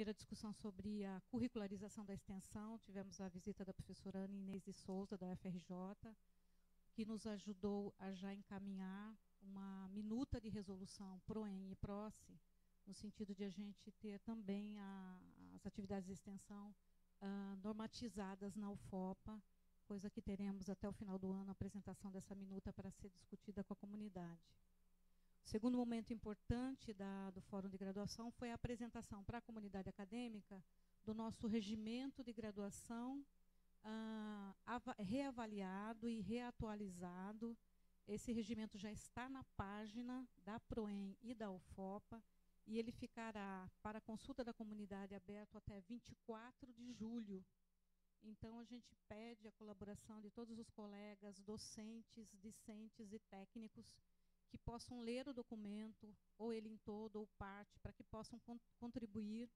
primeira discussão sobre a curricularização da extensão. Tivemos a visita da professora Ana Inês de Souza, da UFRJ, que nos ajudou a já encaminhar uma minuta de resolução PROEM e PROCE, no sentido de a gente ter também a, as atividades de extensão uh, normatizadas na UFOPA, coisa que teremos até o final do ano a apresentação dessa minuta para ser discutida com a comunidade. Segundo momento importante da, do Fórum de Graduação foi a apresentação para a comunidade acadêmica do nosso regimento de graduação uh, reavaliado e reatualizado. Esse regimento já está na página da PROEM e da UFOPA e ele ficará para consulta da comunidade aberto até 24 de julho. Então, a gente pede a colaboração de todos os colegas, docentes, discentes e técnicos que possam ler o documento, ou ele em todo ou parte, para que possam con contribuir.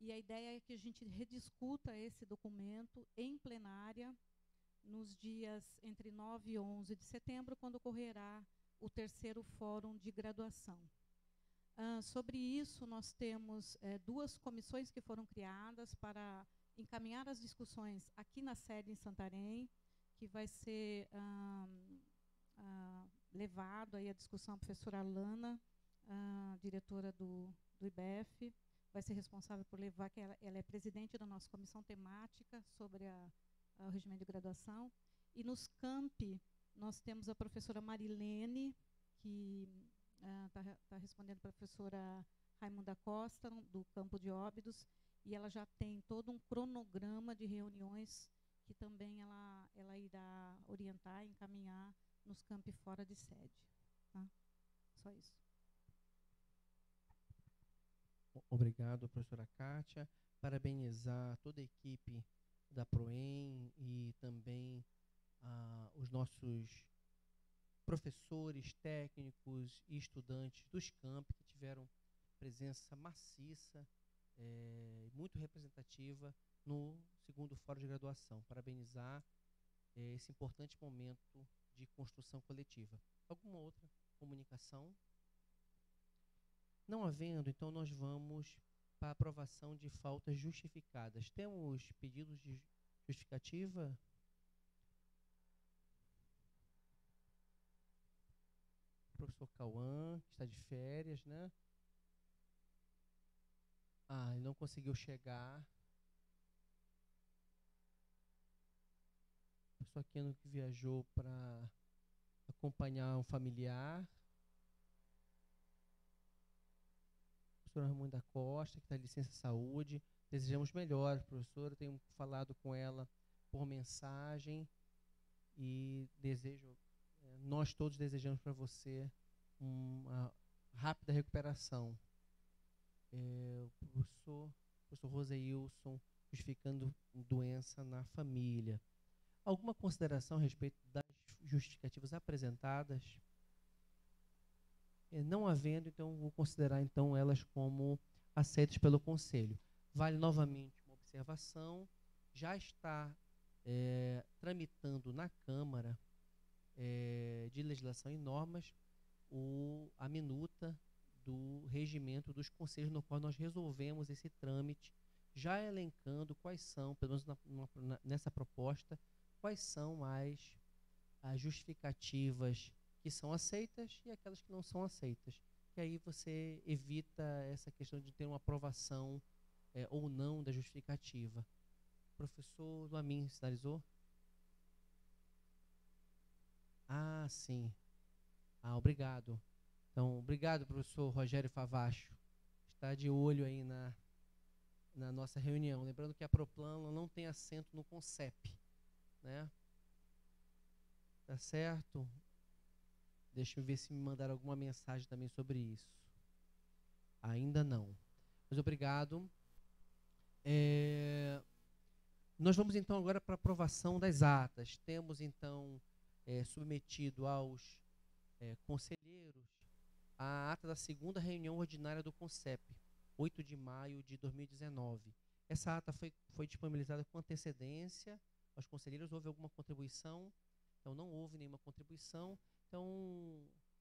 E a ideia é que a gente rediscuta esse documento em plenária nos dias entre 9 e 11 de setembro, quando ocorrerá o terceiro fórum de graduação. Uh, sobre isso, nós temos é, duas comissões que foram criadas para encaminhar as discussões aqui na sede em Santarém, que vai ser uh, uh, levado aí a discussão a professora Alana, a diretora do, do IBF, vai ser responsável por levar, que ela, ela é presidente da nossa comissão temática sobre a, a, o regimento de graduação. E nos campi, nós temos a professora Marilene, que está uh, tá respondendo a professora Raimunda Costa, do campo de Óbidos, e ela já tem todo um cronograma de reuniões que também ela, ela irá orientar, encaminhar nos campi fora de sede. Tá? Só isso. Obrigado, professora Kátia. Parabenizar toda a equipe da PROEM e também ah, os nossos professores, técnicos e estudantes dos campi que tiveram presença maciça, é, muito representativa no segundo fórum de graduação. Parabenizar é, esse importante momento de construção coletiva. Alguma outra comunicação? Não havendo, então nós vamos para a aprovação de faltas justificadas. Temos pedidos de justificativa? O professor Cauã, que está de férias, né? Ah, ele não conseguiu chegar. Professor Aquino que viajou para acompanhar um familiar. Professora Ramon da Costa, que está de licença saúde. Desejamos melhor, professora. Tenho falado com ela por mensagem e desejo, eh, nós todos desejamos para você uma rápida recuperação. É, o professor, professor Roseilson, justificando doença na família. Alguma consideração a respeito das justificativas apresentadas? Não havendo, então vou considerar então elas como aceitas pelo Conselho. Vale novamente uma observação. Já está é, tramitando na Câmara é, de Legislação e Normas o, a minuta do regimento dos conselhos no qual nós resolvemos esse trâmite, já elencando quais são, pelo menos na, na, nessa proposta, quais são as, as justificativas que são aceitas e aquelas que não são aceitas. Que aí você evita essa questão de ter uma aprovação é, ou não da justificativa. Professor Lamin, sinalizou? Ah, sim. Ah, obrigado. Então, obrigado, professor Rogério Favacho. Está de olho aí na, na nossa reunião. Lembrando que a Proplano não tem assento no CONCEP né? Tá certo? Deixa eu ver se me mandaram alguma mensagem também sobre isso. Ainda não. Mas obrigado. É... Nós vamos então agora para a aprovação das atas. Temos então é, submetido aos é, conselheiros a ata da segunda reunião ordinária do CONCEP, 8 de maio de 2019. Essa ata foi, foi disponibilizada com antecedência aos conselheiros, houve alguma contribuição? Então, não houve nenhuma contribuição. Então,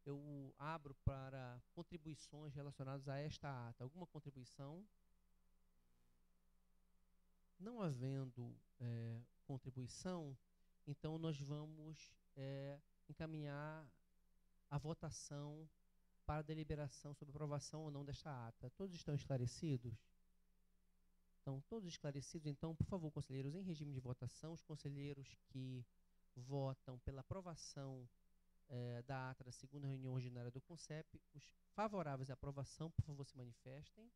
eu abro para contribuições relacionadas a esta ata. Alguma contribuição? não havendo é, contribuição, então nós vamos é, encaminhar a votação para a deliberação sobre aprovação ou não desta ata. Todos estão esclarecidos? Estão todos esclarecidos? Então, por favor, conselheiros, em regime de votação, os conselheiros que votam pela aprovação é, da ata da segunda reunião ordinária do CONCEP, os favoráveis à aprovação, por favor, se manifestem.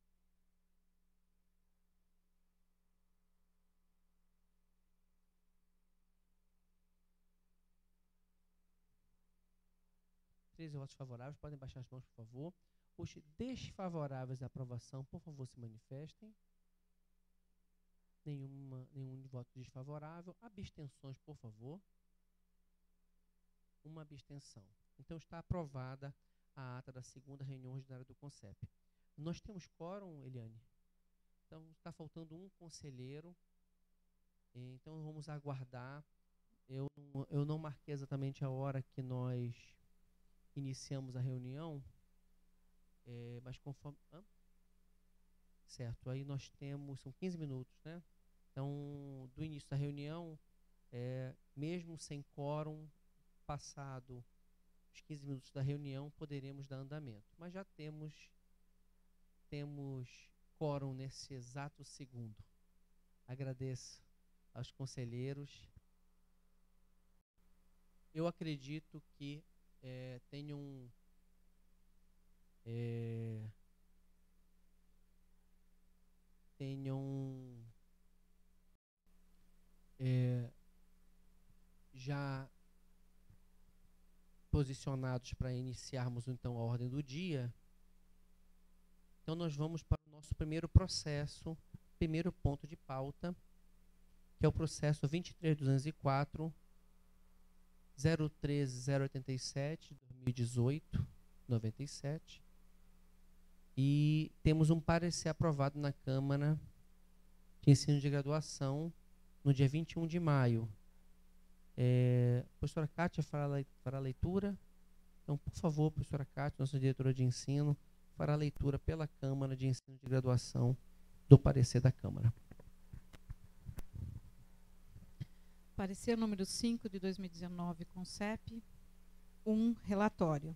Três votos favoráveis, podem baixar as mãos, por favor. Os desfavoráveis à aprovação, por favor, se manifestem. Nenhuma, nenhum voto desfavorável. Abstenções, por favor uma abstenção. Então está aprovada a ata da segunda reunião ordinária do CONCEP. Nós temos quórum, Eliane? Então está faltando um conselheiro. Então vamos aguardar. Eu, eu não marquei exatamente a hora que nós iniciamos a reunião, é, mas conforme. Certo, aí nós temos. São 15 minutos, né? Então, do início da reunião, é, mesmo sem quórum, passado os 15 minutos da reunião, poderemos dar andamento. Mas já temos temos quórum nesse exato segundo. Agradeço aos conselheiros. Eu acredito que é, tenham é, tenham é, já posicionados para iniciarmos então a ordem do dia, então nós vamos para o nosso primeiro processo, primeiro ponto de pauta, que é o processo 23204 013 2018 97 e temos um parecer aprovado na Câmara de Ensino de Graduação no dia 21 de maio é, a professora Kátia fará, fará a leitura. Então, por favor, professora Kátia, nossa diretora de ensino, fará a leitura pela Câmara de Ensino de Graduação do parecer da Câmara. Parecer número 5 de 2019, CONCEP. 1. Um, relatório.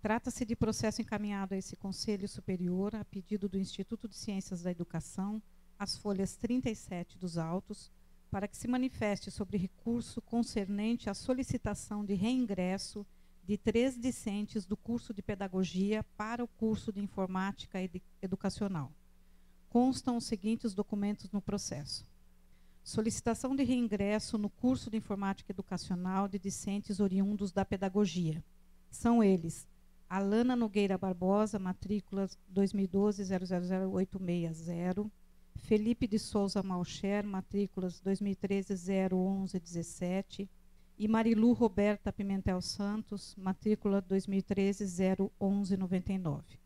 Trata-se de processo encaminhado a esse Conselho Superior a pedido do Instituto de Ciências da Educação, as folhas 37 dos autos, para que se manifeste sobre recurso concernente à solicitação de reingresso de três discentes do curso de Pedagogia para o curso de Informática Educacional. Constam os seguintes documentos no processo. Solicitação de reingresso no curso de Informática Educacional de discentes oriundos da Pedagogia. São eles Alana Nogueira Barbosa, matrícula 2012 000860, Felipe de Souza Malcher, matrículas 2013-01117, e Marilu Roberta Pimentel Santos, matrícula 2013-01199.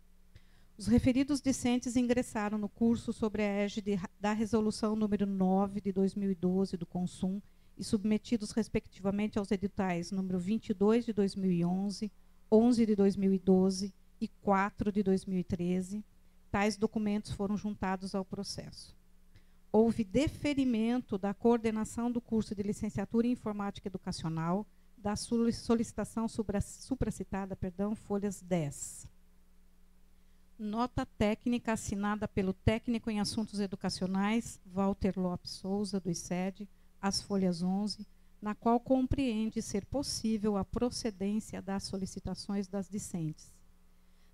Os referidos discentes ingressaram no curso sobre a égide da Resolução número 9 de 2012 do Consum e submetidos respectivamente aos editais número 22 de 2011, 11 de 2012 e 4 de 2013, tais documentos foram juntados ao processo. Houve deferimento da coordenação do curso de licenciatura em informática educacional da solicitação supracitada, perdão, folhas 10. Nota técnica assinada pelo técnico em assuntos educacionais Walter Lopes Souza, do ICED, as folhas 11, na qual compreende ser possível a procedência das solicitações das discentes.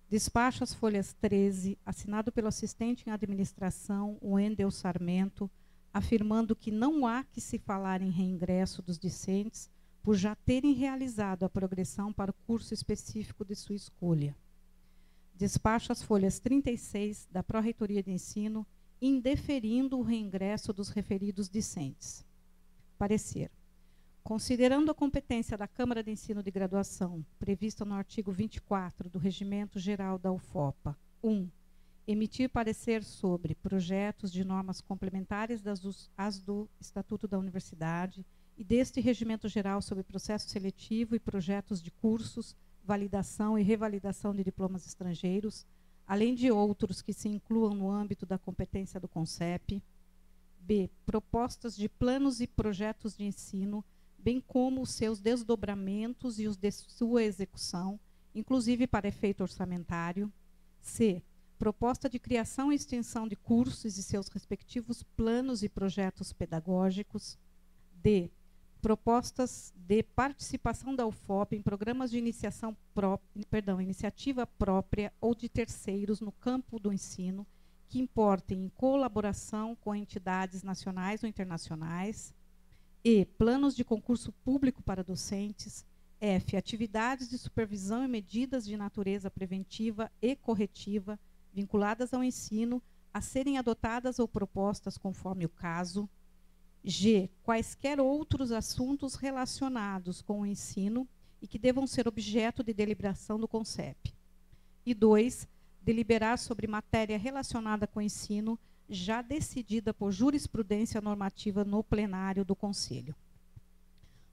Despacho as folhas 13, assinado pelo assistente em administração, Wendel Sarmento, afirmando que não há que se falar em reingresso dos discentes por já terem realizado a progressão para o curso específico de sua escolha. Despacho as folhas 36 da Pró-Reitoria de Ensino, indeferindo o reingresso dos referidos discentes. Parecer. Considerando a competência da Câmara de Ensino de Graduação, prevista no artigo 24 do Regimento Geral da UFOPA, 1. Um, emitir parecer sobre projetos de normas complementares das às do Estatuto da Universidade e deste Regimento Geral sobre processo seletivo e projetos de cursos, validação e revalidação de diplomas estrangeiros, além de outros que se incluam no âmbito da competência do CONCEP. B. Propostas de planos e projetos de ensino, bem como os seus desdobramentos e os de sua execução, inclusive para efeito orçamentário. C. Proposta de criação e extensão de cursos e seus respectivos planos e projetos pedagógicos. D. Propostas de participação da UFOP em programas de iniciação pró perdão, iniciativa própria ou de terceiros no campo do ensino, que importem em colaboração com entidades nacionais ou internacionais. E. Planos de concurso público para docentes. F. Atividades de supervisão e medidas de natureza preventiva e corretiva vinculadas ao ensino a serem adotadas ou propostas conforme o caso. G. Quaisquer outros assuntos relacionados com o ensino e que devam ser objeto de deliberação do CONCEP. E 2. Deliberar sobre matéria relacionada com o ensino já decidida por jurisprudência normativa no plenário do Conselho.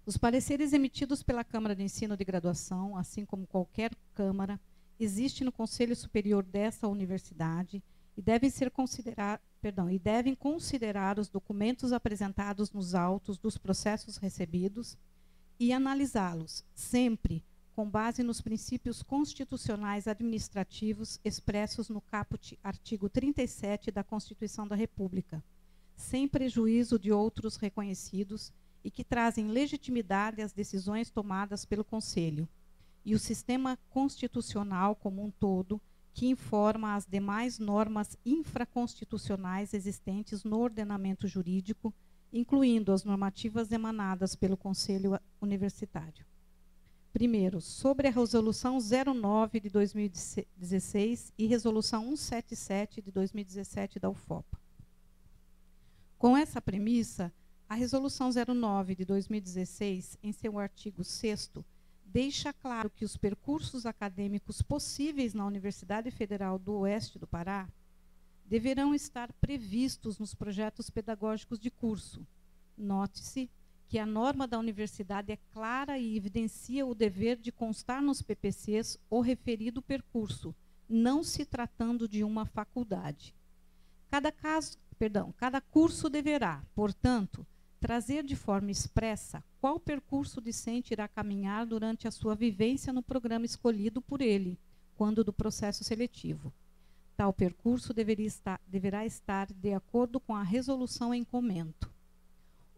Os pareceres emitidos pela Câmara de Ensino de Graduação, assim como qualquer Câmara, existe no Conselho Superior dessa universidade e devem ser considerar, perdão, e devem considerar os documentos apresentados nos autos dos processos recebidos e analisá-los sempre com base nos princípios constitucionais administrativos expressos no caput artigo 37 da Constituição da República, sem prejuízo de outros reconhecidos e que trazem legitimidade às decisões tomadas pelo Conselho e o sistema constitucional como um todo, que informa as demais normas infraconstitucionais existentes no ordenamento jurídico, incluindo as normativas emanadas pelo Conselho Universitário. Primeiro, sobre a Resolução 09 de 2016 e Resolução 177 de 2017 da UFOPA. Com essa premissa, a Resolução 09 de 2016, em seu artigo 6 deixa claro que os percursos acadêmicos possíveis na Universidade Federal do Oeste do Pará deverão estar previstos nos projetos pedagógicos de curso. Note-se que a norma da universidade é clara e evidencia o dever de constar nos PPCs o referido percurso, não se tratando de uma faculdade. Cada caso, perdão, cada curso deverá, portanto, trazer de forma expressa qual percurso discente irá caminhar durante a sua vivência no programa escolhido por ele, quando do processo seletivo. Tal percurso estar, deverá estar de acordo com a resolução em comento.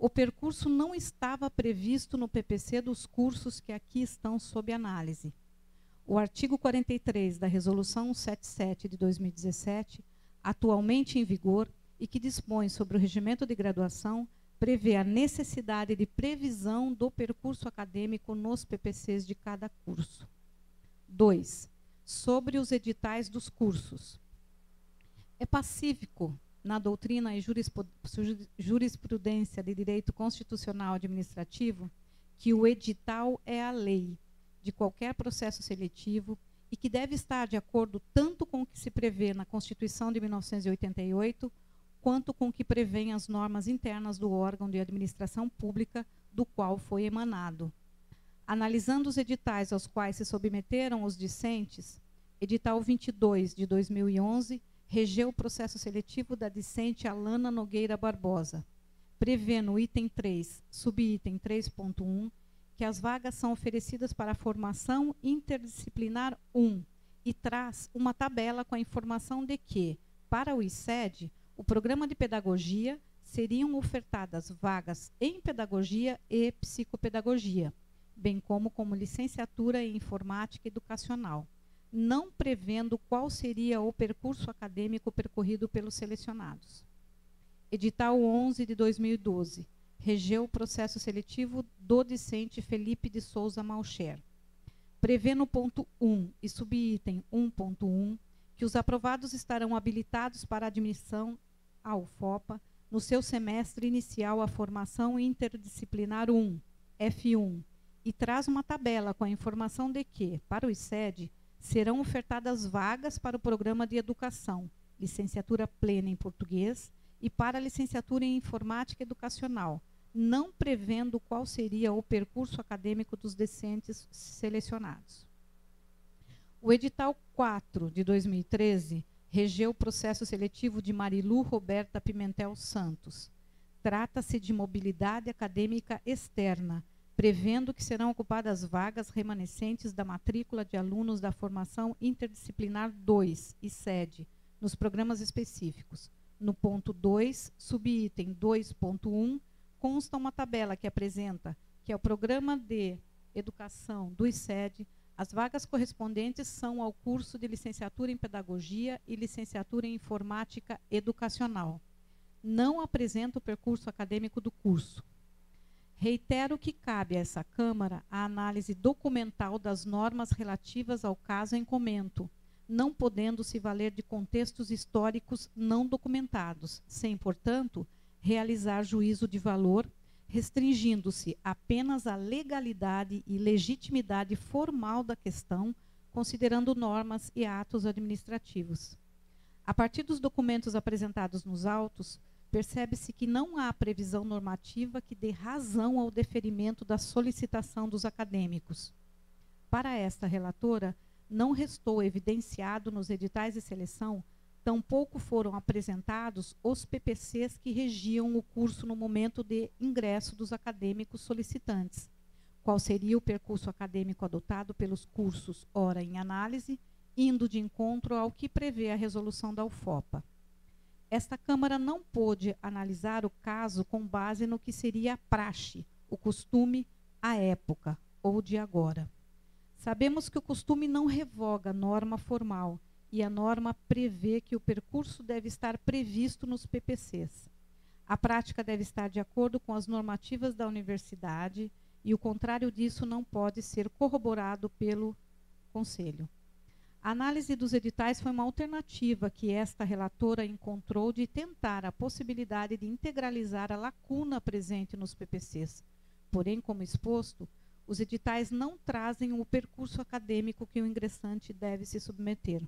O percurso não estava previsto no PPC dos cursos que aqui estão sob análise. O artigo 43 da Resolução 177 de 2017, atualmente em vigor e que dispõe sobre o regimento de graduação, prevê a necessidade de previsão do percurso acadêmico nos PPCs de cada curso. 2. Sobre os editais dos cursos. É pacífico na doutrina e jurisprudência de direito constitucional administrativo que o edital é a lei de qualquer processo seletivo e que deve estar de acordo tanto com o que se prevê na Constituição de 1988 quanto com o que prevêem as normas internas do órgão de administração pública do qual foi emanado. Analisando os editais aos quais se submeteram os discentes, edital 22 de 2011 regeu o processo seletivo da discente Alana Nogueira Barbosa, prevê no item 3, subitem 3.1, que as vagas são oferecidas para a formação interdisciplinar 1 e traz uma tabela com a informação de que, para o ICED, o programa de pedagogia seriam ofertadas vagas em pedagogia e psicopedagogia, bem como como licenciatura em informática educacional, não prevendo qual seria o percurso acadêmico percorrido pelos selecionados. Edital 11 de 2012 regeu o processo seletivo do discente Felipe de Souza Malcher. Prevê no ponto 1 e subitem 1.1 que os aprovados estarão habilitados para admissão a UFOPA, no seu semestre inicial a formação interdisciplinar 1, F1, e traz uma tabela com a informação de que, para o ICED, serão ofertadas vagas para o programa de educação, licenciatura plena em português, e para a licenciatura em informática educacional, não prevendo qual seria o percurso acadêmico dos decentes selecionados. O edital 4 de 2013 regeu o processo seletivo de Marilu Roberta Pimentel Santos. Trata-se de mobilidade acadêmica externa, prevendo que serão ocupadas vagas remanescentes da matrícula de alunos da formação interdisciplinar 2 e sede, nos programas específicos. No ponto 2, subitem 2.1, consta uma tabela que apresenta que é o programa de educação do ICED, as vagas correspondentes são ao curso de licenciatura em pedagogia e licenciatura em informática educacional. Não apresenta o percurso acadêmico do curso. Reitero que cabe a essa Câmara a análise documental das normas relativas ao caso em comento, não podendo se valer de contextos históricos não documentados, sem, portanto, realizar juízo de valor, restringindo-se apenas à legalidade e legitimidade formal da questão, considerando normas e atos administrativos. A partir dos documentos apresentados nos autos, percebe-se que não há previsão normativa que dê razão ao deferimento da solicitação dos acadêmicos. Para esta relatora, não restou evidenciado nos editais de seleção, tampouco foram apresentados os PPCs que regiam o curso no momento de ingresso dos acadêmicos solicitantes. Qual seria o percurso acadêmico adotado pelos cursos ora em análise, indo de encontro ao que prevê a resolução da UFOPA. Esta Câmara não pôde analisar o caso com base no que seria a praxe, o costume, a época ou de agora. Sabemos que o costume não revoga norma formal e a norma prevê que o percurso deve estar previsto nos PPCs. A prática deve estar de acordo com as normativas da universidade e o contrário disso não pode ser corroborado pelo Conselho. A análise dos editais foi uma alternativa que esta relatora encontrou de tentar a possibilidade de integralizar a lacuna presente nos PPCs. Porém, como exposto, os editais não trazem o percurso acadêmico que o ingressante deve se submeter.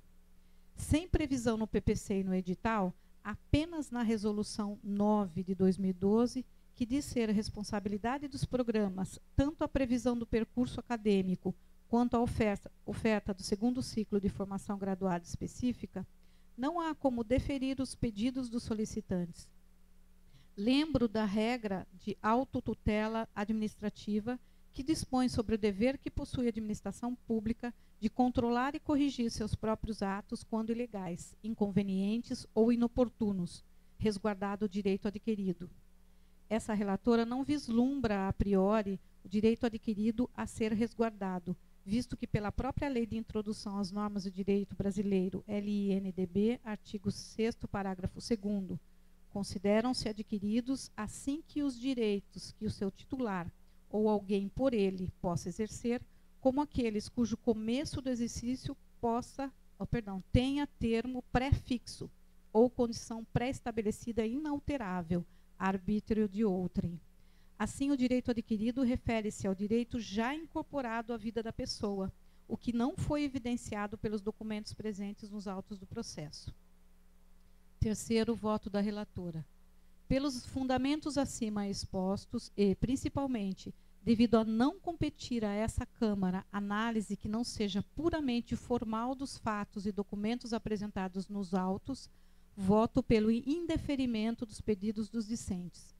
Sem previsão no PPC e no edital, apenas na Resolução 9 de 2012, que diz ser a responsabilidade dos programas tanto a previsão do percurso acadêmico quanto a oferta, oferta do segundo ciclo de formação graduada específica, não há como deferir os pedidos dos solicitantes. Lembro da regra de autotutela administrativa que dispõe sobre o dever que possui a administração pública de controlar e corrigir seus próprios atos quando ilegais, inconvenientes ou inoportunos, resguardado o direito adquirido. Essa relatora não vislumbra a priori o direito adquirido a ser resguardado, visto que pela própria Lei de Introdução às Normas do Direito Brasileiro, LINDB, artigo 6 parágrafo 2 consideram-se adquiridos assim que os direitos que o seu titular ou alguém por ele possa exercer, como aqueles cujo começo do exercício possa, oh, perdão, tenha termo pré-fixo ou condição pré-estabelecida inalterável, arbítrio de outrem. Assim, o direito adquirido refere-se ao direito já incorporado à vida da pessoa, o que não foi evidenciado pelos documentos presentes nos autos do processo. Terceiro voto da relatora. Pelos fundamentos acima expostos e, principalmente, devido a não competir a essa Câmara análise que não seja puramente formal dos fatos e documentos apresentados nos autos, voto pelo indeferimento dos pedidos dos discentes.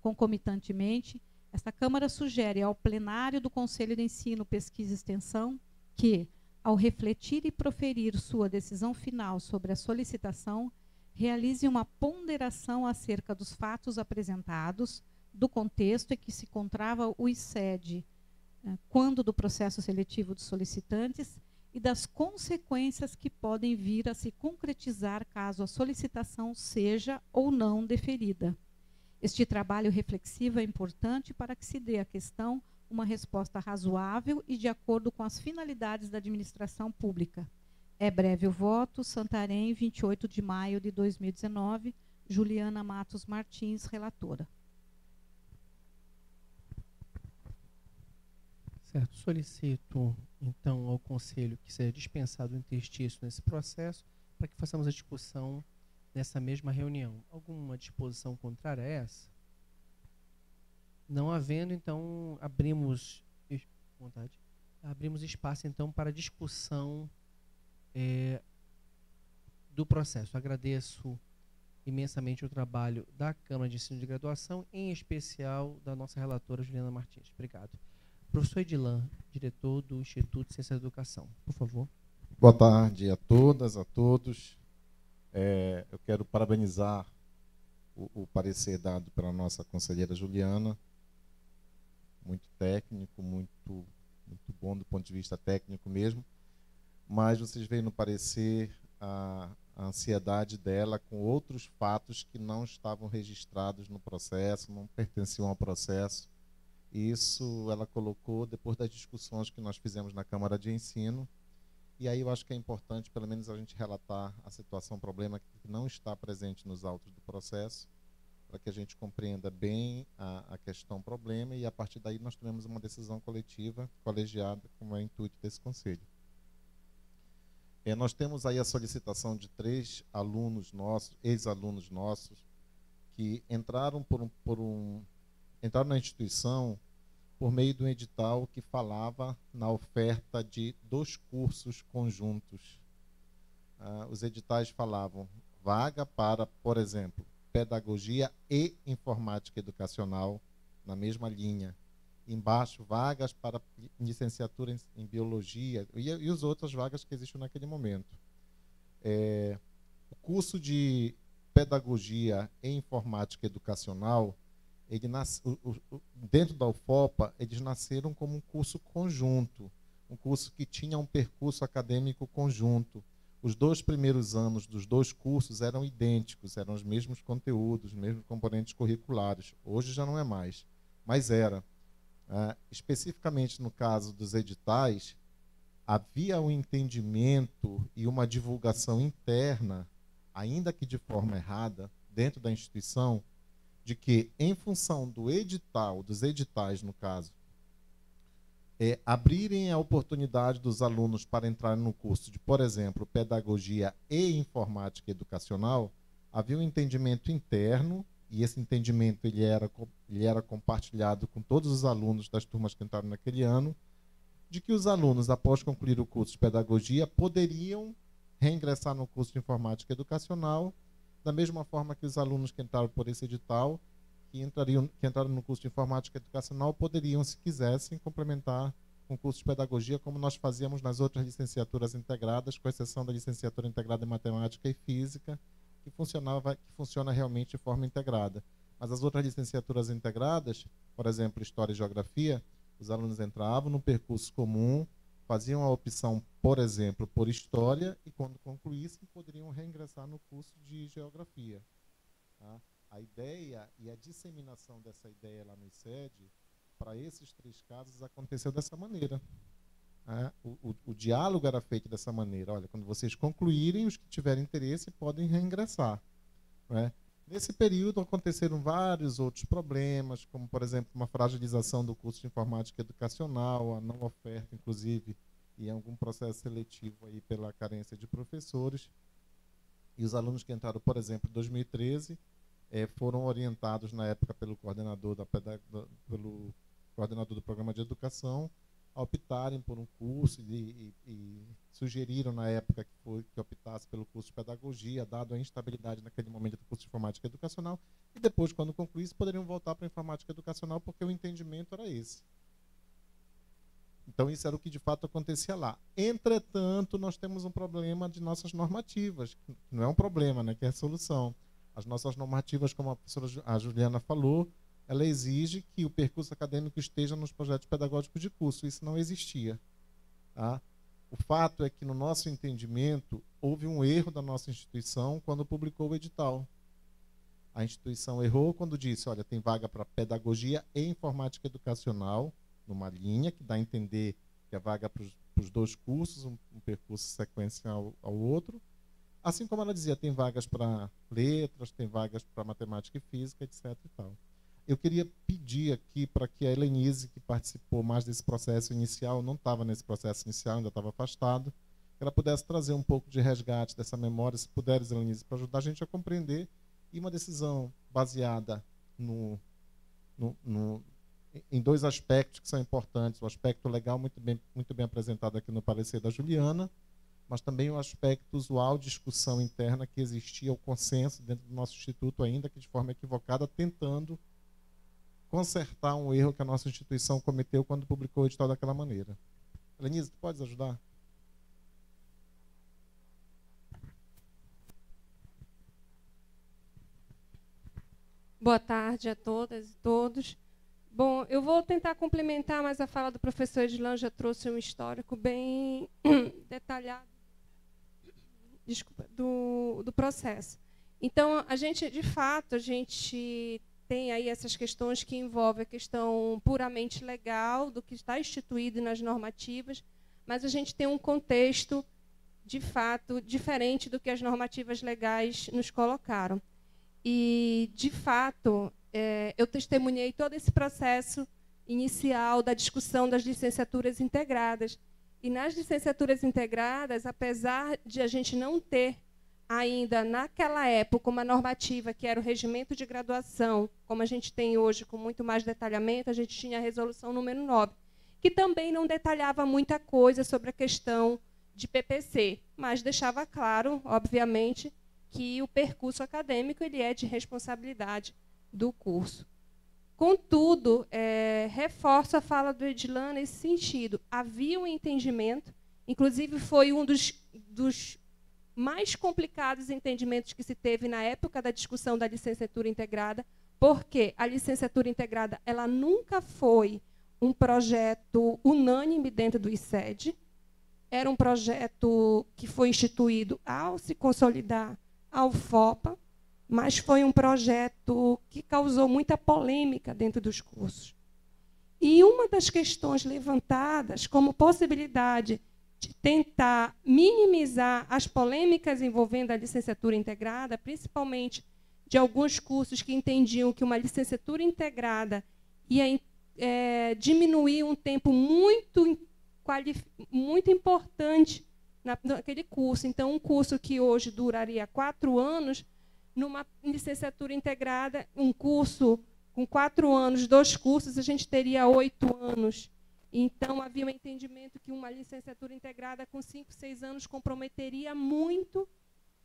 Concomitantemente, esta Câmara sugere ao plenário do Conselho de Ensino, Pesquisa e Extensão que, ao refletir e proferir sua decisão final sobre a solicitação, realize uma ponderação acerca dos fatos apresentados, do contexto em que se encontrava o ICED, eh, quando do processo seletivo dos solicitantes, e das consequências que podem vir a se concretizar caso a solicitação seja ou não deferida. Este trabalho reflexivo é importante para que se dê à questão uma resposta razoável e de acordo com as finalidades da administração pública. É breve o voto. Santarém, 28 de maio de 2019. Juliana Matos Martins, relatora. Certo. Solicito, então, ao Conselho que seja dispensado o interstício nesse processo para que façamos a discussão nessa mesma reunião. Alguma disposição contrária a essa? Não havendo, então, abrimos, vontade, abrimos espaço, então, para discussão é, do processo. Agradeço imensamente o trabalho da Câmara de Ensino de Graduação, em especial da nossa relatora Juliana Martins. Obrigado. Professor Edilan, diretor do Instituto de Ciência da Educação, por favor. Boa tarde a todas, a todos. É, eu quero parabenizar o, o, parecer dado pela nossa conselheira Juliana, muito técnico, muito, muito bom do ponto de vista técnico mesmo, mas vocês veem no parecer a, a ansiedade dela com outros fatos que não estavam registrados no processo, não pertenciam ao processo. Isso ela colocou depois das discussões que nós fizemos na Câmara de Ensino. E aí eu acho que é importante, pelo menos, a gente relatar a situação, problema que não está presente nos autos do processo, para que a gente compreenda bem a, a questão problema e a partir daí nós teremos uma decisão coletiva, colegiada, como é o intuito desse conselho. É, nós temos aí a solicitação de três alunos nossos, ex-alunos nossos, que entraram por um, por um entraram na instituição por meio de um edital que falava na oferta de dois cursos conjuntos. Ah, os editais falavam vaga para, por exemplo, pedagogia e informática educacional na mesma linha. Embaixo, vagas para licenciatura em, em biologia e, e as outras vagas que existem naquele momento. É, o curso de pedagogia e informática educacional ele nas, o, o, dentro da UFOPA, eles nasceram como um curso conjunto, um curso que tinha um percurso acadêmico conjunto. Os dois primeiros anos dos dois cursos eram idênticos, eram os mesmos conteúdos, os mesmos componentes curriculares. Hoje já não é mais, mas era. É, especificamente no caso dos editais, havia um entendimento e uma divulgação interna, ainda que de forma errada, dentro da instituição, de que, em função do edital, dos editais, no caso, é, abrirem a oportunidade dos alunos para entrar no curso de, por exemplo, pedagogia e informática educacional, havia um entendimento interno e esse entendimento ele era, ele era compartilhado com todos os alunos das turmas que entraram naquele ano, de que os alunos, após concluir o curso de pedagogia, poderiam reingressar no curso de informática educacional da mesma forma que os alunos que entraram por esse edital, que, entrariam, que entraram no curso de informática educacional, poderiam, se quisessem, complementar com o curso de pedagogia, como nós fazíamos nas outras licenciaturas integradas, com exceção da licenciatura integrada em matemática e física, que funcionava, que funciona realmente de forma integrada. Mas as outras licenciaturas integradas, por exemplo, História e Geografia, os alunos entravam no percurso comum, faziam a opção, por exemplo, por história e quando concluíssem poderiam reingressar no curso de geografia. Tá? A ideia e a disseminação dessa ideia lá no ICED, para esses três casos, aconteceu dessa maneira. Tá? O, o, o, diálogo era feito dessa maneira. Olha, quando vocês concluírem, os que tiverem interesse podem reingressar. Né? Nesse período aconteceram vários outros problemas, como, por exemplo, uma fragilização do curso de informática educacional, a não oferta, inclusive, em algum processo seletivo aí pela carência de professores. E os alunos que entraram, por exemplo, em 2013, eh, foram orientados na época pelo coordenador, da, pelo coordenador do programa de educação optarem por um curso e, e, e sugeriram na época que, foi, que optasse pelo curso de pedagogia, dado a instabilidade naquele momento do curso de informática educacional, e depois, quando concluísse, poderiam voltar para a informática educacional, porque o entendimento era esse. Então, isso era o que de fato acontecia lá. Entretanto, nós temos um problema de nossas normativas, que não é um problema, né, que é a solução. As nossas normativas, como a professora Juliana falou, ela exige que o percurso acadêmico esteja nos projetos pedagógicos de curso. Isso não existia. Tá? O fato é que, no nosso entendimento, houve um erro da nossa instituição quando publicou o edital. A instituição errou quando disse: olha, tem vaga para pedagogia e informática educacional, numa linha que dá a entender que é vaga para os dois cursos, um, um, percurso sequencial ao outro. Assim como ela dizia, tem vagas para letras, tem vagas para matemática e física, etc. E tal. Eu queria pedir aqui para que a Helenise, que participou mais desse processo inicial, não estava nesse processo inicial, ainda estava afastado, ela pudesse trazer um pouco de resgate dessa memória, se puderes, Helenise, para ajudar a gente a compreender e uma decisão baseada no, no, no, em dois aspectos que são importantes. O aspecto legal, muito bem, muito bem apresentado aqui no parecer da Juliana, mas também o aspecto usual discussão interna que existia, o consenso dentro do nosso instituto, ainda que de forma equivocada, tentando consertar um erro que a nossa instituição cometeu quando publicou o edital daquela maneira. Lenise, tu podes ajudar? Boa tarde a todas e todos. Bom, eu vou tentar complementar, mas a fala do professor Edlan já trouxe um histórico bem detalhado desculpa, do, do processo. Então, a gente, de fato, a gente tem aí essas questões que envolvem a questão puramente legal do que está instituído nas normativas, mas a gente tem um contexto, de fato, diferente do que as normativas legais nos colocaram. E, de fato, é, eu testemunhei todo esse processo inicial da discussão das licenciaturas integradas. E nas licenciaturas integradas, apesar de a gente não ter ainda naquela época uma normativa que era o regimento de graduação, como a gente tem hoje com muito mais detalhamento, a gente tinha a resolução número 9, que também não detalhava muita coisa sobre a questão de PPC, mas deixava claro, obviamente, que o percurso acadêmico ele é de responsabilidade do curso. Contudo, é, reforço a fala do Edlan nesse sentido. Havia um entendimento, inclusive foi um dos, dos mais complicados entendimentos que se teve na época da discussão da licenciatura integrada, porque a licenciatura integrada ela nunca foi um projeto unânime dentro do ICED. Era um projeto que foi instituído ao se consolidar a UFOPA, mas foi um projeto que causou muita polêmica dentro dos cursos. E uma das questões levantadas como possibilidade tentar minimizar as polêmicas envolvendo a licenciatura integrada, principalmente de alguns cursos que entendiam que uma licenciatura integrada ia é, diminuir um tempo muito, muito importante naquele curso. Então, um curso que hoje duraria quatro anos, numa licenciatura integrada, um curso com quatro anos, dois cursos, a gente teria oito anos. Então, havia um entendimento que uma licenciatura integrada com cinco, seis anos comprometeria muito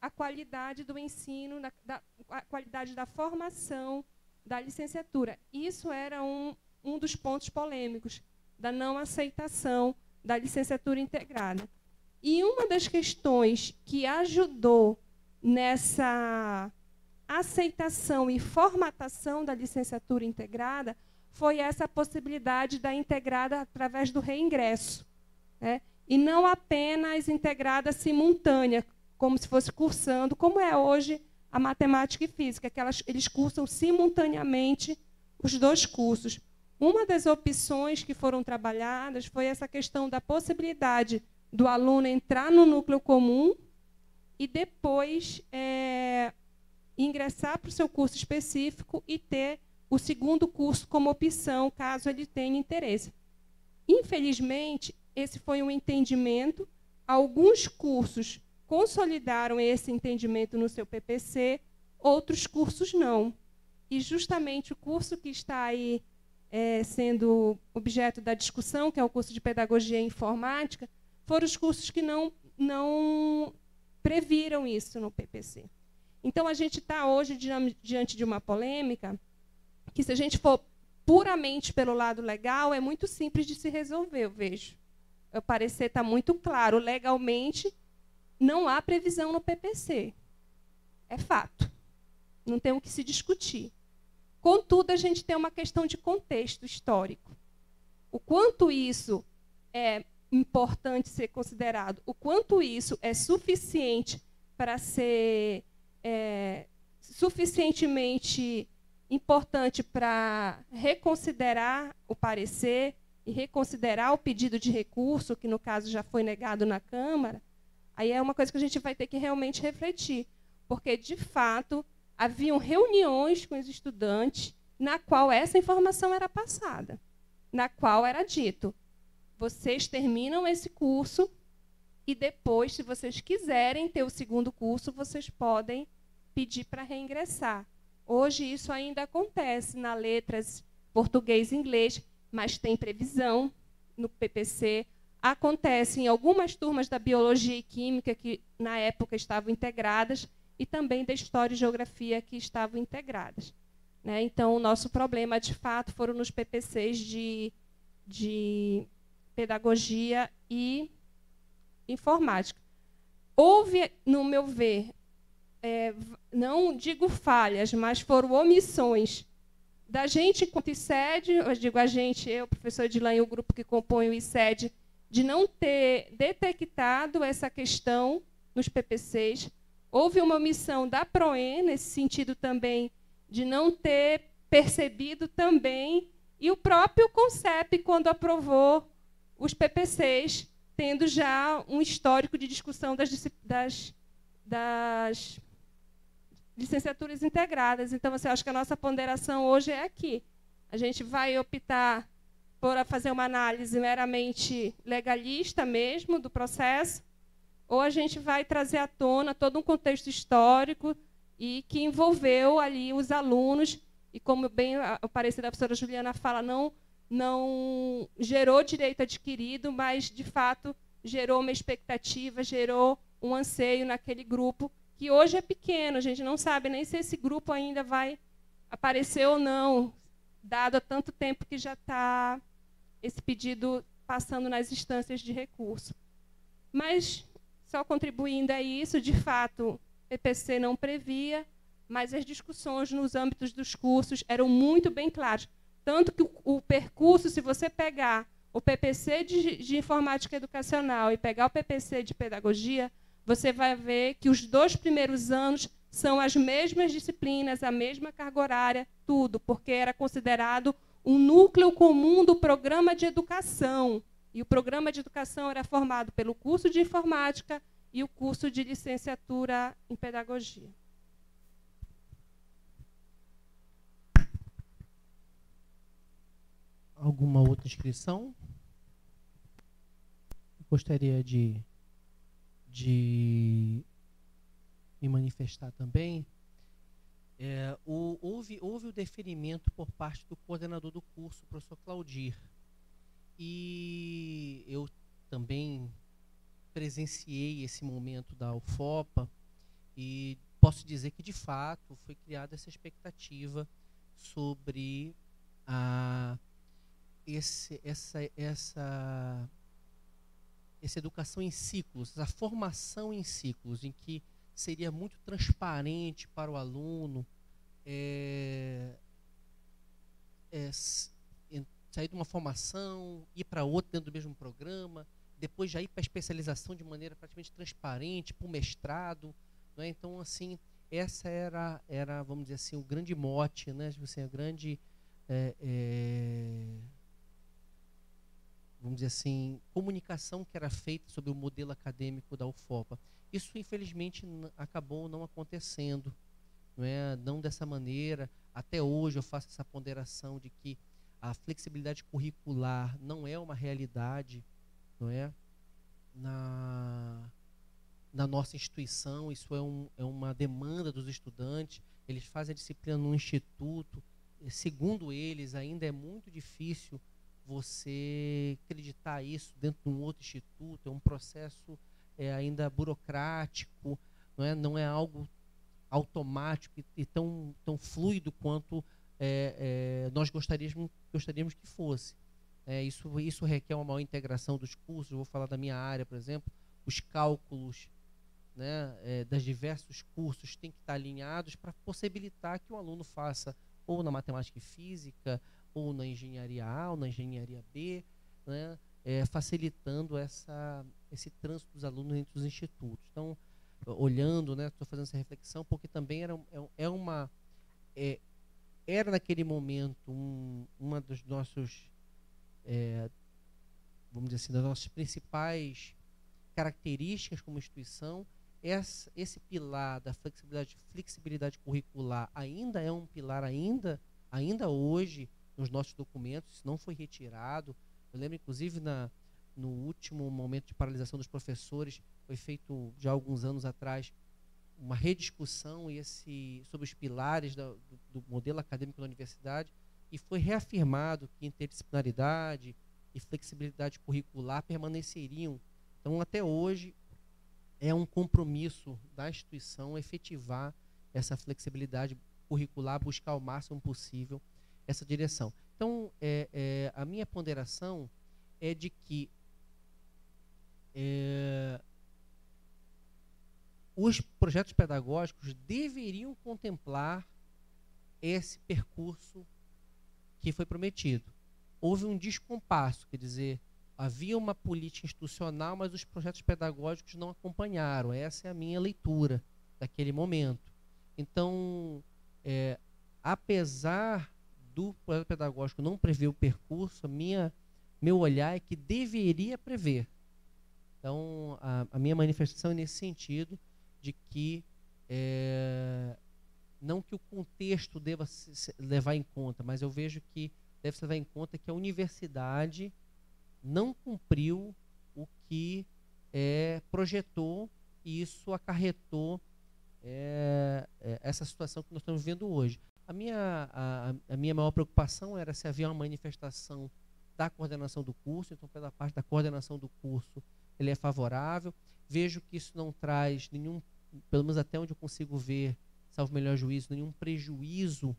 a qualidade do ensino, da, a qualidade da formação da licenciatura. Isso era um, um dos pontos polêmicos da não aceitação da licenciatura integrada. E uma das questões que ajudou nessa aceitação e formatação da licenciatura integrada foi essa possibilidade da integrada através do reingresso. Né? E não apenas integrada simultânea, como se fosse cursando, como é hoje a matemática e física, que elas, eles cursam simultaneamente os dois cursos. Uma das opções que foram trabalhadas foi essa questão da possibilidade do aluno entrar no núcleo comum e depois é, ingressar para o seu curso específico e ter o segundo curso como opção, caso ele tenha interesse. Infelizmente, esse foi um entendimento. Alguns cursos consolidaram esse entendimento no seu PPC, outros cursos não. E justamente o curso que está aí é, sendo objeto da discussão, que é o curso de Pedagogia e Informática, foram os cursos que não, não previram isso no PPC. Então, a gente está hoje diante de uma polêmica que, se a gente for puramente pelo lado legal, é muito simples de se resolver, eu vejo. O parecer está muito claro. Legalmente, não há previsão no PPC. É fato. Não tem o que se discutir. Contudo, a gente tem uma questão de contexto histórico. O quanto isso é importante ser considerado. O quanto isso é suficiente para ser é, suficientemente importante para reconsiderar o parecer e reconsiderar o pedido de recurso, que no caso já foi negado na Câmara, aí é uma coisa que a gente vai ter que realmente refletir, porque de fato haviam reuniões com os estudantes na qual essa informação era passada, na qual era dito: vocês terminam esse curso e depois, se vocês quiserem ter o segundo curso, vocês podem pedir para reingressar. Hoje isso ainda acontece na letras português e inglês, mas tem previsão no PPC acontece em algumas turmas da biologia e química que na época estavam integradas e também da história e geografia que estavam integradas. Né? Então, o nosso problema, de fato, foram nos PPCs de, de pedagogia e informática. Houve, no meu ver, é, não digo falhas, mas foram omissões da gente, enquanto ICED, eu digo a gente, eu, professor Edilan e o grupo que compõe o ICED, de não ter detectado essa questão nos PPCs. Houve uma omissão da PROEN, nesse sentido também, de não ter percebido também, e o próprio CONCEP, quando aprovou os PPCs, tendo já um histórico de discussão das, das, das licenciaturas integradas. Então, assim, acha que a nossa ponderação hoje é aqui. A gente vai optar por fazer uma análise meramente legalista mesmo do processo, ou a gente vai trazer à tona todo um contexto histórico e que envolveu ali os alunos e como bem o parecer da professora Juliana fala, não não gerou direito adquirido, mas de fato gerou uma expectativa, gerou um anseio naquele grupo que hoje é pequeno, a gente não sabe nem se esse grupo ainda vai aparecer ou não, dado a tanto tempo que já está esse pedido passando nas instâncias de recurso. Mas, só contribuindo a isso, de fato, PPC não previa, mas as discussões nos âmbitos dos cursos eram muito bem claras. Tanto que o, o percurso, se você pegar o PPC de, de Informática Educacional e pegar o PPC de Pedagogia, você vai ver que os dois primeiros anos são as mesmas disciplinas, a mesma carga horária, tudo, porque era considerado um núcleo comum do programa de educação. E o programa de educação era formado pelo curso de informática e o curso de licenciatura em pedagogia. Alguma outra inscrição? Gostaria de de me manifestar também, é, o, houve, houve o deferimento por parte do coordenador do curso, o professor Claudir. E eu também presenciei esse momento da UFOPA e posso dizer que, de fato, foi criada essa expectativa sobre a, esse, essa, essa essa educação em ciclos, essa formação em ciclos, em que seria muito transparente para o aluno é, é, sair de uma formação, ir para outra dentro do mesmo programa, depois já ir para a especialização de maneira praticamente transparente, para o mestrado. Né? Então, assim, essa era, era, vamos dizer assim, o grande mote, né? Assim, a grande é, é vamos dizer assim, comunicação que era feita sobre o modelo acadêmico da UFOPA. Isso, infelizmente, acabou não acontecendo, não é? Não dessa maneira. Até hoje eu faço essa ponderação de que a flexibilidade curricular não é uma realidade, não é? Na, na nossa instituição, isso é, um, é uma demanda dos estudantes. Eles fazem a disciplina no instituto. Segundo eles, ainda é muito difícil você acreditar isso dentro de um outro instituto, é um processo é, ainda burocrático, não é, não é algo automático e, e tão, tão fluido quanto é, é, nós gostaríamos, gostaríamos que fosse. É, isso, isso requer uma maior integração dos cursos. Eu vou falar da minha área, por exemplo, os cálculos né, é, das diversos cursos têm que estar alinhados para possibilitar que o aluno faça ou na matemática e física, ou na engenharia A ou na engenharia B, né, é, facilitando essa, esse trânsito dos alunos entre os institutos. Então, olhando, né, estou fazendo essa reflexão, porque também era, é, é uma. É, era naquele momento um, uma dos nossos. É, vamos dizer assim, das nossas principais características como instituição. Esse pilar da flexibilidade, flexibilidade curricular ainda é um pilar ainda, ainda hoje nos nossos documentos, isso não foi retirado. Eu lembro, inclusive, na, no último momento de paralisação dos professores, foi feito já alguns anos atrás uma rediscussão esse, sobre os pilares do, do, modelo acadêmico da universidade e foi reafirmado que interdisciplinaridade, e flexibilidade curricular permaneceriam. Então, até hoje, é um compromisso da instituição efetivar essa flexibilidade curricular, buscar o máximo possível essa direção. Então, é, é, a minha ponderação é de que é, os projetos pedagógicos deveriam contemplar esse percurso que foi prometido. Houve um descompasso, quer dizer, havia uma política institucional, mas os projetos pedagógicos não acompanharam. Essa é a minha leitura daquele momento. Então, é, apesar do projeto pedagógico não prever o percurso, minha, meu olhar é que deveria prever. Então, a, a minha manifestação é nesse sentido de que é, não que o contexto deva se levar em conta, mas eu vejo que deve se levar em conta que a universidade não cumpriu o que é, projetou e isso acarretou é, é, essa situação que nós estamos vivendo hoje. A minha, a, a, minha maior preocupação era se havia uma manifestação da coordenação do curso, então pela parte da coordenação do curso ele é favorável. Vejo que isso não traz nenhum, pelo menos até onde eu consigo ver, salvo melhor juízo, nenhum prejuízo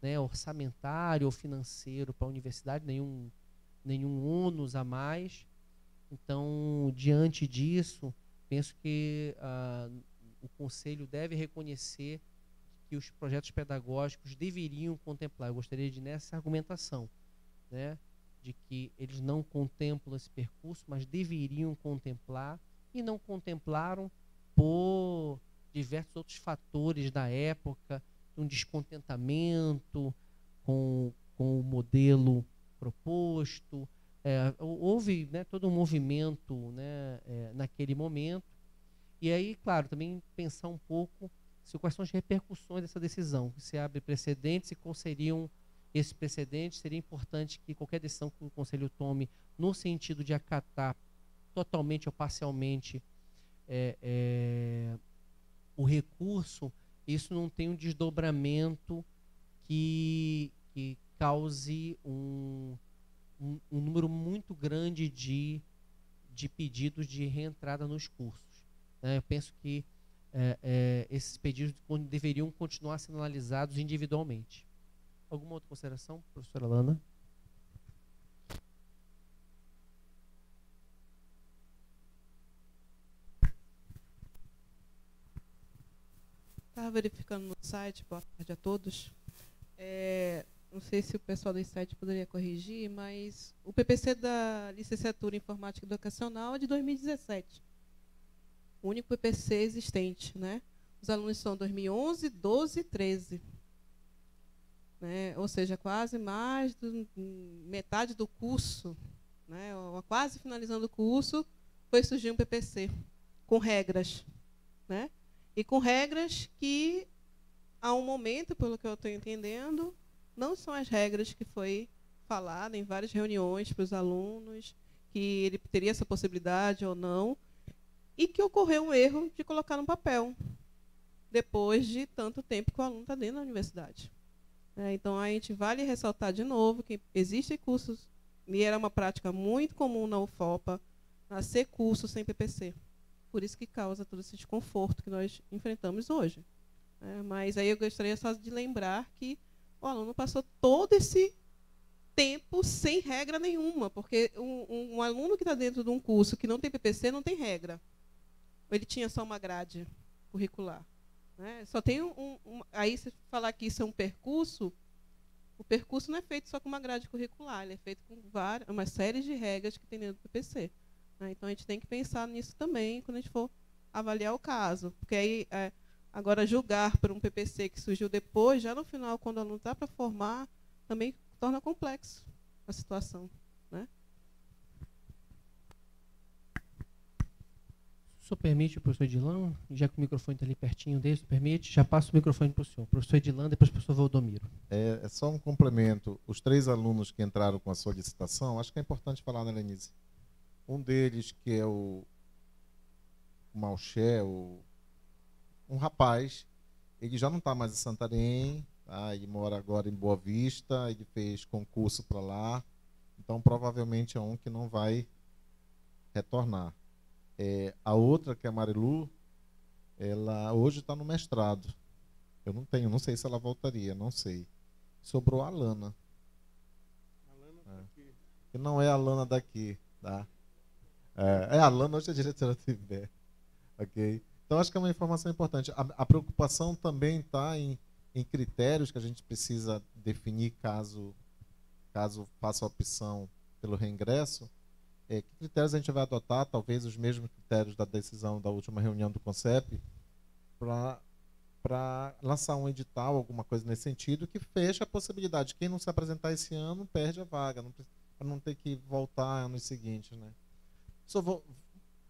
né, orçamentário ou financeiro para a universidade, nenhum, nenhum ônus a mais. Então, diante disso, penso que ah, o Conselho deve reconhecer que os projetos pedagógicos deveriam contemplar. Eu gostaria de nessa argumentação, né, de que eles não contemplam esse percurso, mas deveriam contemplar e não contemplaram por diversos outros fatores da época, um descontentamento com, com o modelo proposto. É, houve né, todo um movimento né, é, naquele momento. E aí, claro, também pensar um pouco se quais são as repercussões dessa decisão. Se abre precedentes e quais seriam esses precedentes. Seria importante que qualquer decisão que o Conselho tome no sentido de acatar totalmente ou parcialmente é, é o recurso, isso não tem um desdobramento que, que cause um, um, um número muito grande de, de pedidos de reentrada nos cursos. Né? Eu penso que é, é, esses pedidos deveriam continuar sendo analisados individualmente. Alguma outra consideração, professora Lana? Estava verificando no site, boa tarde a todos. É, não sei se o pessoal do site poderia corrigir, mas o PPC da Licenciatura em Informática Educacional é de 2017. Único PPC existente. Né? Os alunos são 2011, 12 e 13. Né? Ou seja, quase mais de metade do curso, né? quase finalizando o curso, foi surgir um PPC com regras. Né? E com regras que, a um momento, pelo que eu estou entendendo, não são as regras que foi falada em várias reuniões para os alunos, que ele teria essa possibilidade ou não, e que ocorreu um erro de colocar no papel, depois de tanto tempo que o aluno está dentro da universidade. É, então, a gente vale ressaltar de novo que existem cursos, e era uma prática muito comum na UFOPA, nascer curso sem PPC por isso que causa todo esse desconforto que nós enfrentamos hoje. É, mas aí eu gostaria só de lembrar que o aluno passou todo esse tempo sem regra nenhuma, porque um, um aluno que está dentro de um curso que não tem PPC não tem regra. Ele tinha só uma grade curricular. Né? Só tem um, um, aí se falar que isso é um percurso, o percurso não é feito só com uma grade curricular, ele é feito com várias, uma série de regras que tem dentro do PPC. Né? Então, a gente tem que pensar nisso também quando a gente for avaliar o caso. Porque aí, é, agora, julgar por um PPC que surgiu depois, já no final, quando o aluno está para formar, também torna complexo a situação. Né? O senhor permite, professor Edilan, já que o microfone está ali pertinho dele, permite, já passo o microfone para o senhor. Professor Edilan, depois o professor Valdomiro. É, é, só um complemento. Os três alunos que entraram com a solicitação, acho que é importante falar, né, Lenise? Um deles, que é o, o Malché, o, um rapaz, ele já não está mais em Santarém, tá? ele mora agora em Boa Vista, ele fez concurso para lá, Então, provavelmente é um que não vai retornar. É, a outra, que é a Marilu, ela hoje está no mestrado. Eu não tenho, não sei se ela voltaria, não sei. Sobrou a Lana. A Lana é. Que não é a Lana daqui, tá? É, é a Lana hoje é a diretora do IBE. Ok? Então, acho que é uma informação importante. A, a preocupação também está em, em critérios que a gente precisa definir caso, caso faça a opção pelo reingresso. É, que critérios a gente vai adotar? Talvez os mesmos critérios da decisão da última reunião do CONCEP, para lançar um edital, alguma coisa nesse sentido, que feche a possibilidade. Quem não se apresentar esse ano perde a vaga, para não ter que voltar anos seguintes. Né?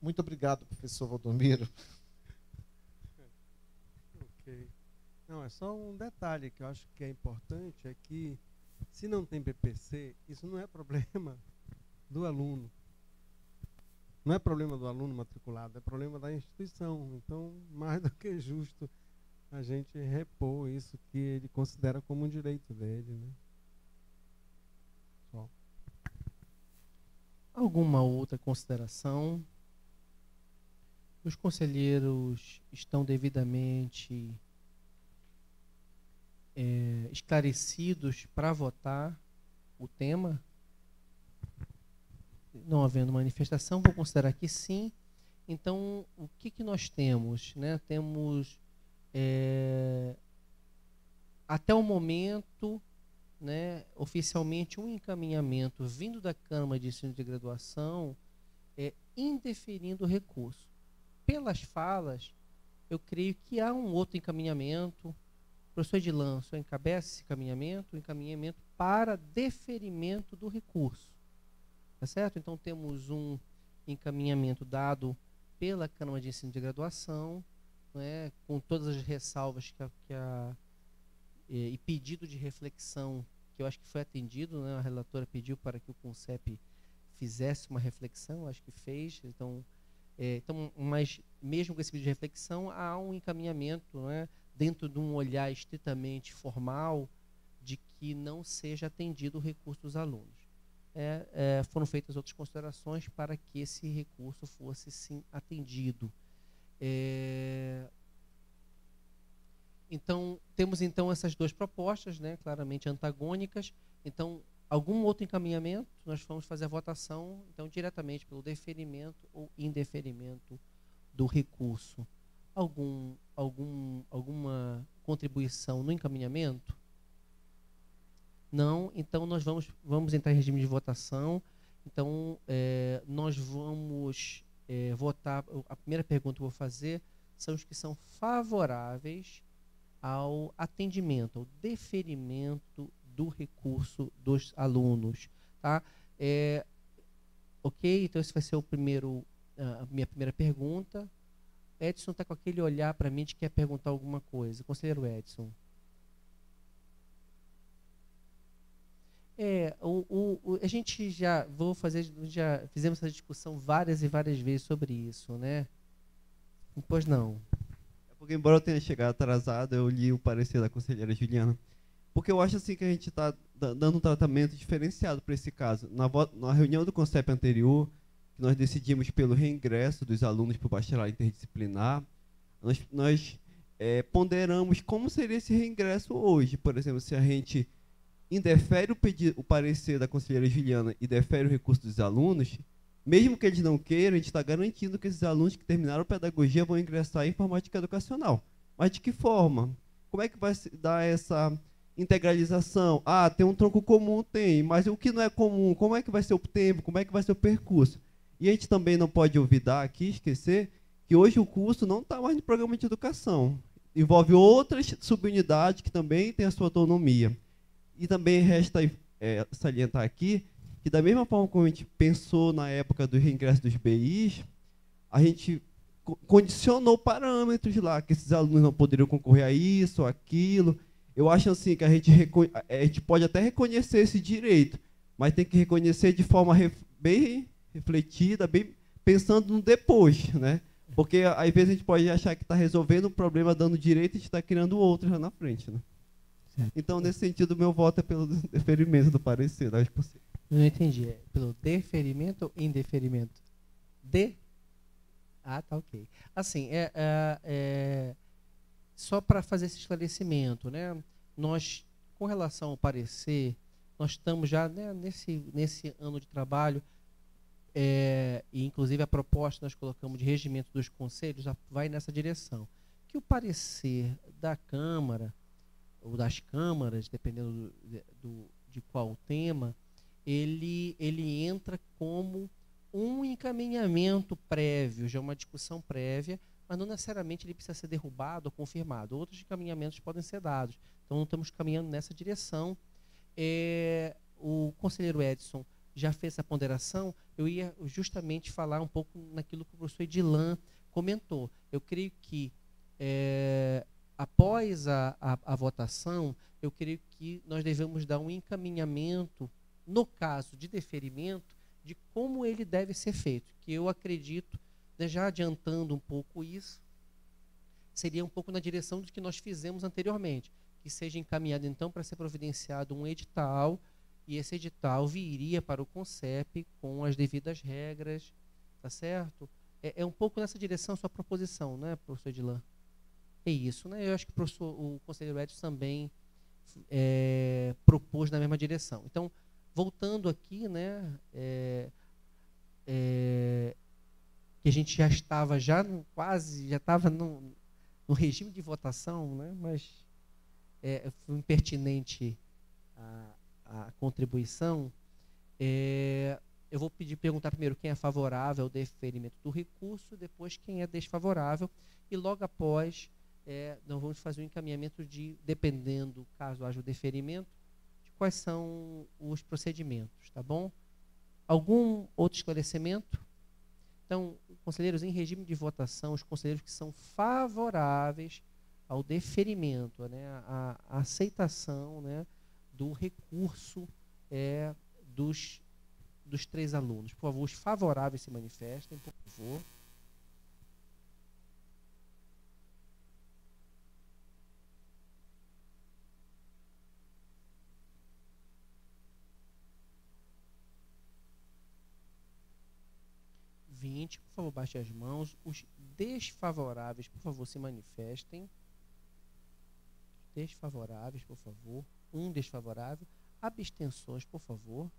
Muito obrigado, professor Valdomiro. Ok. Não, é só um detalhe que eu acho que é importante, é que se não tem PPC, isso não é problema do aluno. Não é problema do aluno matriculado, é problema da instituição. Então, mais do que justo a gente repor isso que ele considera como um direito dele. Né? Só. Alguma outra consideração? Os conselheiros estão devidamente é, esclarecidos para votar o tema? Não havendo manifestação, vou considerar que sim. Então, o que, que nós temos? Né? Temos, é, até o momento, né, oficialmente, um encaminhamento vindo da Câmara de Ensino de Graduação é, indeferindo o recurso pelas falas, eu creio que há um outro encaminhamento. O professor Edilan, o senhor encabeça esse encaminhamento, o encaminhamento para deferimento do recurso. Tá certo? Então temos um encaminhamento dado pela Câmara de Ensino de Graduação, né, com todas as ressalvas que a, que a e, pedido de reflexão que eu acho que foi atendido, né, a relatora pediu para que o CONCEP fizesse uma reflexão, acho que fez, então é, então, mas mesmo com esse vídeo de reflexão, há um encaminhamento né, dentro de um olhar estritamente formal de que não seja atendido o recurso dos alunos. É, é, foram feitas outras considerações para que esse recurso fosse sim atendido. É, então, temos então essas duas propostas, né, claramente antagônicas. Então, algum outro encaminhamento, nós vamos fazer a votação, então, diretamente pelo deferimento ou indeferimento do recurso. Algum, algum, alguma contribuição no encaminhamento? Não, então nós vamos, vamos entrar em regime de votação. Então, é, nós vamos é, votar. A primeira pergunta que eu vou fazer são os que são favoráveis ao atendimento, ao deferimento do recurso dos alunos. Tá? É, ok, então esse vai ser o primeiro, a minha primeira pergunta. Edson está com aquele olhar para mim de que quer perguntar alguma coisa. Conselheiro Edson. É, o, o, o, a gente já vou fazer, já fizemos essa discussão várias e várias vezes sobre isso, né? Pois não. É porque embora eu tenha chegado atrasado, eu li o parecer da conselheira Juliana. Porque eu acho assim que a gente está dando um tratamento diferenciado para esse caso. Na, na, reunião do CONCEP anterior, que nós decidimos pelo reingresso dos alunos para o bacharelado interdisciplinar, nós, nós é, ponderamos como seria esse reingresso hoje. Por exemplo, se a gente indefere o, pedido, o parecer da conselheira Juliana e defere o recurso dos alunos, mesmo que eles não queiram, a gente está garantindo que esses alunos que terminaram pedagogia vão ingressar em informática educacional. Mas de que forma? Como é que vai se dar essa integralização. Ah, tem um tronco comum, tem, mas o que não é comum, como é que vai ser o tempo, como é que vai ser o percurso? E a gente também não pode olvidar aqui, esquecer, que hoje o curso não está mais no programa de educação. Envolve outras subunidades que também têm a sua autonomia. E também resta é, salientar aqui que, da mesma forma como a gente pensou na época do reingresso dos BIs, a gente condicionou parâmetros lá, que esses alunos não poderiam concorrer a isso, aquilo, eu acho assim que a gente, a gente pode até reconhecer esse direito, mas tem que reconhecer de forma ref, bem refletida, bem pensando no depois, né? Porque às vezes a gente pode achar que está resolvendo um problema dando direito e está criando outros lá na frente, né? Então, nesse sentido, meu voto é pelo deferimento do parecer. Acho Não entendi. É pelo deferimento ou indeferimento? De? Ah, tá ok. Assim, é, é, é só para fazer esse esclarecimento, né? Nós, com relação ao parecer, nós estamos já né, nesse, nesse ano de trabalho, é, e inclusive a proposta que nós colocamos de regimento dos conselhos vai nessa direção. Que o parecer da Câmara, ou das câmaras, dependendo do, do, de qual tema, ele, ele entra como um encaminhamento prévio, já uma discussão prévia, mas não necessariamente ele precisa ser derrubado ou confirmado. Outros encaminhamentos podem ser dados. Então, estamos caminhando nessa direção. É, o conselheiro Edson já fez essa ponderação. Eu ia justamente falar um pouco naquilo que o professor Edilan comentou. Eu creio que é, após a, a, a, votação, eu creio que nós devemos dar um encaminhamento, no caso de deferimento, de como ele deve ser feito. Que eu acredito, né, já adiantando um pouco isso, seria um pouco na direção do que nós fizemos anteriormente. Que seja encaminhado, então, para ser providenciado um edital, e esse edital viria para o CONCEP com as devidas regras, tá certo? É, é um pouco nessa direção a sua proposição, né, professor Edilan? É isso, né? Eu acho que o, professor, o conselheiro Edson também é, propôs na mesma direção. Então, voltando aqui, né, é, é, que a gente já estava já no, quase, já estava no, no, regime de votação, né, mas é, foi impertinente a, a contribuição. É, eu vou pedir perguntar primeiro quem é favorável ao deferimento do recurso, depois quem é desfavorável, e logo após é, nós vamos fazer um encaminhamento de, dependendo, caso haja o deferimento, de quais são os procedimentos, tá bom? Algum outro esclarecimento? Então, conselheiros, em regime de votação, os conselheiros que são favoráveis ao deferimento, né, aceitação né, do recurso é, dos, dos três alunos. Por favor, os favoráveis se manifestem, por favor. 20, por favor, baixe as mãos. Os desfavoráveis, por favor, se manifestem. Desfavoráveis, por favor. Um desfavorável. Abstenções, por favor.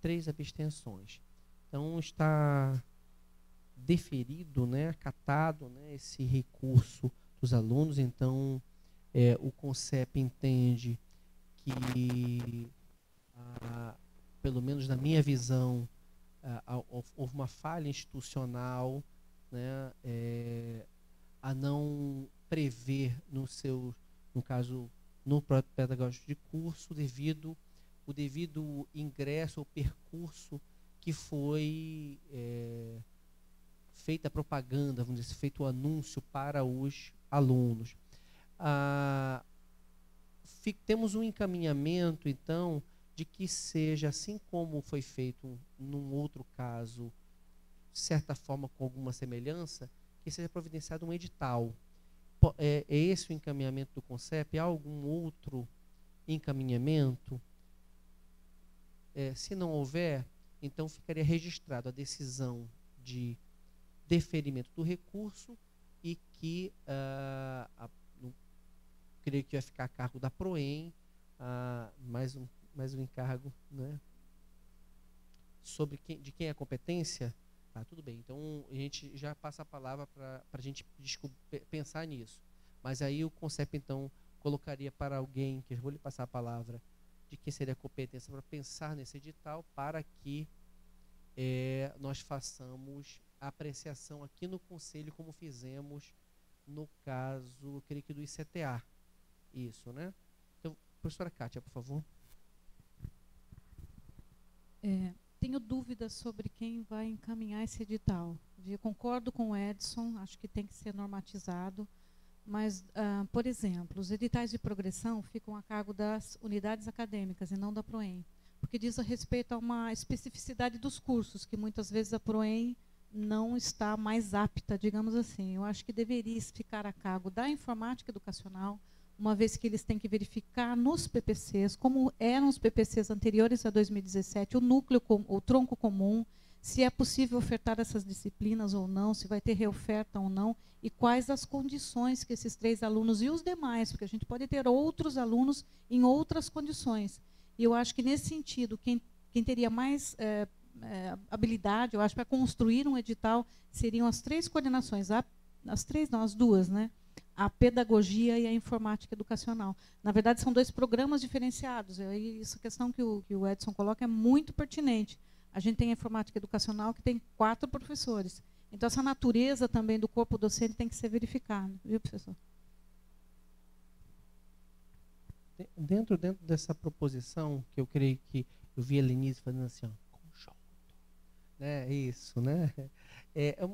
Três abstenções. Então está deferido, né, acatado né, esse recurso dos alunos. Então é, o CONCEP entende que a, pelo menos na minha visão, uh, houve uma falha institucional né, é, a não prever no seu, no caso, no próprio pedagógico de curso, devido o devido ingresso ou percurso que foi é, feita a propaganda, vamos dizer, feito o anúncio para os alunos. Ah, temos um encaminhamento, então, de que seja, assim como foi feito num outro caso, de certa forma com alguma semelhança, que seja providenciado um edital. É, é esse o encaminhamento do CONCEP? Há algum outro encaminhamento? É, se não houver, então ficaria registrado a decisão de deferimento do recurso e que, uh, a, creio que vai ficar a cargo da PROEM, uh, mais um mais um encargo, né? Sobre quem, de quem é a competência, tá tudo bem. Então a gente já passa a palavra para a gente pensar nisso. Mas aí o conceito então colocaria para alguém que eu vou lhe passar a palavra de quem seria a competência para pensar nesse edital para que é, nós façamos a apreciação aqui no conselho como fizemos no caso, eu creio que do ICTA. Isso, né? Então, professora Kátia, por favor. É, tenho dúvidas sobre quem vai encaminhar esse edital. Eu concordo com o Edson, acho que tem que ser normatizado, mas, ah, por exemplo, os editais de progressão ficam a cargo das unidades acadêmicas e não da PROEM, porque diz a respeito a uma especificidade dos cursos, que muitas vezes a PROEM não está mais apta, digamos assim. Eu acho que deveria ficar a cargo da informática educacional, uma vez que eles têm que verificar nos PPCs, como eram os PPCs anteriores a 2017, o núcleo, o tronco comum, se é possível ofertar essas disciplinas ou não, se vai ter reoferta ou não, e quais as condições que esses três alunos e os demais, porque a gente pode ter outros alunos em outras condições. E eu acho que, nesse sentido, quem, quem teria mais é, é, habilidade, eu acho, para construir um edital, seriam as três coordenações, a, as três, não, as duas, né? A pedagogia e a informática educacional. Na verdade, são dois programas diferenciados. E essa questão que o, que o Edson coloca é muito pertinente. A gente tem a informática educacional que tem quatro professores. Então, essa natureza também do corpo docente tem que ser verificada, viu, professor? Dentro, dentro dessa proposição, que eu creio que eu vi a Lenise fazendo assim, ó, conjunto. Né? Isso, né? É, é,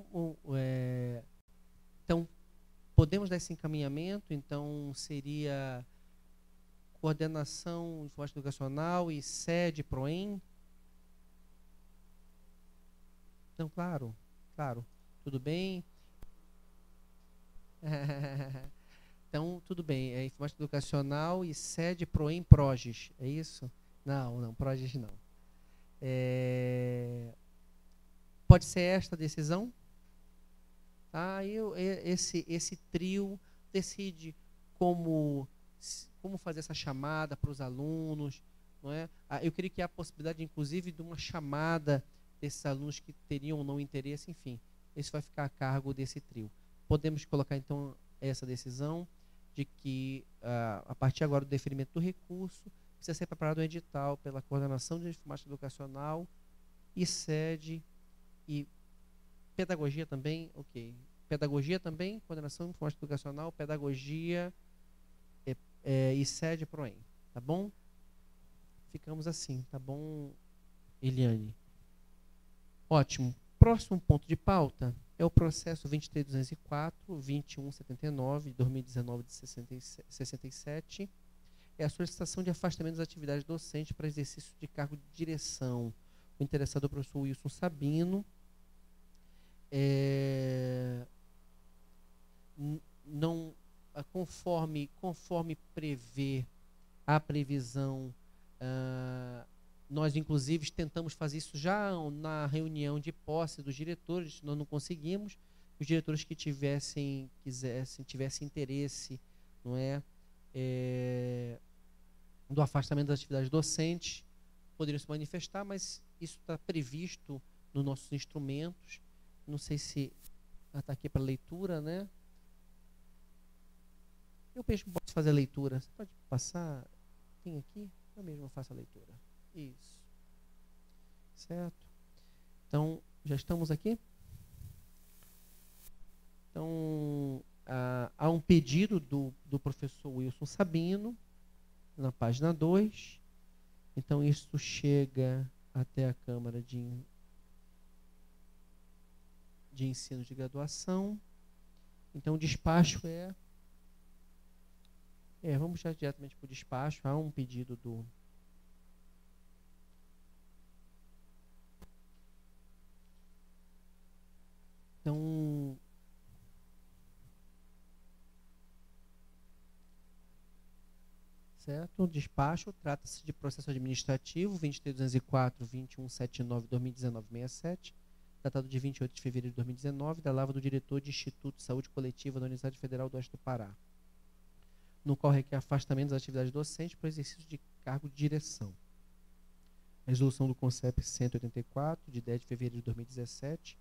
é, então, podemos dar esse encaminhamento, então seria coordenação de informática educacional e sede PROEM. Então, claro, claro, tudo bem. então, tudo bem, é informática educacional e sede PROEM PROGES, é isso? Não, não, PROGES não. É... Pode ser esta a decisão? Tá? Eu, esse, esse trio decide como, como fazer essa chamada para os alunos. Não é? Ah, eu creio que há a possibilidade, inclusive, de uma chamada desses alunos que teriam ou não interesse, enfim. Isso vai ficar a cargo desse trio. Podemos colocar, então, essa decisão de que, uh, a partir agora do deferimento do recurso, precisa ser preparado um edital pela coordenação de informática educacional e sede e Pedagogia também, ok. Pedagogia também, coordenação informática educacional, pedagogia é, é, e sede PROEM, tá bom? Ficamos assim, tá bom, Eliane? Ótimo. Próximo ponto de pauta é o processo 23204, 2179, 2019 de 67. É a solicitação de afastamento das atividades docentes para exercício de cargo de direção. O interessado é o professor Wilson Sabino, é, não conforme conforme prevê a previsão uh, nós inclusive tentamos fazer isso já na reunião de posse dos diretores nós não conseguimos. Os diretores que tivessem quisessem tivessem interesse não é, é do afastamento das atividades docentes poderiam se manifestar mas isso está previsto nos nossos instrumentos não sei se ela está aqui para leitura, né? Eu que posso fazer a leitura. Você pode passar? Tem aqui? Eu mesmo faço a leitura. Isso. Certo? Então, já estamos aqui? Então, há, há um pedido do, do professor Wilson Sabino, na página 2. Então, isso chega até a Câmara de de ensino de graduação. Então, o despacho é. É, vamos já diretamente para o despacho. Há um pedido do. Então. Certo? Despacho trata-se de processo administrativo 23204 2179 2019 67 datado de 28 de fevereiro de 2019, da lava do diretor de Instituto de Saúde Coletiva da Universidade Federal do Oeste do Pará, no qual requer afastamento das atividades docentes para exercício de cargo de direção. A resolução do CONCEP 184, de 10 de fevereiro de 2017,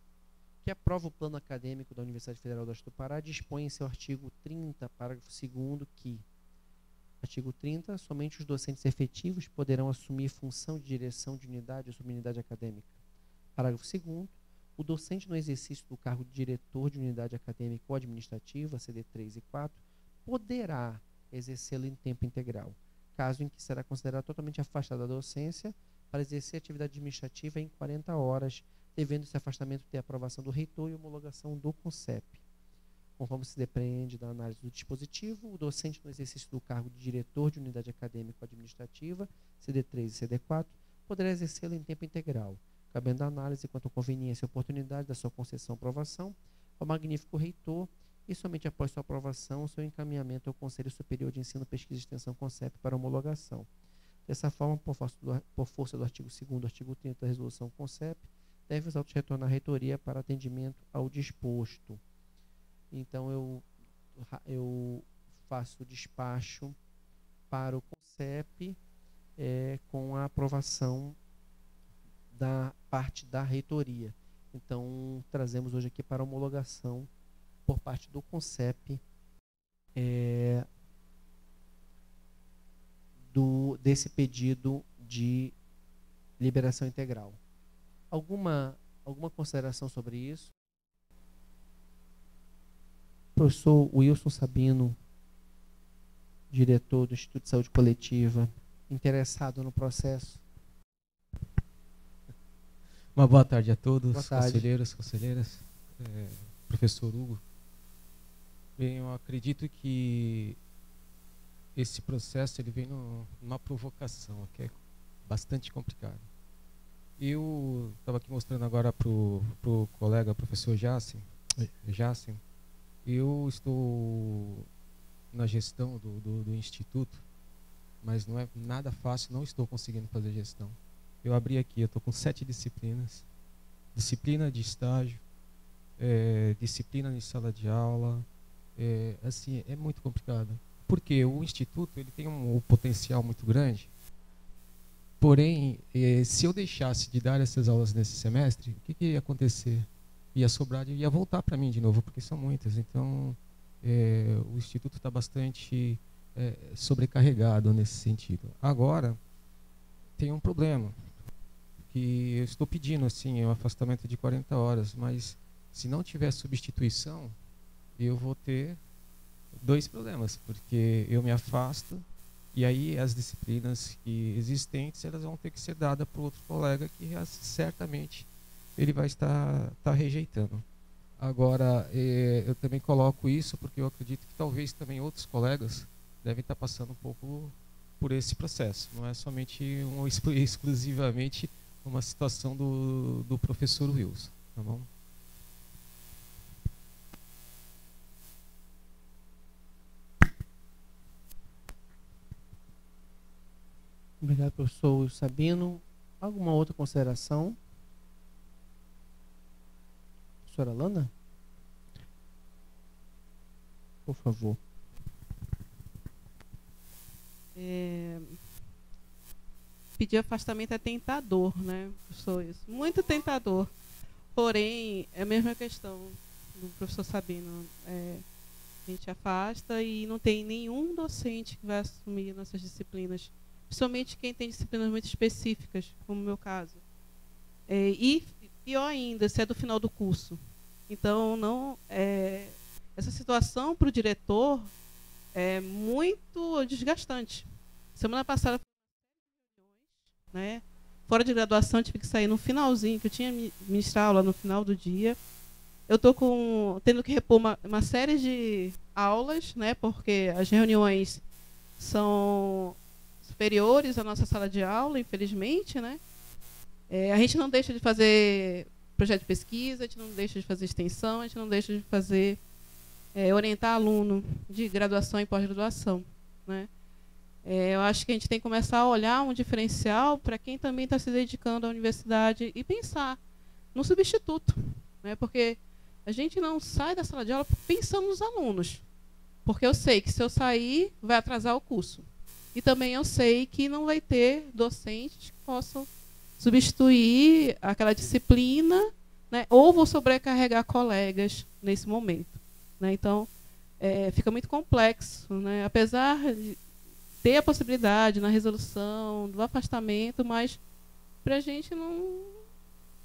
que aprova o plano acadêmico da Universidade Federal do Oeste do Pará, dispõe em seu artigo 30, parágrafo 2 que Artigo 30. Somente os docentes efetivos poderão assumir função de direção de unidade ou subunidade acadêmica. Parágrafo 2 o docente no exercício do cargo de diretor de unidade acadêmica ou administrativa, CD 3 e 4, poderá exercê-lo em tempo integral, caso em que será considerado totalmente afastado da docência para exercer atividade administrativa em 40 horas, devendo esse afastamento ter aprovação do reitor e homologação do CONCEP. Conforme se depreende da análise do dispositivo, o docente no exercício do cargo de diretor de unidade acadêmica ou administrativa, CD3 e CD4, poderá exercê-lo em tempo integral, cabendo a análise quanto à conveniência e oportunidade da sua concessão ou aprovação ao magnífico reitor e somente após sua aprovação, seu encaminhamento ao Conselho Superior de Ensino, Pesquisa e Extensão CONCEP para homologação. Dessa forma, por força do, por força do artigo 2 artigo 30 da resolução CONCEP, deve os autos retornar à reitoria para atendimento ao disposto. Então, eu, eu faço o despacho para o CONCEP é, com a aprovação da parte da reitoria. Então, trazemos hoje aqui para homologação por parte do CONCEP é, do, desse pedido de liberação integral. Alguma, alguma consideração sobre isso? Professor Wilson Sabino, diretor do Instituto de Saúde Coletiva, interessado no processo? Uma boa tarde a todos, tarde. conselheiros, conselheiras, é, professor Hugo. Bem, eu acredito que esse processo ele vem no, numa provocação que é bastante complicado. Eu estava aqui mostrando agora para o colega professor Jacen, Jacen, eu estou na gestão do, do, do, instituto, mas não é nada fácil, não estou conseguindo fazer gestão. Eu abri aqui, eu estou com sete disciplinas, disciplina de estágio, é, disciplina em sala de aula, é, assim, é muito complicado. Porque o instituto ele tem um, um potencial muito grande, porém, é, se eu deixasse de dar essas aulas nesse semestre, o que, que ia acontecer? Ia sobrar, ia voltar para mim de novo, porque são muitas. Então, é, o instituto está bastante é, sobrecarregado nesse sentido. Agora, tem um problema, que eu estou pedindo assim, um afastamento de 40 horas, mas se não tiver substituição, eu vou ter dois problemas, porque eu me afasto e aí as disciplinas que existentes elas vão ter que ser dadas para outro colega que certamente ele vai estar, estar rejeitando. Agora, eh, eu também coloco isso porque eu acredito que talvez também outros colegas devem estar passando um pouco por esse processo. Não é somente um, exclusivamente uma situação do, do professor Wilson. Tá bom? Obrigado, professor Sabino. Alguma outra consideração? Professora Lana? Por favor. É, pedir afastamento é tentador, né, professor? Muito tentador. Porém, é a mesma questão do professor Sabino. É, a gente afasta e não tem nenhum docente que vai assumir nossas disciplinas, principalmente quem tem disciplinas muito específicas, como o meu caso. É, e pior ainda, se é do final do curso. Então, não é, essa situação para o diretor é muito desgastante. Semana passada, né, fora de graduação, tive que sair no finalzinho, que eu tinha ministrar aula no final do dia. Eu estou com, tendo que repor uma, uma série de aulas, né, porque as reuniões são superiores à nossa sala de aula, infelizmente, né? É, a gente não deixa de fazer projeto de pesquisa, a gente não deixa de fazer extensão, a gente não deixa de fazer é, orientar aluno de graduação e pós-graduação, né? É, eu acho que a gente tem que começar a olhar um diferencial para quem também está se dedicando à universidade e pensar no substituto, né? Porque a gente não sai da sala de aula pensando nos alunos, porque eu sei que se eu sair vai atrasar o curso e também eu sei que não vai ter docentes que possam substituir aquela disciplina, né, ou vou sobrecarregar colegas nesse momento. Né? Então, é, fica muito complexo. Né? Apesar de ter a possibilidade na resolução do afastamento, mas para a gente não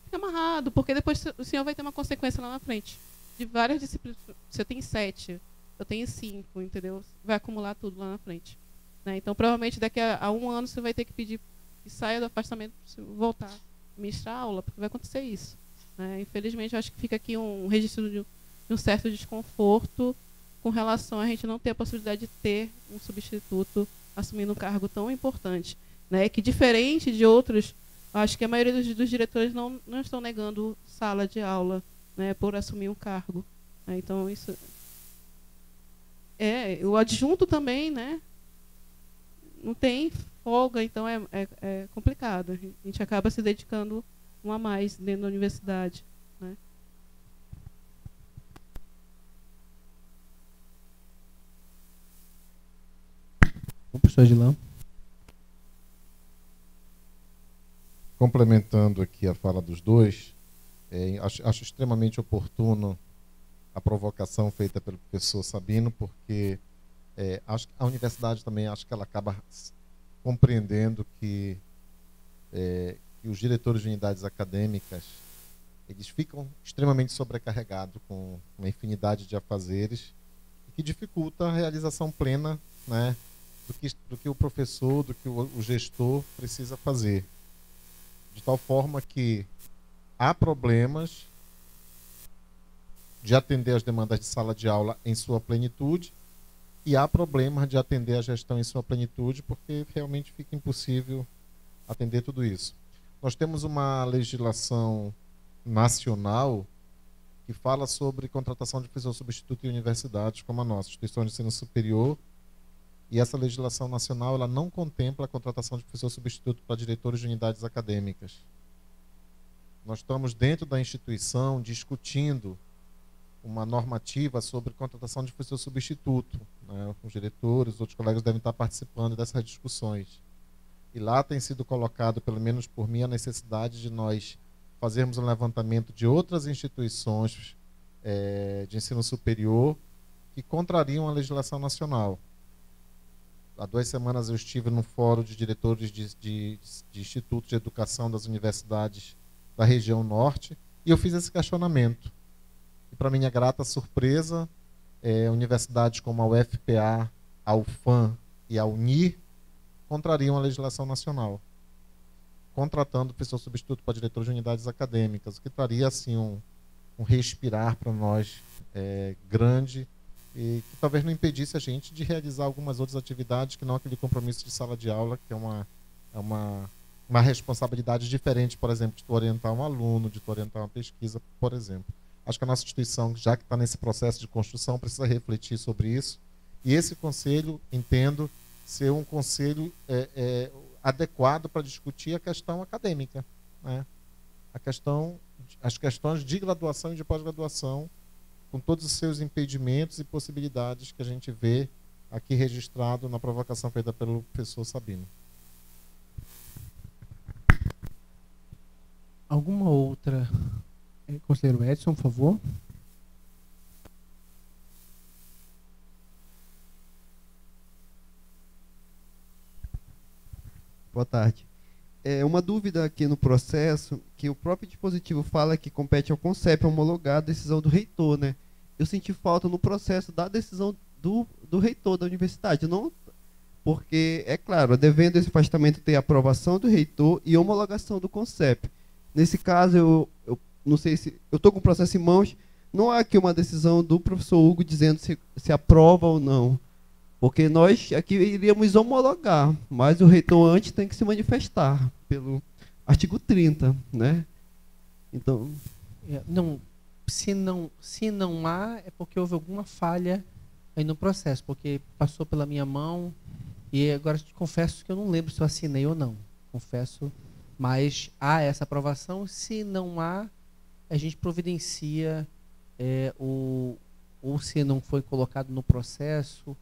fica amarrado, porque depois o senhor vai ter uma consequência lá na frente. De várias disciplinas. Você tem sete, eu tenho cinco, entendeu? Vai acumular tudo lá na frente. Né? Então, provavelmente, daqui a, a um ano, você vai ter que pedir que saia do afastamento para voltar a ministrar aula, porque vai acontecer isso. Né? Infelizmente, acho que fica aqui um registro de, de um certo desconforto com relação a gente não ter a possibilidade de ter um substituto assumindo um cargo tão importante. Né? Que, diferente de outros, acho que a maioria dos, dos diretores não, não estão negando sala de aula né, por assumir um cargo. Né? Então, isso É, o adjunto também, né? Não tem folga, então é, é, é complicado. A gente acaba se dedicando um a mais dentro da universidade. Né? O professor Edilão. Complementando aqui a fala dos dois, é, acho, acho, extremamente oportuno a provocação feita pelo professor Sabino, porque é, acho, a universidade também acho que ela acaba compreendendo que, é, que os diretores de unidades acadêmicas eles ficam extremamente sobrecarregados com uma infinidade de afazeres que dificulta a realização plena né, do, que, do que o professor, do que o, o gestor precisa fazer. De tal forma que há problemas de atender as demandas de sala de aula em sua plenitude e há problemas de atender a gestão em sua plenitude porque realmente fica impossível atender tudo isso. Nós temos uma legislação nacional que fala sobre contratação de professor substituto em universidades como a nossa, instituição de ensino superior, e essa legislação nacional ela não contempla a contratação de professor substituto para diretores de unidades acadêmicas. Nós estamos dentro da instituição discutindo uma normativa sobre contratação de professor substituto. Né? Os diretores, os outros colegas devem estar participando dessas discussões. E lá tem sido colocado, pelo menos por mim, a necessidade de nós fazermos um levantamento de outras instituições é, de ensino superior que contrariam a legislação nacional há duas semanas eu estive no fórum de diretores de, de, de institutos de educação das universidades da região norte e eu fiz esse questionamento. E para minha grata surpresa, é, universidades como a UFPA, a UFAM e a UNIR contrariam a legislação nacional, contratando pessoa substituto para diretores de unidades acadêmicas, o que traria assim um, um respirar para nós é, grande e que talvez não impedisse a gente de realizar algumas outras atividades que não aquele compromisso de sala de aula, que é uma, é uma, uma responsabilidade diferente, por exemplo, de tu orientar um aluno, de tu orientar uma pesquisa, por exemplo. Acho que a nossa instituição, já que está nesse processo de construção, precisa refletir sobre isso. E esse conselho, entendo, ser um conselho é, é, adequado para discutir a questão acadêmica, né? a questão, as questões de graduação e de pós-graduação com todos os seus impedimentos e possibilidades que a gente vê aqui registrado na provocação feita pelo professor Sabino. Alguma outra? É, conselheiro Edson, por favor. Boa tarde. É uma dúvida aqui no processo, que o próprio dispositivo fala que compete ao CONCEP homologar a decisão do reitor, né? Eu senti falta no processo da decisão do, do reitor da universidade, não porque, é claro, devendo esse afastamento ter aprovação do reitor e homologação do CONCEP. Nesse caso, eu, eu não sei se... Eu estou com o processo em mãos, não há aqui uma decisão do professor Hugo dizendo se, se aprova ou não. Porque nós aqui iríamos homologar, mas o reitor antes tem que se manifestar pelo artigo 30, né? Então, é, não, se não, se não há é porque houve alguma falha aí no processo, porque passou pela minha mão e agora te confesso que eu não lembro se eu assinei ou não. Confesso, mas há essa aprovação. Se não há, a gente providencia é, o ou se não foi colocado no processo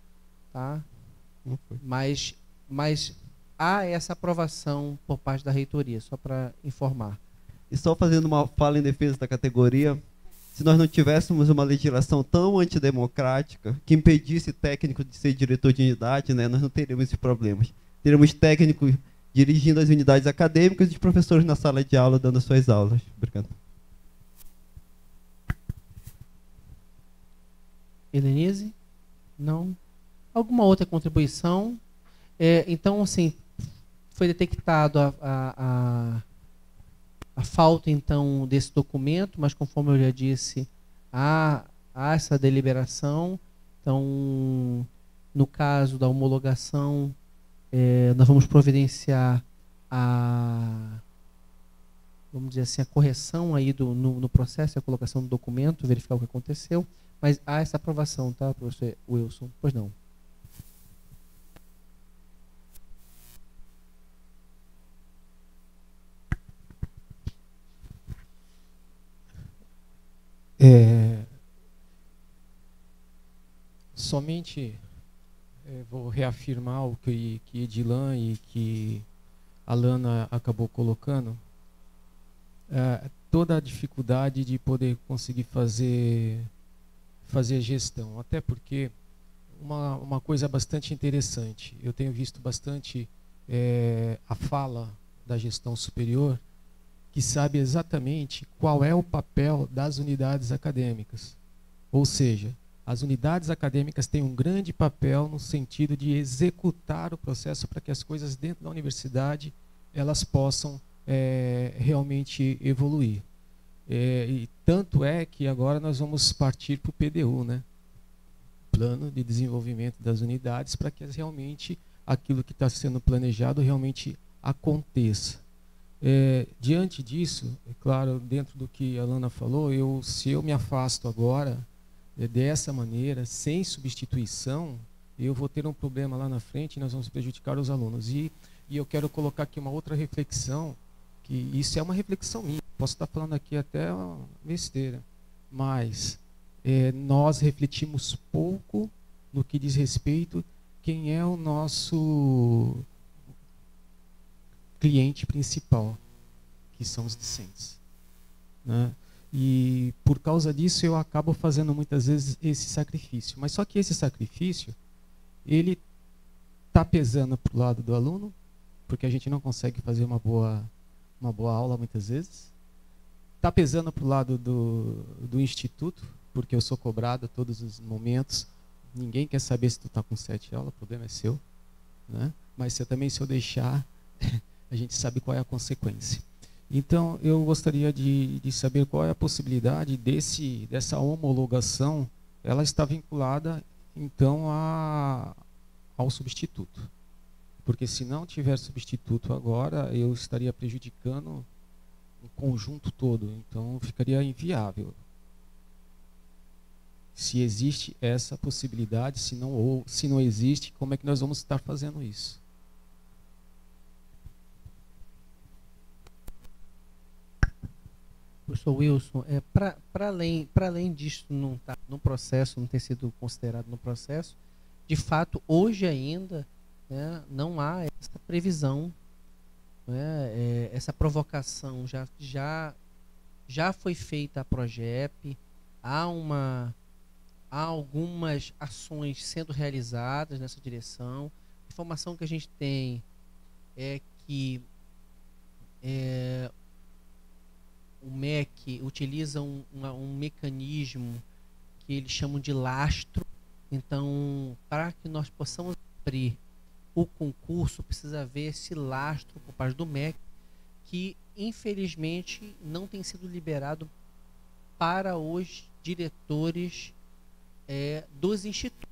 tá? Mas, mas há essa aprovação por parte da reitoria, só para informar. E só fazendo uma fala em defesa da categoria, se nós não tivéssemos uma legislação tão antidemocrática que impedisse técnico de ser diretor de unidade, né, nós não teríamos esses problemas. Teríamos técnicos dirigindo as unidades acadêmicas e os professores na sala de aula dando as suas aulas. Obrigado. Helenise? Não? alguma outra contribuição. É, então, assim, foi detectado a, a, a, a, falta, então, desse documento, mas conforme eu já disse, há, há essa deliberação. Então, no caso da homologação, é, nós vamos providenciar a vamos dizer assim, a correção aí do, no, no processo, a colocação do documento, verificar o que aconteceu. Mas há essa aprovação, tá, professor Wilson? Pois não. É, somente é, vou reafirmar o que, que Edilan e que a Lana acabou colocando. É, toda a dificuldade de poder conseguir fazer, fazer gestão. Até porque uma, uma coisa bastante interessante, eu tenho visto bastante é, a fala da gestão superior que sabe exatamente qual é o papel das unidades acadêmicas. Ou seja, as unidades acadêmicas têm um grande papel no sentido de executar o processo para que as coisas dentro da universidade elas possam é, realmente evoluir. É, e tanto é que agora nós vamos partir para o PDU, né? Plano de Desenvolvimento das Unidades, para que realmente aquilo que está sendo planejado realmente aconteça. É, diante disso, é claro, dentro do que a Lana falou, eu, se eu me afasto agora é, dessa maneira, sem substituição, eu vou ter um problema lá na frente e nós vamos prejudicar os alunos. E, e eu quero colocar aqui uma outra reflexão, que isso é uma reflexão minha, posso estar falando aqui até uma besteira, mas é, nós refletimos pouco no que diz respeito quem é o nosso cliente principal, que são os discentes. Né? E por causa disso eu acabo fazendo muitas vezes esse sacrifício. Mas só que esse sacrifício, ele está pesando para o lado do aluno, porque a gente não consegue fazer uma boa, uma boa aula muitas vezes. Está pesando para o lado do, do instituto, porque eu sou cobrado a todos os momentos. Ninguém quer saber se tu está com sete aulas, o problema é seu. Né? Mas se eu também, se eu deixar, a gente sabe qual é a consequência. Então, eu gostaria de, de saber qual é a possibilidade desse, dessa homologação, ela está vinculada, então, a, ao substituto. Porque se não tiver substituto agora, eu estaria prejudicando o conjunto todo, então ficaria inviável. Se existe essa possibilidade, se não, ou se não existe, como é que nós vamos estar fazendo isso? Professor Wilson, é, para além, além disso não estar tá no processo, não ter sido considerado no processo, de fato, hoje ainda né, não há essa previsão, né, é, essa provocação já, já, já foi feita a Progep, há, uma, há algumas ações sendo realizadas nessa direção. A informação que a gente tem é que é, o MEC utiliza um, uma, um mecanismo que eles chamam de lastro. Então, para que nós possamos abrir o concurso, precisa haver esse lastro por parte do MEC, que infelizmente não tem sido liberado para os diretores é, dos institutos.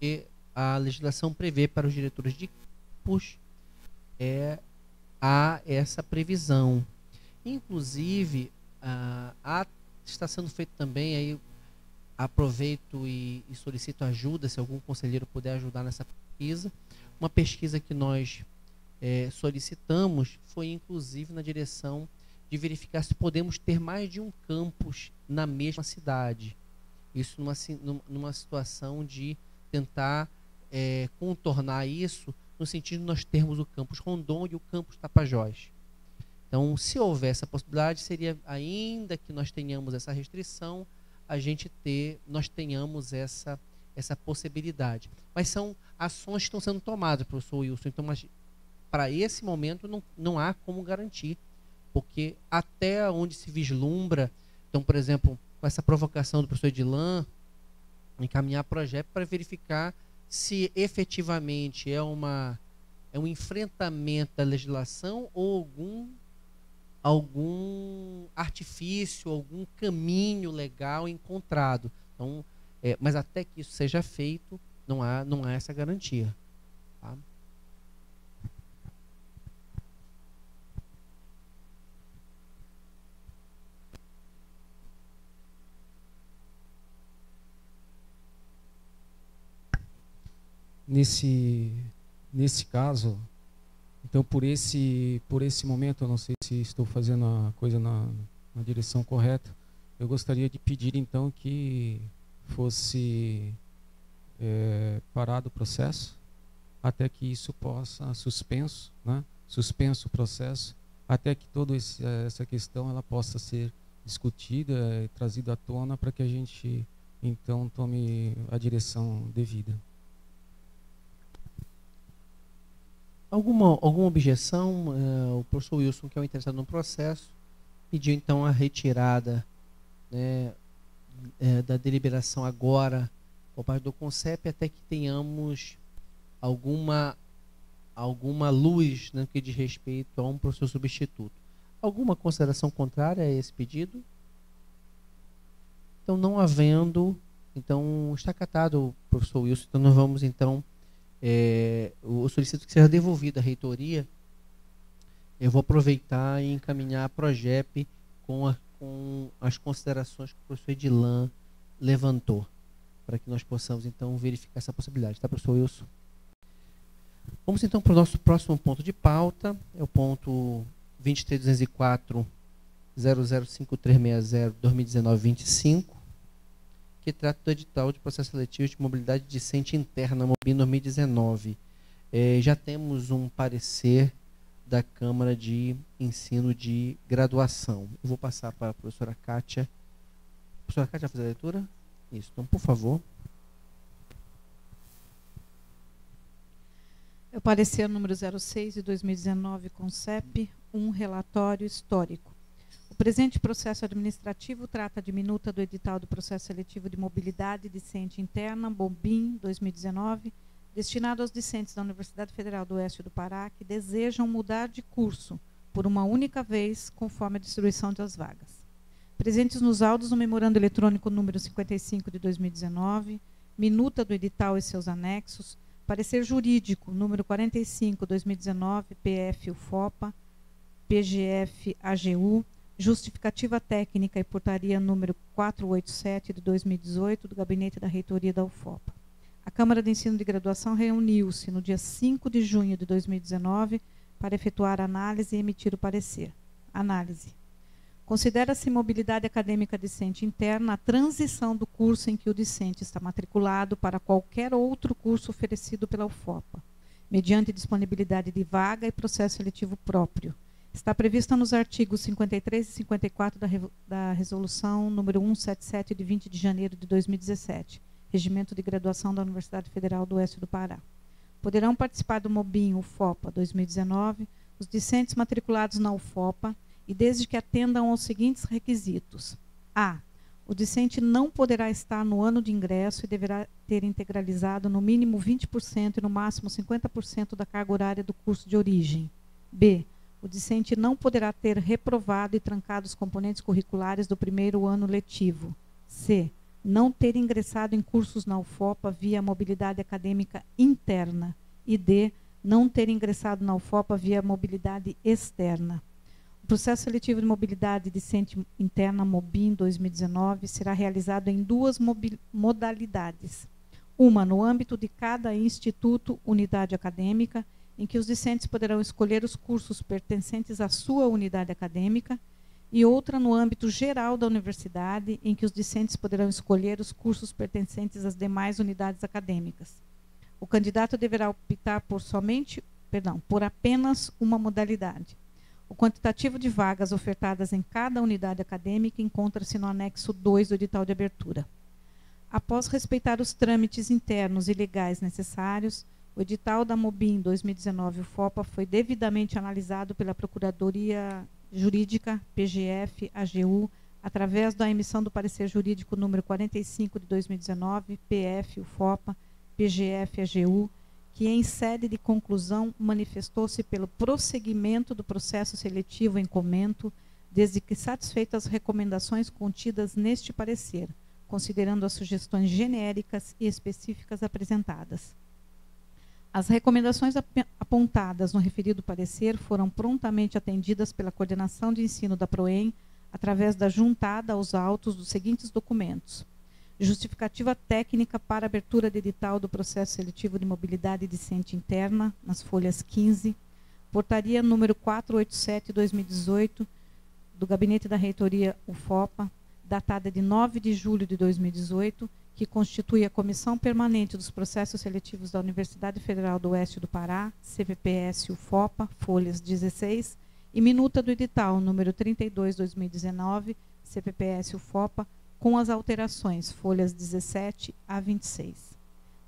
E a legislação prevê para os diretores de campus é, há essa previsão. Inclusive, ah, está sendo feito também, aí aproveito e, e, solicito ajuda, se algum conselheiro puder ajudar nessa pesquisa. Uma pesquisa que nós é, solicitamos foi inclusive na direção de verificar se podemos ter mais de um campus na mesma cidade. Isso numa, numa situação de tentar é, contornar isso no sentido de nós termos o campus Rondon e o campus Tapajós. Então, se houver essa possibilidade, seria ainda que nós tenhamos essa restrição, a gente ter, nós tenhamos essa essa possibilidade. Mas são ações que estão sendo tomadas, professor Wilson. Então, para esse momento não, não há como garantir, porque até onde se vislumbra, então, por exemplo, com essa provocação do professor Edilan, encaminhar projeto para verificar se efetivamente é uma é um enfrentamento da legislação ou algum algum artifício, algum caminho legal encontrado. Então, é, mas até que isso seja feito, não há, não há essa garantia. Tá? Nesse, nesse caso, então por esse, por esse momento, eu não sei se estou fazendo a coisa na, na direção correta, eu gostaria de pedir então que fosse é, parado o processo até que isso possa suspenso, né? suspenso o processo, até que toda essa questão ela possa ser discutida e trazida à tona para que a gente então tome a direção devida. Alguma, alguma objeção? Uh, o professor Wilson, que é o interessado no processo, pediu então a retirada né, é, da deliberação agora por parte do CONCEP até que tenhamos alguma alguma luz no que diz respeito a um professor substituto. Alguma consideração contrária a esse pedido? Então, não havendo, então está catado, professor Wilson, então nós vamos então, é, eu solicito que seja devolvido à reitoria, eu vou aproveitar e encaminhar a PROGEP com, a, com as considerações que o professor Edilan levantou, para que nós possamos então verificar essa possibilidade, tá, professor Wilson? Vamos então para o nosso próximo ponto de pauta, é o ponto 23204 005360 2019-25, que trata do edital de processo seletivo de mobilidade discente interna, MOBI 2019. É, já temos um parecer da Câmara de Ensino de Graduação. Eu vou passar para a professora Kátia. A professora Kátia vai fazer a leitura? Isso, então, por favor. É o parecer número 06 de 2019, CEP, um relatório histórico. Presente processo administrativo trata de minuta do edital do processo seletivo de mobilidade discente interna, BOMBIM 2019, destinado aos discentes da Universidade Federal do Oeste do Pará que desejam mudar de curso por uma única vez, conforme a distribuição das vagas. Presentes nos autos o memorando eletrônico número 55 de 2019, minuta do edital e seus anexos, Parecer jurídico, número 45, 2019, PF UFOPA, PGF AGU, justificativa técnica e portaria número 487 de 2018 do Gabinete da Reitoria da UFOPA. A Câmara de Ensino de Graduação reuniu-se no dia 5 de junho de 2019 para efetuar análise e emitir o parecer. Análise. Considera-se mobilidade acadêmica discente interna a transição do curso em que o discente está matriculado para qualquer outro curso oferecido pela UFOPA, mediante disponibilidade de vaga e processo seletivo próprio. Está prevista nos artigos 53 e 54 da, da Resolução número 177 de 20 de janeiro de 2017, Regimento de Graduação da Universidade Federal do Oeste do Pará. Poderão participar do MOBIM UFOPA 2019 os discentes matriculados na UFOPA e desde que atendam aos seguintes requisitos: a. O discente não poderá estar no ano de ingresso e deverá ter integralizado no mínimo 20% e no máximo 50% da carga horária do curso de origem. B. O discente não poderá ter reprovado e trancado os componentes curriculares do primeiro ano letivo. C. Não ter ingressado em cursos na UFOPA via mobilidade acadêmica interna. E D. Não ter ingressado na UFOPA via mobilidade externa processo seletivo de mobilidade decente interna MOBIM 2019 será realizado em duas modalidades. Uma no âmbito de cada instituto, unidade acadêmica, em que os discentes poderão escolher os cursos pertencentes à sua unidade acadêmica, e outra no âmbito geral da universidade, em que os discentes poderão escolher os cursos pertencentes às demais unidades acadêmicas. O candidato deverá optar por somente, perdão, por apenas uma modalidade. O quantitativo de vagas ofertadas em cada unidade acadêmica encontra-se no anexo 2 do edital de abertura. Após respeitar os trâmites internos e legais necessários, o edital da Mobim 2019 FOPA foi devidamente analisado pela Procuradoria Jurídica PGF AGU através da emissão do parecer jurídico número 45 de 2019 PF UFOPA PGF AGU que, em sede de conclusão, manifestou-se pelo prosseguimento do processo seletivo em comento, desde que satisfeitas as recomendações contidas neste parecer, considerando as sugestões genéricas e específicas apresentadas. As recomendações ap apontadas no referido parecer foram prontamente atendidas pela coordenação de ensino da PROEM através da juntada aos autos dos seguintes documentos: Justificativa técnica para abertura de edital do processo seletivo de mobilidade decente interna, nas folhas 15. Portaria número 487-2018, do Gabinete da Reitoria UFOPA, datada de 9 de julho de 2018, que constitui a Comissão Permanente dos Processos Seletivos da Universidade Federal do Oeste do Pará, CPPS UFOPA, folhas 16, e minuta do edital número 32/2019, CPPS UFOPA, com as alterações, folhas 17 a 26.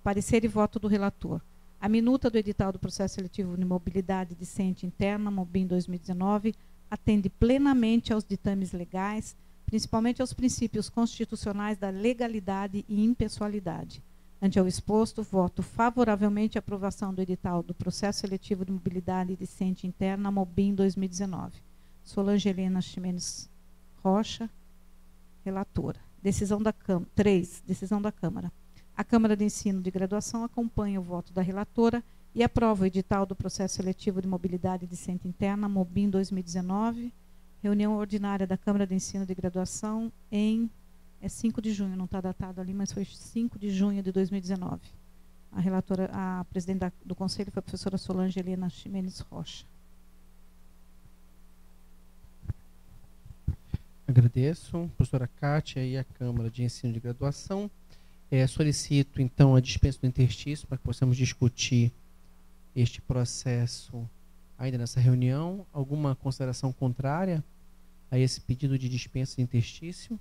Parecer e voto do relator. A minuta do edital do processo seletivo de mobilidade decente interna, MOBIM 2019, atende plenamente aos ditames legais, principalmente aos princípios constitucionais da legalidade e impessoalidade. Ante ao exposto, voto favoravelmente à aprovação do edital do processo seletivo de mobilidade decente interna MOBIM 2019. Solange Helena Ximenes Rocha, relatora. Decisão da Câmara. 3. Decisão da Câmara. A Câmara de Ensino de Graduação acompanha o voto da relatora e aprova o edital do processo seletivo de mobilidade decente interna MOBIM 2019 reunião ordinária da Câmara de Ensino de Graduação em é 5 de junho, não está datado ali, mas foi 5 de junho de 2019. A relatora, a presidente da, do conselho foi a professora Solange Helena Ximenes Rocha. Agradeço, professora Kátia e a Câmara de Ensino de Graduação. É, solicito, então, a dispensa do interstício para que possamos discutir este processo ainda nessa reunião. Alguma consideração contrária a esse pedido de dispensa de interstício?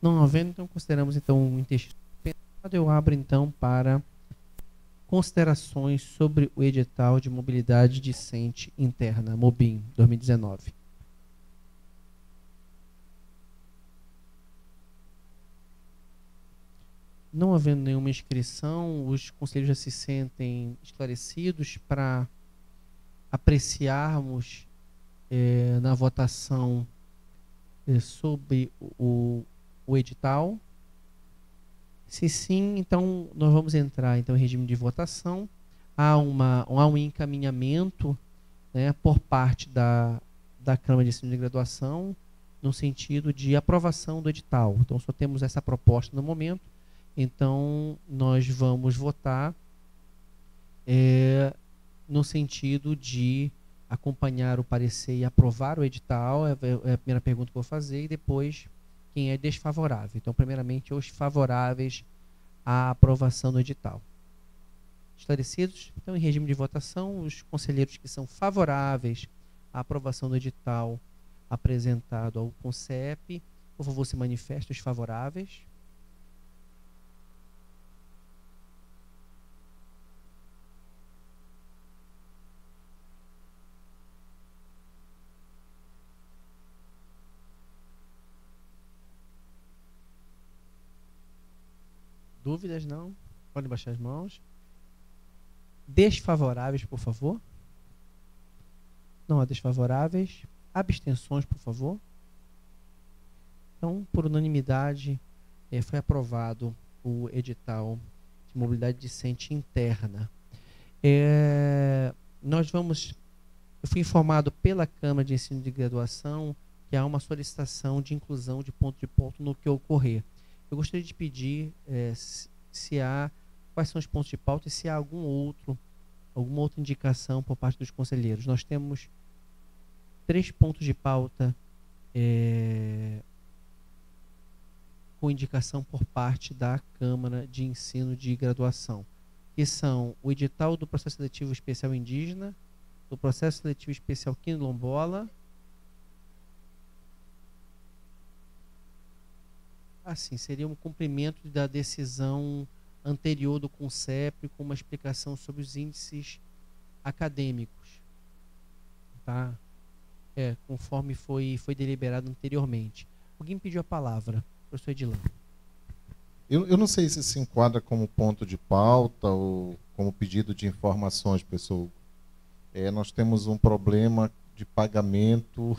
Não havendo, então consideramos então o interstício dispensado. Eu abro então para considerações sobre o edital de mobilidade decente interna, MOBIM 2019. Não havendo nenhuma inscrição, os conselhos já se sentem esclarecidos para apreciarmos é, na votação é, sobre o, o edital. Se sim, então nós vamos entrar então, em regime de votação. Há, uma, há um encaminhamento né, por parte da, da Câmara de Ensino de Graduação no sentido de aprovação do edital. Então, só temos essa proposta no momento. Então, nós vamos votar é, no sentido de acompanhar o parecer e aprovar o edital, é, é a primeira pergunta que eu vou fazer, e depois quem é desfavorável. Então, primeiramente, os favoráveis à aprovação do edital. Esclarecidos? Então, em regime de votação, os conselheiros que são favoráveis à aprovação do edital apresentado ao CONCEP, por favor, se manifestem os favoráveis. Dúvidas não? Podem baixar as mãos. Desfavoráveis, por favor. Não há desfavoráveis. Abstenções, por favor. Então, por unanimidade, eh, foi aprovado o edital de mobilidade decente interna. É, nós vamos. Eu fui informado pela Câmara de Ensino de Graduação que há uma solicitação de inclusão de ponto de ponto no que ocorrer. Eu gostaria de pedir é, se há quais são os pontos de pauta e se há algum outro, alguma outra indicação por parte dos conselheiros. Nós temos três pontos de pauta é, com indicação por parte da Câmara de Ensino de Graduação, que são o edital do processo seletivo especial indígena, do processo seletivo especial quilombola assim, seria um cumprimento da decisão anterior do CONCEP com uma explicação sobre os índices acadêmicos. Tá? É, conforme foi, foi deliberado anteriormente. Alguém pediu a palavra, professor Edilan. Eu, eu não sei se se enquadra como ponto de pauta ou como pedido de informações, pessoal. É, nós temos um problema de pagamento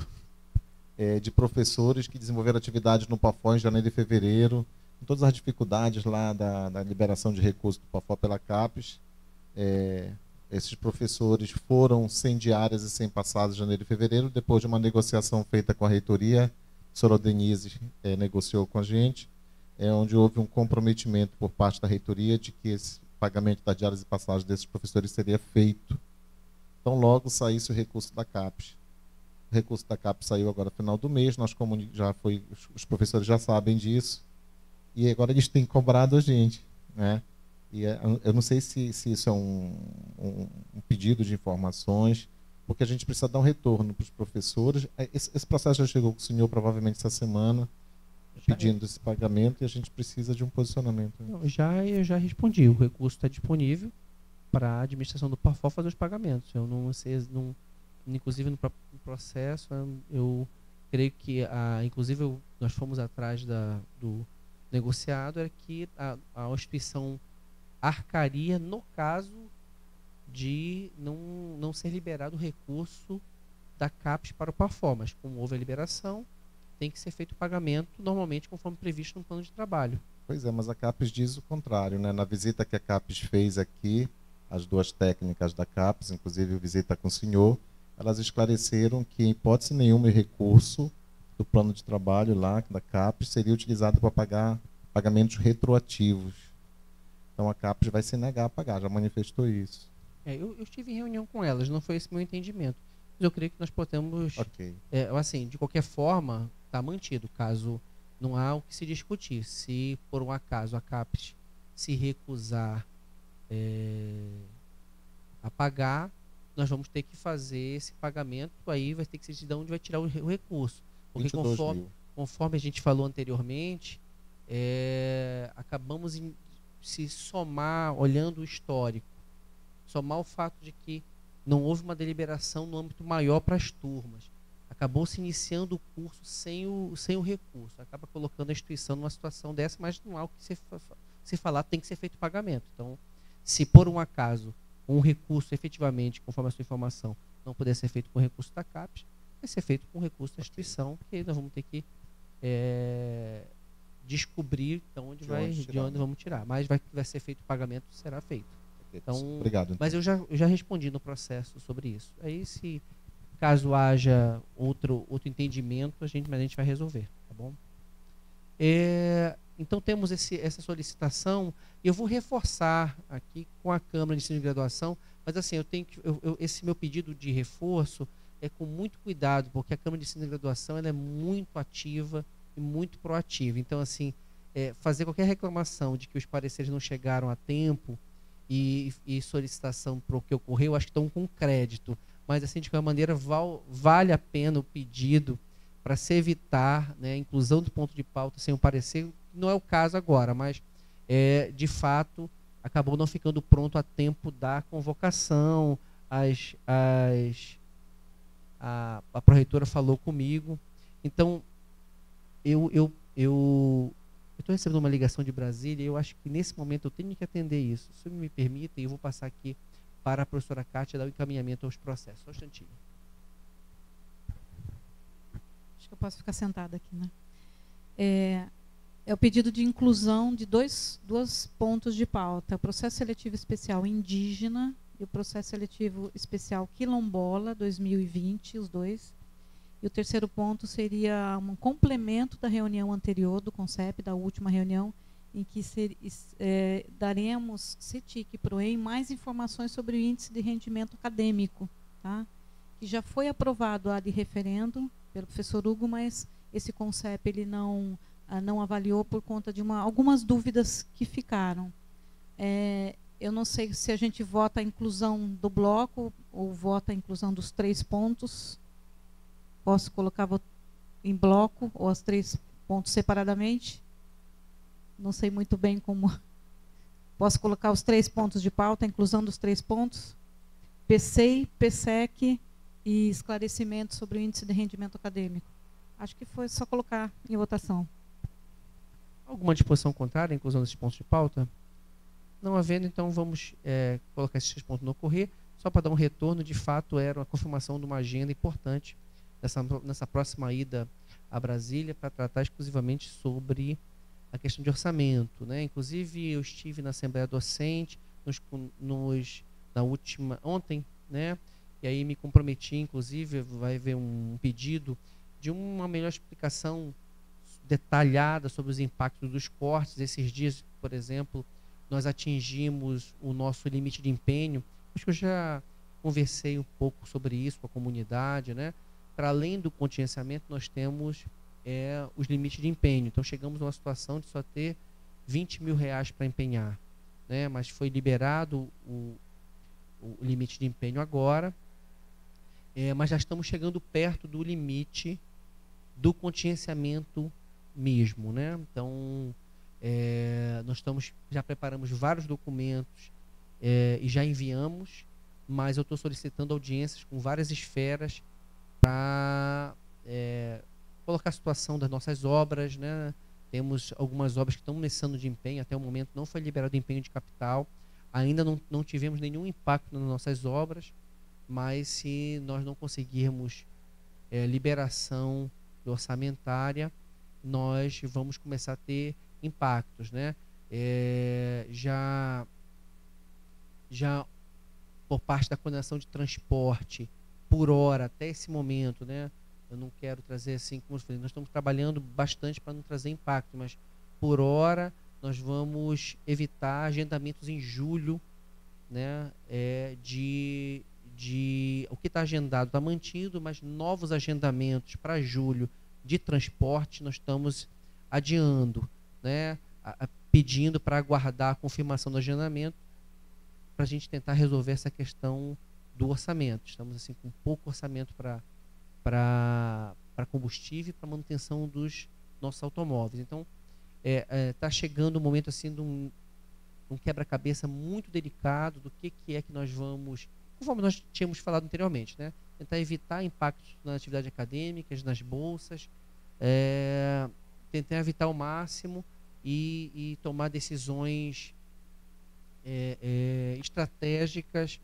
é, de professores que desenvolveram atividades no PAFO em janeiro e fevereiro, com todas as dificuldades lá da, da liberação de recursos do PAFO pela CAPES. É, esses professores foram sem diárias e sem passados em janeiro e fevereiro, depois de uma negociação feita com a reitoria, a Denise é, negociou com a gente. é onde houve um comprometimento por parte da reitoria de que esse pagamento das diárias e passagens desses professores seria feito. Então, logo saísse o recurso da CAPES. O recurso da CAPES saiu agora no final do mês, nós já foi, os professores já sabem disso, e agora eles têm cobrado a gente. Né? E é, eu não sei se, se isso é um, um, um, pedido de informações, porque a gente precisa dar um retorno para os professores. É, esse, esse, processo já chegou com o senhor provavelmente essa semana, pedindo esse pagamento, e a gente precisa de um posicionamento. Não, já, eu já respondi. O recurso está disponível para a administração do PAFOL fazer os pagamentos. Eu não sei, não, inclusive no, no processo, eu creio que, a, inclusive, eu, nós fomos atrás da, do negociado, era que a, a instituição arcaria no caso de não, não ser liberado o recurso da CAPES para o PAFOL, mas como houve a liberação, tem que ser feito o pagamento normalmente conforme previsto no plano de trabalho. Pois é, mas a CAPES diz o contrário. Né? Na visita que a CAPES fez aqui, as duas técnicas da CAPES, inclusive a visita com o senhor, elas esclareceram que, em hipótese nenhuma, o recurso do plano de trabalho lá da CAPES seria utilizado para pagar pagamentos retroativos. Então a CAPES vai se negar a pagar, já manifestou isso. É, eu, eu, estive em reunião com elas, não foi esse meu entendimento. Mas eu creio que nós podemos. Okay. É, assim, de qualquer forma, está mantido, caso não há o que se discutir. Se por um acaso a CAPES se recusar é, a pagar, nós vamos ter que fazer esse pagamento, aí vai ter que ser de onde vai tirar o, o recurso. Porque conforme, conforme a gente falou anteriormente, é, acabamos em, se somar, olhando o histórico, somar o fato de que não houve uma deliberação no âmbito maior para as turmas. Acabou se iniciando o curso sem o, sem o recurso. Acaba colocando a instituição numa situação dessa, mas não há o que se, se falar, tem que ser feito pagamento. Então, se por um acaso um recurso efetivamente, conforme a sua informação, não puder ser feito com recurso da CAPES, vai ser feito com recurso da instituição, porque nós vamos ter que é, descobrir então onde de vai, onde de onde né? vamos tirar. Mas vai, vai ser feito o pagamento, será feito. Então, Obrigado. Então. Mas eu já, eu já respondi no processo sobre isso. Aí, se caso haja outro, outro entendimento, a gente, mas a gente vai resolver, tá bom? É, então temos esse, essa solicitação. Eu vou reforçar aqui com a Câmara de Ensino e Graduação, mas assim, eu tenho que, eu, eu, esse meu pedido de reforço é com muito cuidado, porque a Câmara de Ensino e Graduação ela é muito ativa e muito proativa. Então, assim, é, fazer qualquer reclamação de que os pareceres não chegaram a tempo e, e solicitação para o que ocorreu, acho que estão com crédito. Mas, assim, de qualquer maneira, val, vale a pena o pedido para se evitar né, a inclusão do ponto de pauta sem o parecer. Não é o caso agora, mas, é, de fato, acabou não ficando pronto a tempo da convocação. As, as, a, a proreitora falou comigo. Então, eu eu eu estou recebendo uma ligação de Brasília e eu acho que nesse momento eu tenho que atender isso. Se me permitem, eu vou passar aqui para a professora Kátia dar o encaminhamento aos processos. Só um instantinho. Acho que eu posso ficar sentada aqui, né? É, é o pedido de inclusão de dois, dois pontos de pauta. O processo seletivo especial indígena e o processo seletivo especial quilombola 2020, os dois. E o terceiro ponto seria um complemento da reunião anterior do CONCEP, da última reunião, em que ser, é, daremos, CETIC PROEM, mais informações sobre o índice de rendimento acadêmico, tá? que já foi aprovado a de referendo pelo professor Hugo, mas esse CONCEP ele não, não avaliou por conta de uma, algumas dúvidas que ficaram. É, eu não sei se a gente vota a inclusão do bloco ou vota a inclusão dos três pontos, Posso colocar em bloco ou os três pontos separadamente? Não sei muito bem como. Posso colocar os três pontos de pauta, a inclusão dos três pontos? PCI, PSEC e esclarecimento sobre o índice de rendimento acadêmico. Acho que foi só colocar em votação. Alguma disposição contrária à inclusão desses pontos de pauta? Não havendo, então vamos é, colocar esses pontos no ocorrer. Só para dar um retorno, de fato, era uma confirmação de uma agenda importante nessa, nessa próxima ida a Brasília para tratar exclusivamente sobre a questão de orçamento. Né? Inclusive, eu estive na Assembleia Docente nos, nos, na última ontem, né? e aí me comprometi, inclusive, vai haver um pedido de uma melhor explicação detalhada sobre os impactos dos cortes. Esses dias, por exemplo, nós atingimos o nosso limite de empenho. Acho que eu já conversei um pouco sobre isso com a comunidade, né? Para além do contingenciamento, nós temos é, os limites de empenho. Então, chegamos numa situação de só ter 20 mil reais para empenhar, né? Mas foi liberado o, o limite de empenho agora, é, mas já estamos chegando perto do limite do contingenciamento mesmo, né? Então, é, nós estamos já preparamos vários documentos é, e já enviamos, mas eu estou solicitando audiências com várias esferas para é, colocar a situação das nossas obras, né? Temos algumas obras que estão começando de empenho, até o momento não foi liberado empenho de capital, ainda não, não tivemos nenhum impacto nas nossas obras, mas se nós não conseguirmos é, liberação orçamentária, nós vamos começar a ter impactos, né? É, já, já por parte da coordenação de transporte por hora até esse momento, né? Eu não quero trazer assim, como eu falei, nós estamos trabalhando bastante para não trazer impacto, mas por hora nós vamos evitar agendamentos em julho, né? É, de, de o que está agendado está mantido, mas novos agendamentos para julho de transporte nós estamos adiando, né? A, a, pedindo para aguardar a confirmação do agendamento para a gente tentar resolver essa questão do orçamento. Estamos assim com pouco orçamento para para combustível e para manutenção dos nossos automóveis. Então está é, é, tá chegando o um momento assim de um, um quebra-cabeça muito delicado do que, que é que nós vamos, conforme nós tínhamos falado anteriormente, né? tentar evitar impactos na atividade acadêmica, nas bolsas, é, tentar evitar o máximo e, e tomar decisões é, é, estratégicas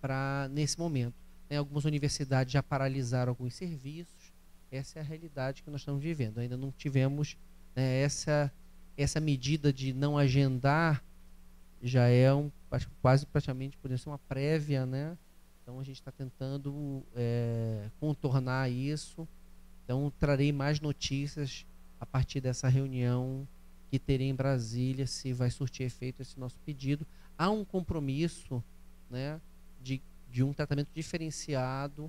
para nesse momento. Né? Algumas universidades já paralisaram alguns serviços. Essa é a realidade que nós estamos vivendo. Ainda não tivemos né, essa essa medida de não agendar já é um quase praticamente por ser uma prévia, né? Então a gente está tentando é, contornar isso. Então trarei mais notícias a partir dessa reunião que terei em Brasília, se vai surtir efeito esse nosso pedido. Há um compromisso né, de, de um tratamento diferenciado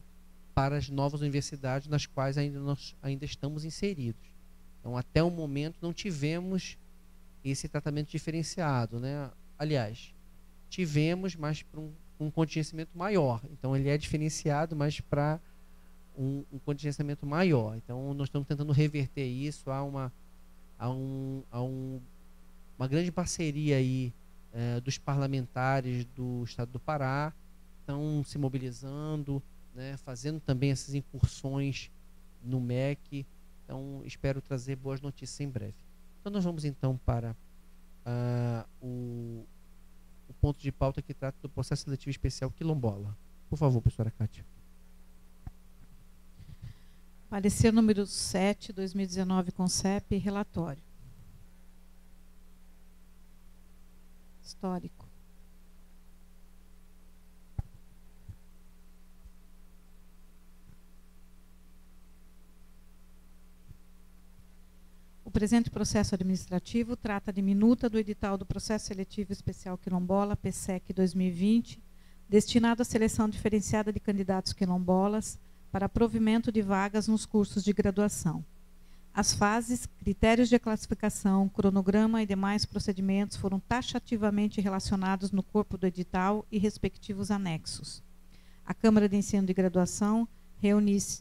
para as novas universidades nas quais ainda nós ainda estamos inseridos. Então, até o momento, não tivemos esse tratamento diferenciado. Né? Aliás, tivemos, mas para um, um contingenciamento maior. Então, ele é diferenciado, mas para um, um contingenciamento maior. Então, nós estamos tentando reverter isso. Há uma, há um, há um, uma grande parceria aí é, dos parlamentares do Estado do Pará, estão se mobilizando, né, fazendo também essas incursões no MEC. Então, espero trazer boas notícias em breve. Então, nós vamos então para uh, o, o ponto de pauta que trata do processo seletivo especial quilombola. Por favor, professora Kátia. Parecer número 7, 2019, CONCEP, relatório. Histórico. O presente processo administrativo trata de minuta do edital do Processo Seletivo Especial Quilombola, PSEC 2020, destinado à seleção diferenciada de candidatos quilombolas, para provimento de vagas nos cursos de graduação. As fases, critérios de classificação, cronograma e demais procedimentos foram taxativamente relacionados no corpo do edital e respectivos anexos. A Câmara de Ensino de Graduação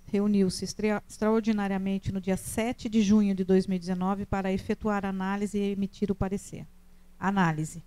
reuniu-se extraordinariamente no dia 7 de junho de 2019 para efetuar análise e emitir o parecer. Análise.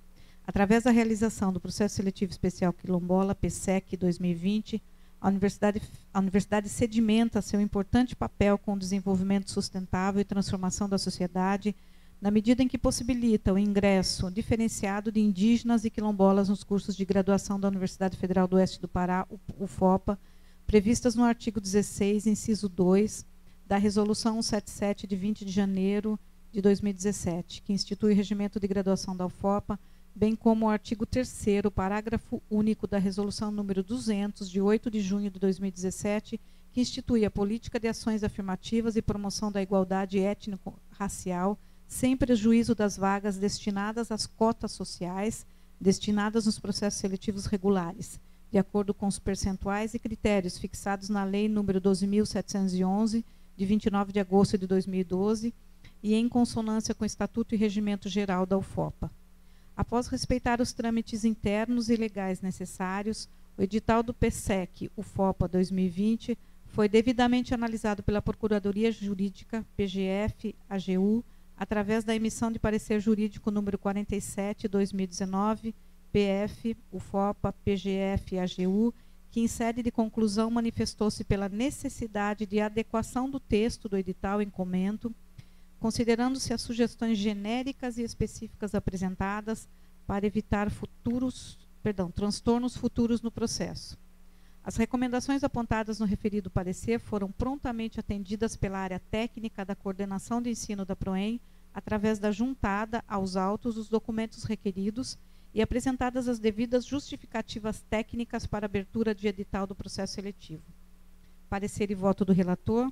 Através da realização do processo seletivo especial quilombola PSEC 2020, a universidade, a universidade sedimenta seu importante papel com o desenvolvimento sustentável e transformação da sociedade, na medida em que possibilita o ingresso diferenciado de indígenas e quilombolas nos cursos de graduação da Universidade Federal do Oeste do Pará, UFOPA, previstas no artigo 16, inciso 2, da Resolução 177 de 20 de janeiro de 2017, que institui o regimento de graduação da UFOPA bem como o artigo 3 parágrafo único da Resolução número 200, de 8 de junho de 2017, que institui a política de ações afirmativas e promoção da igualdade étnico-racial racial, sem prejuízo das vagas destinadas às cotas sociais, destinadas nos processos seletivos regulares, de acordo com os percentuais e critérios fixados na Lei nº 12.711, de 29 de agosto de 2012, e em consonância com o Estatuto e Regimento Geral da UFOPA. Após respeitar os trâmites internos e legais necessários, o edital do PSEC, UFOPA 2020, foi devidamente analisado pela Procuradoria Jurídica, PGF, AGU, através da emissão de parecer jurídico número 47, 2019, PF, UFOPA, PGF e AGU, que em sede de conclusão manifestou-se pela necessidade de adequação do texto do edital em comento, considerando-se as sugestões genéricas e específicas apresentadas para evitar futuros, perdão, transtornos futuros no processo. As recomendações apontadas no referido parecer foram prontamente atendidas pela área técnica da coordenação de ensino da PROEM, através da juntada aos autos dos documentos requeridos e apresentadas as devidas justificativas técnicas para abertura de edital do processo seletivo. Parecer e voto do relator.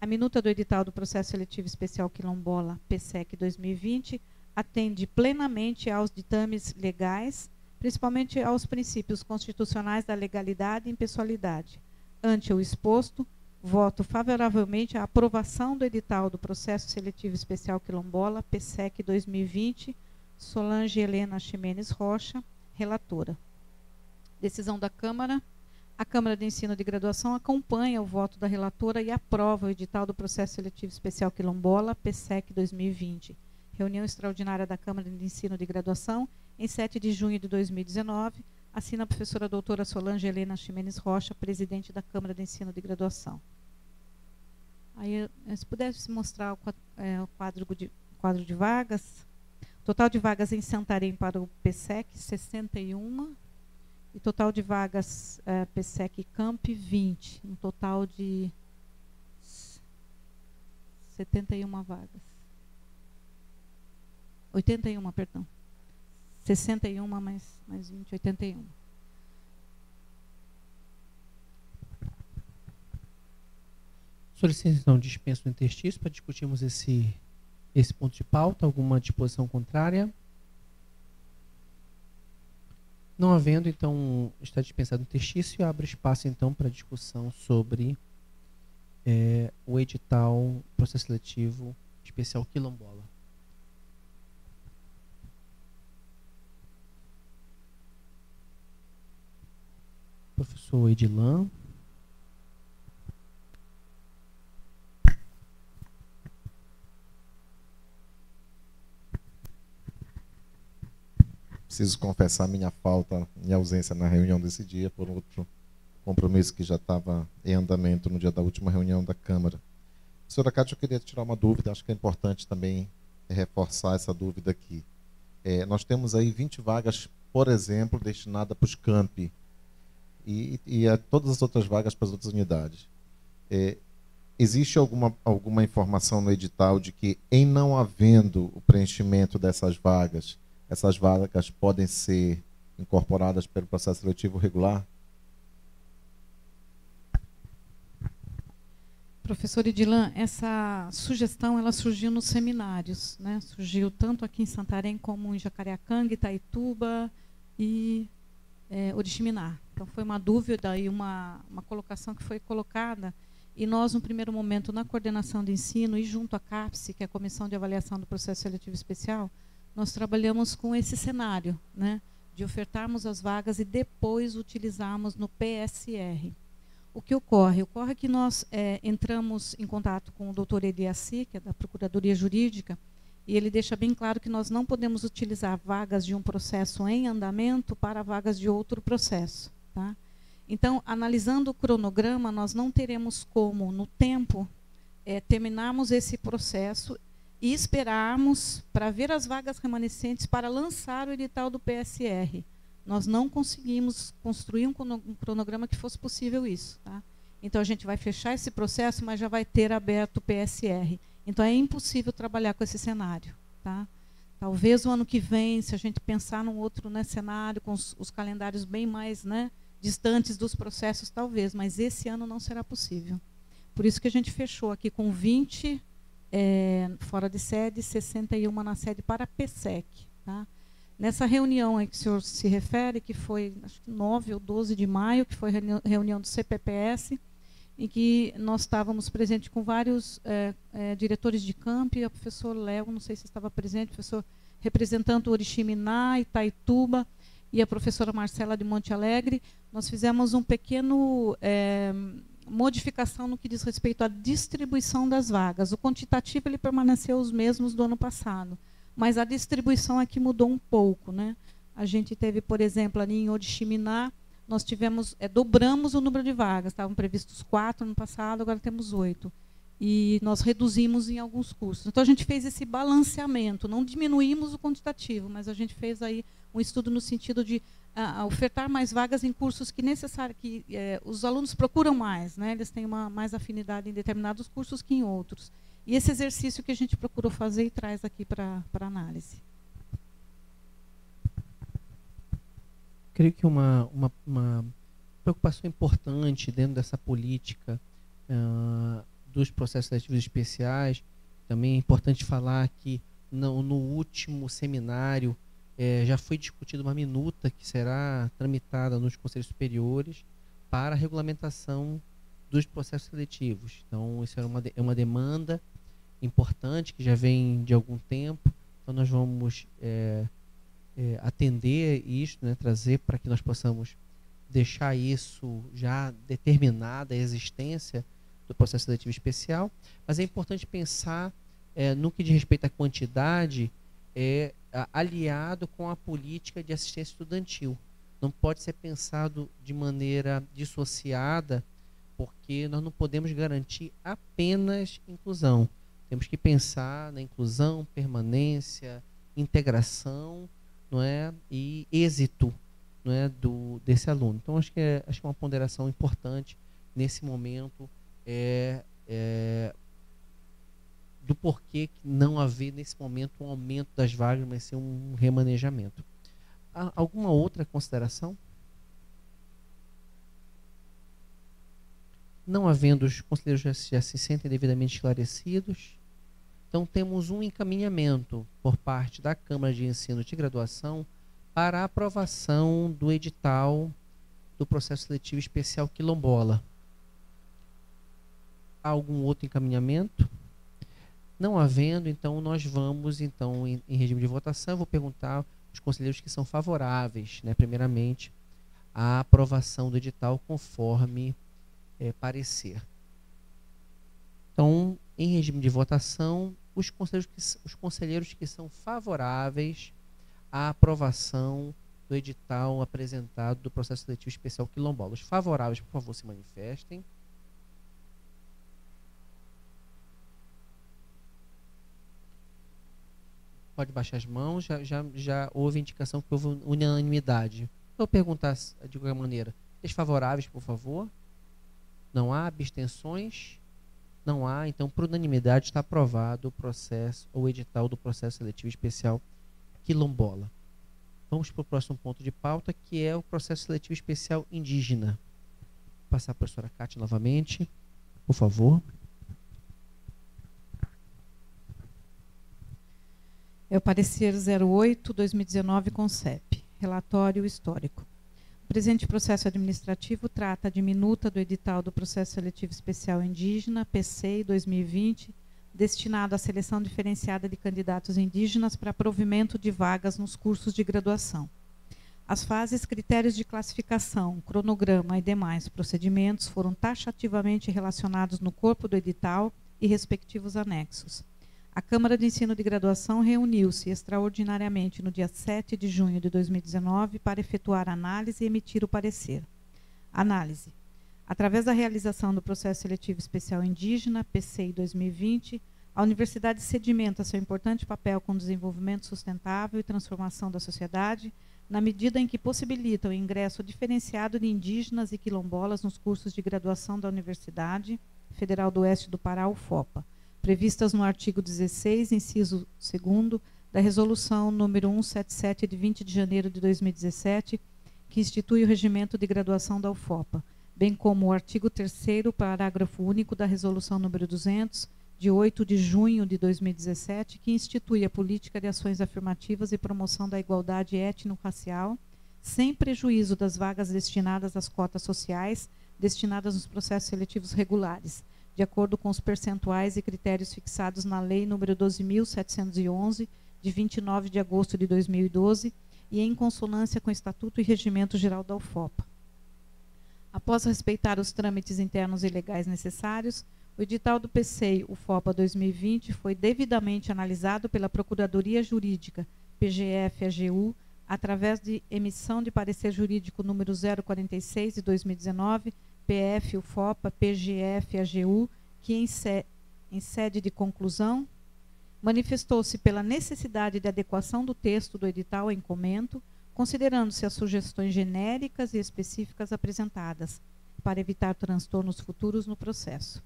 A minuta do edital do processo seletivo especial quilombola PSEC 2020 atende plenamente aos ditames legais principalmente aos princípios constitucionais da legalidade e impessoalidade. Ante o exposto, voto favoravelmente à aprovação do edital do Processo Seletivo Especial Quilombola, PSEC 2020, Solange Helena Ximenes Rocha, relatora. Decisão da Câmara. A Câmara de Ensino de Graduação acompanha o voto da relatora e aprova o edital do Processo Seletivo Especial Quilombola, PSEC 2020. Reunião extraordinária da Câmara de Ensino de Graduação em 7 de junho de 2019, assina a professora doutora Solange Helena Ximenes Rocha, presidente da Câmara de Ensino de Graduação. Aí, eh, se pudesse mostrar o, é, o quadro, de, quadro de vagas. Total de vagas em Santarém para o PSEC, 61. E total de vagas é, PSEC Camp, 20. Um total de 71 vagas. 81, perdão. 61 mais, mais 20, 81. Solicito então dispensa do interstício para discutirmos esse, esse ponto de pauta. Alguma disposição contrária? Não havendo, então, está dispensado o e abre espaço, então, para discussão sobre é, o edital processo seletivo especial quilombola. Professor Edilan. Preciso confessar minha falta, minha ausência na reunião desse dia por outro compromisso que já estava em andamento no dia da última reunião da Câmara. Senhora Cátia, eu queria tirar uma dúvida, acho que é importante também reforçar essa dúvida aqui. É, nós temos aí 20 vagas, por exemplo, destinadas para os campi e, e a todas as outras vagas para as outras unidades. É, existe alguma, alguma informação no edital de que, em não havendo o preenchimento dessas vagas, essas vagas podem ser incorporadas pelo processo seletivo regular? Professor Edilan, essa sugestão ela surgiu nos seminários, né? surgiu tanto aqui em Santarém como em Jacareacanga, Itaituba e é, Oriximiná. Então foi uma dúvida e uma, uma colocação que foi colocada e nós, no primeiro momento, na coordenação de ensino e junto à CAPSE, que é a Comissão de Avaliação do Processo Seletivo Especial, nós trabalhamos com esse cenário, né, de ofertarmos as vagas e depois utilizarmos no PSR. O que ocorre? Ocorre que nós é, entramos em contato com o doutor Eliassi, que é da Procuradoria Jurídica, e ele deixa bem claro que nós não podemos utilizar vagas de um processo em andamento para vagas de outro processo. Tá? Então, analisando o cronograma, nós não teremos como, no tempo, é, terminarmos esse processo e esperarmos para ver as vagas remanescentes para lançar o edital do PSR. Nós não conseguimos construir um cronograma que fosse possível isso. Tá? Então, a gente vai fechar esse processo, mas já vai ter aberto o PSR. Então é impossível trabalhar com esse cenário. Tá? Talvez o ano que vem, se a gente pensar num outro né, cenário, com os, os calendários bem mais né, distantes dos processos, talvez, mas esse ano não será possível. Por isso que a gente fechou aqui com 20 é, fora de sede, 61 na sede para a PSEC. Tá? Nessa reunião a que o senhor se refere, que foi acho que 9 ou 12 de maio, que foi reunião do CPPS, em que nós estávamos presentes com vários é, é, diretores de campo, e o professor Léo, não sei se estava presente, professor representando Oriximiná, Itaituba, e a professora Marcela de Monte Alegre, nós fizemos um pequeno é, modificação no que diz respeito à distribuição das vagas. O quantitativo ele permaneceu os mesmos do ano passado, mas a distribuição é que mudou um pouco, né? A gente teve, por exemplo, ali em Oriximiná, nós tivemos, é, dobramos o número de vagas. Estavam previstos quatro no passado, agora temos oito. E nós reduzimos em alguns cursos. Então a gente fez esse balanceamento, não diminuímos o quantitativo, mas a gente fez aí um estudo no sentido de uh, ofertar mais vagas em cursos que necessário que uh, os alunos procuram mais, né? Eles têm uma mais afinidade em determinados cursos que em outros. E esse exercício que a gente procurou fazer e traz aqui para análise. Creio que uma, uma, uma preocupação importante dentro dessa política uh, dos processos seletivos especiais, também é importante falar que no, no último seminário é, já foi discutida uma minuta que será tramitada nos conselhos superiores para a regulamentação dos processos seletivos. Então, isso é uma, é uma demanda importante que já vem de algum tempo. Então, nós vamos é, é, atender isso, né, trazer para que nós possamos deixar isso já determinada a existência do processo seletivo especial. Mas é importante pensar é, no que diz respeito à quantidade é aliado com a política de assistência estudantil. Não pode ser pensado de maneira dissociada, porque nós não podemos garantir apenas inclusão. Temos que pensar na inclusão, permanência, integração, não é, e êxito, não é, do desse aluno. Então acho que é, acho que é uma ponderação importante nesse momento é, é do porquê que não haver nesse momento um aumento das vagas, mas sim um remanejamento. Há alguma outra consideração? Não havendo, os conselheiros já, já se sentem devidamente esclarecidos. Então, temos um encaminhamento por parte da Câmara de Ensino de Graduação para a aprovação do edital do processo seletivo especial quilombola. Há algum outro encaminhamento? Não havendo, então nós vamos então em, em regime de votação. Vou perguntar os conselheiros que são favoráveis, né, primeiramente, à aprovação do edital conforme é, parecer. Então, em regime de votação, os conselheiros, que, os conselheiros que são favoráveis à aprovação do edital apresentado do processo seletivo especial quilombola. Os favoráveis, por favor, se manifestem. Pode baixar as mãos, já, já, já houve indicação que houve unanimidade. Vou perguntar de qualquer maneira. Desfavoráveis, por favor? Não há abstenções? Não há, então, por unanimidade está aprovado o processo, ou edital do processo seletivo especial quilombola. Vamos para o próximo ponto de pauta, que é o processo seletivo especial indígena. Vou passar a professora Cátia novamente, por favor. É o parecer 08-2019 CONCEP, relatório histórico. O presente processo administrativo trata de minuta do edital do processo seletivo especial indígena, PCI 2020, destinado à seleção diferenciada de candidatos indígenas para provimento de vagas nos cursos de graduação. As fases, critérios de classificação, cronograma e demais procedimentos foram taxativamente relacionados no corpo do edital e respectivos anexos. A Câmara de Ensino de Graduação reuniu-se extraordinariamente no dia 7 de junho de 2019 para efetuar análise e emitir o parecer. Análise. Através da realização do processo seletivo especial indígena, PCI 2020, a universidade sedimenta seu importante papel com o desenvolvimento sustentável e transformação da sociedade, na medida em que possibilita o ingresso diferenciado de indígenas e quilombolas nos cursos de graduação da Universidade Federal do Oeste do Pará, UFOPA previstas no artigo 16, inciso 2 da Resolução número 177 de 20 de janeiro de 2017, que institui o regimento de graduação da UFOPA, bem como o artigo 3 parágrafo único da Resolução número 200 de 8 de junho de 2017, que institui a política de ações afirmativas e promoção da igualdade étnico-racial, sem prejuízo das vagas destinadas às cotas sociais destinadas nos processos seletivos regulares, de acordo com os percentuais e critérios fixados na Lei nº 12.711, de 29 de agosto de 2012, e em consonância com o Estatuto e Regimento Geral da UFOPA. Após respeitar os trâmites internos e legais necessários, o edital do PCEI UFOPA 2020 foi devidamente analisado pela Procuradoria Jurídica PGF-AGU, através de emissão de parecer jurídico número 046 de 2019, PF UFOPA PGF-AGU, que em, em sede de conclusão manifestou-se pela necessidade de adequação do texto do edital em comento, considerando-se as sugestões genéricas e específicas apresentadas, para evitar transtornos futuros no processo.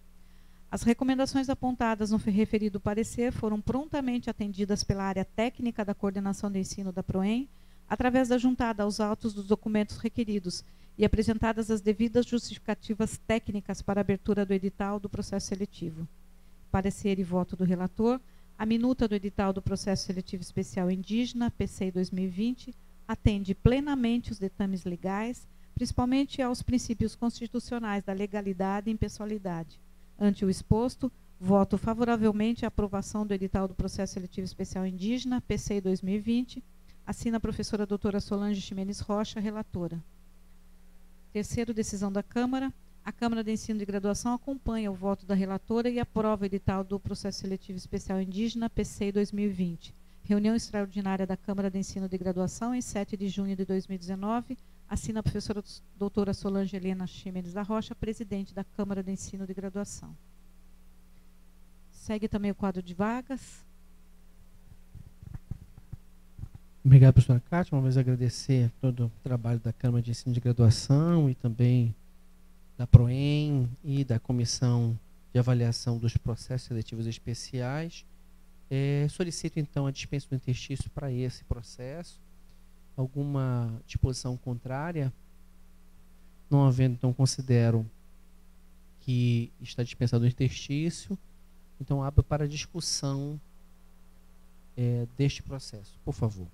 As recomendações apontadas no referido parecer foram prontamente atendidas pela área técnica da coordenação de ensino da PROEM, através da juntada aos autos dos documentos requeridos e apresentadas as devidas justificativas técnicas para a abertura do edital do processo seletivo. Parecer e voto do relator a minuta do edital do Processo Seletivo Especial Indígena, PCI 2020, atende plenamente os ditames legais, principalmente aos princípios constitucionais da legalidade e impessoalidade. Ante o exposto, voto favoravelmente à aprovação do edital do Processo Seletivo Especial Indígena, PCI 2020. Assina a professora doutora Solange Ximenes Rocha, relatora. Terceiro, decisão da Câmara a Câmara de Ensino de Graduação acompanha o voto da relatora e aprova o edital do Processo Seletivo Especial Indígena PCI 2020. Reunião extraordinária da Câmara de Ensino de Graduação em 7 de junho de 2019. Assina a professora doutora Solange Helena Ximenes da Rocha, presidente da Câmara de Ensino de Graduação. Segue também o quadro de vagas. Obrigado, professora Cátia. Uma vez agradecer todo o trabalho da Câmara de Ensino de Graduação e também da PROEM e da Comissão de Avaliação dos Processos Seletivos Especiais. É, solicito então a dispensa do interstício para esse processo. Alguma disposição contrária? Não havendo, então considero que está dispensado o interstício. Então abro para discussão é, deste processo. Por favor.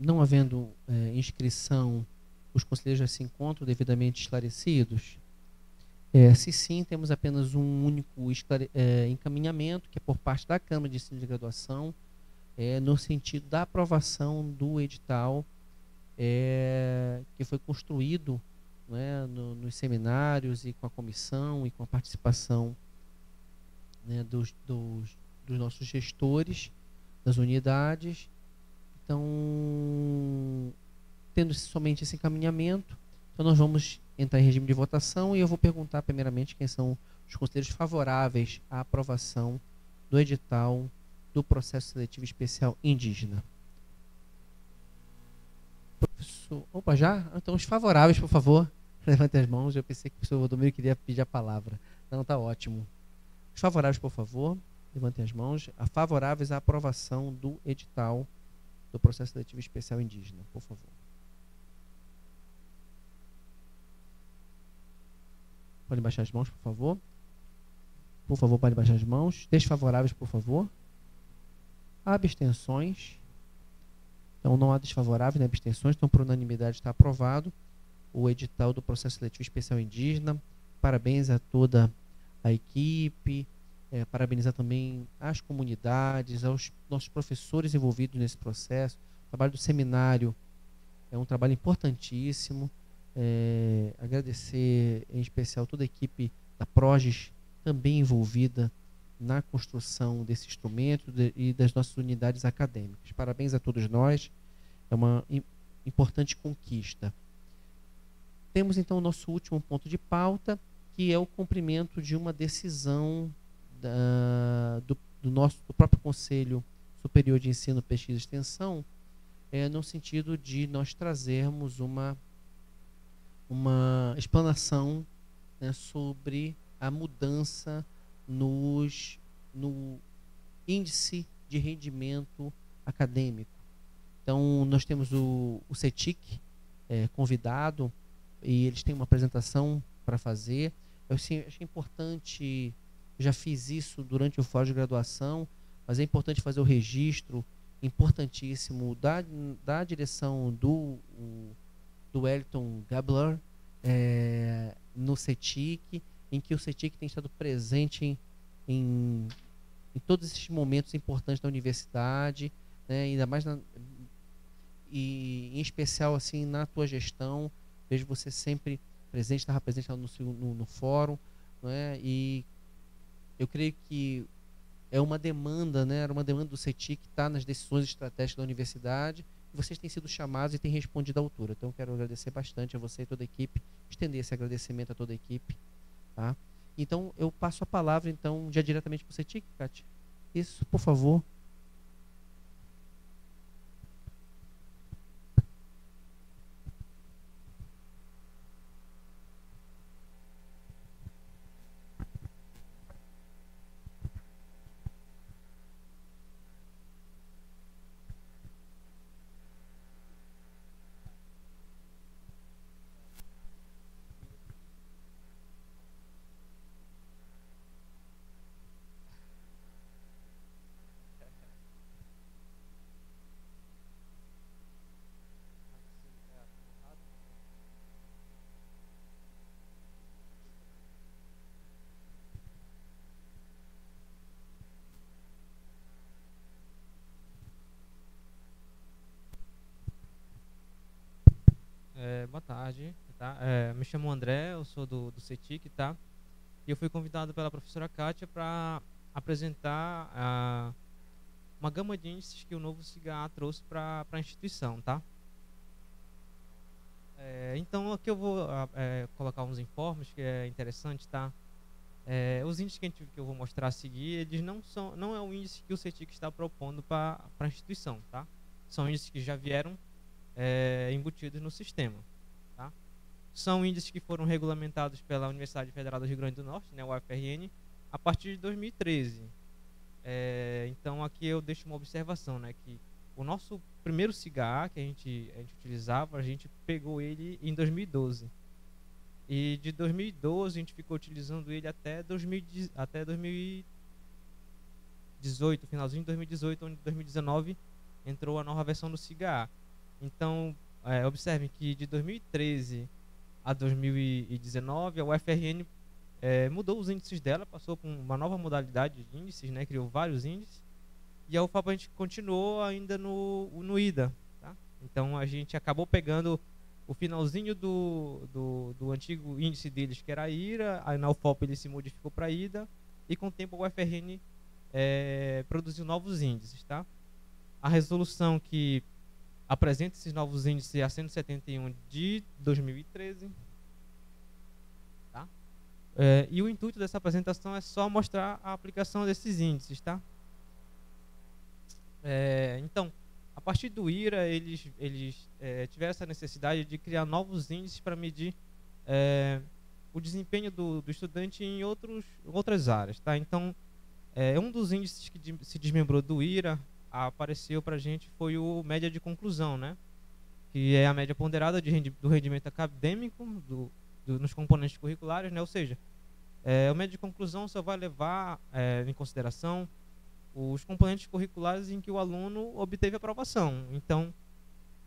Não havendo é, inscrição, os conselheiros já se encontram devidamente esclarecidos? É, se sim, temos apenas um único é, encaminhamento, que é por parte da Câmara de Ensino de Graduação, é, no sentido da aprovação do edital é, que foi construído né, no, nos seminários e com a comissão e com a participação né, dos, dos, dos nossos gestores das unidades então, tendo somente esse encaminhamento, então nós vamos entrar em regime de votação e eu vou perguntar primeiramente quem são os conselheiros favoráveis à aprovação do edital do processo seletivo especial indígena. Professor, opa, já? Então, os favoráveis, por favor, levantem as mãos. Eu pensei que o professor Valdomiro queria pedir a palavra. Não, está ótimo. Os favoráveis, por favor, levantem as mãos. A favoráveis à aprovação do edital do processo seletivo especial indígena, por favor. Pode baixar as mãos, por favor. Por favor, pode baixar as mãos. Desfavoráveis, por favor. Abstenções. Então, não há desfavoráveis nem abstenções. Então, por unanimidade, está aprovado o edital do processo seletivo especial indígena. Parabéns a toda a equipe, é, parabenizar também as comunidades, aos nossos professores envolvidos nesse processo. O trabalho do seminário é um trabalho importantíssimo. É, agradecer em especial toda a equipe da Progis, também envolvida na construção desse instrumento de, e das nossas unidades acadêmicas. Parabéns a todos nós, é uma importante conquista. Temos então o nosso último ponto de pauta, que é o cumprimento de uma decisão da, do, do, nosso do próprio Conselho Superior de Ensino, Pesquisa e Extensão, é, no sentido de nós trazermos uma, uma explanação né, sobre a mudança nos, no índice de rendimento acadêmico. Então, nós temos o, o CETIC é, convidado e eles têm uma apresentação para fazer. Eu sim, acho importante, já fiz isso durante o fórum de graduação, mas é importante fazer o registro, importantíssimo, da, da direção do, do Wellington Gabler é, no CETIC, em que o CETIC tem estado presente em, em, em todos esses momentos importantes da universidade, né, ainda mais na, e em especial assim na tua gestão. Vejo você sempre presente, estava presente no, no, no fórum, não é? e eu creio que é uma demanda, né? era uma demanda do CETIC que está nas decisões estratégicas da universidade, vocês têm sido chamados e têm respondido à altura. Então, quero agradecer bastante a você e toda a equipe, estender esse agradecimento a toda a equipe. Tá? Então, eu passo a palavra, então, já diretamente para o CETIC, Kátia. Isso, por favor. É, boa tarde, tá? É, me chamo André, eu sou do, do CETIC, tá? E eu fui convidado pela professora Kátia para apresentar a, uma gama de índices que o novo CIGA trouxe para a instituição, tá? É, então aqui eu vou é, colocar uns informes que é interessante, tá? É, os índices que, gente, que, eu vou mostrar a seguir, eles não são, não é o índice que o CETIC está propondo para a instituição, tá? São índices que já vieram é, embutidos no sistema. Tá? São índices que foram regulamentados pela Universidade Federal do Rio Grande do Norte, né, UFRN, a partir de 2013. É, então aqui eu deixo uma observação, né, que o nosso primeiro cigarro que a gente, a gente utilizava, a gente pegou ele em 2012. E de 2012 a gente ficou utilizando ele até, 2000, até 2018, finalzinho de 2018, onde em 2019 entrou a nova versão do cigarro. Então, é, observem que de 2013 a 2019, a UFRN é, mudou os índices dela, passou por uma nova modalidade de índices, né, criou vários índices, e a UFAP a gente continuou ainda no, no IDA. Tá? Então, a gente acabou pegando o finalzinho do, do, do, antigo índice deles, que era a IRA, aí na UFOP ele se modificou para IDA, e com o tempo a UFRN é, produziu novos índices. Tá? A resolução que apresenta esses novos índices a 171 de 2013. Tá? É, e o intuito dessa apresentação é só mostrar a aplicação desses índices. Tá? É, então, a partir do IRA, eles, eles é, tiveram essa necessidade de criar novos índices para medir é, o desempenho do, do, estudante em outros, outras áreas. Tá? Então, é, um dos índices que se desmembrou do IRA apareceu para a gente foi o média de conclusão, né? que é a média ponderada de do rendimento acadêmico do, do, nos componentes curriculares, né? ou seja, é, o média de conclusão só vai levar é, em consideração os componentes curriculares em que o aluno obteve aprovação. Então,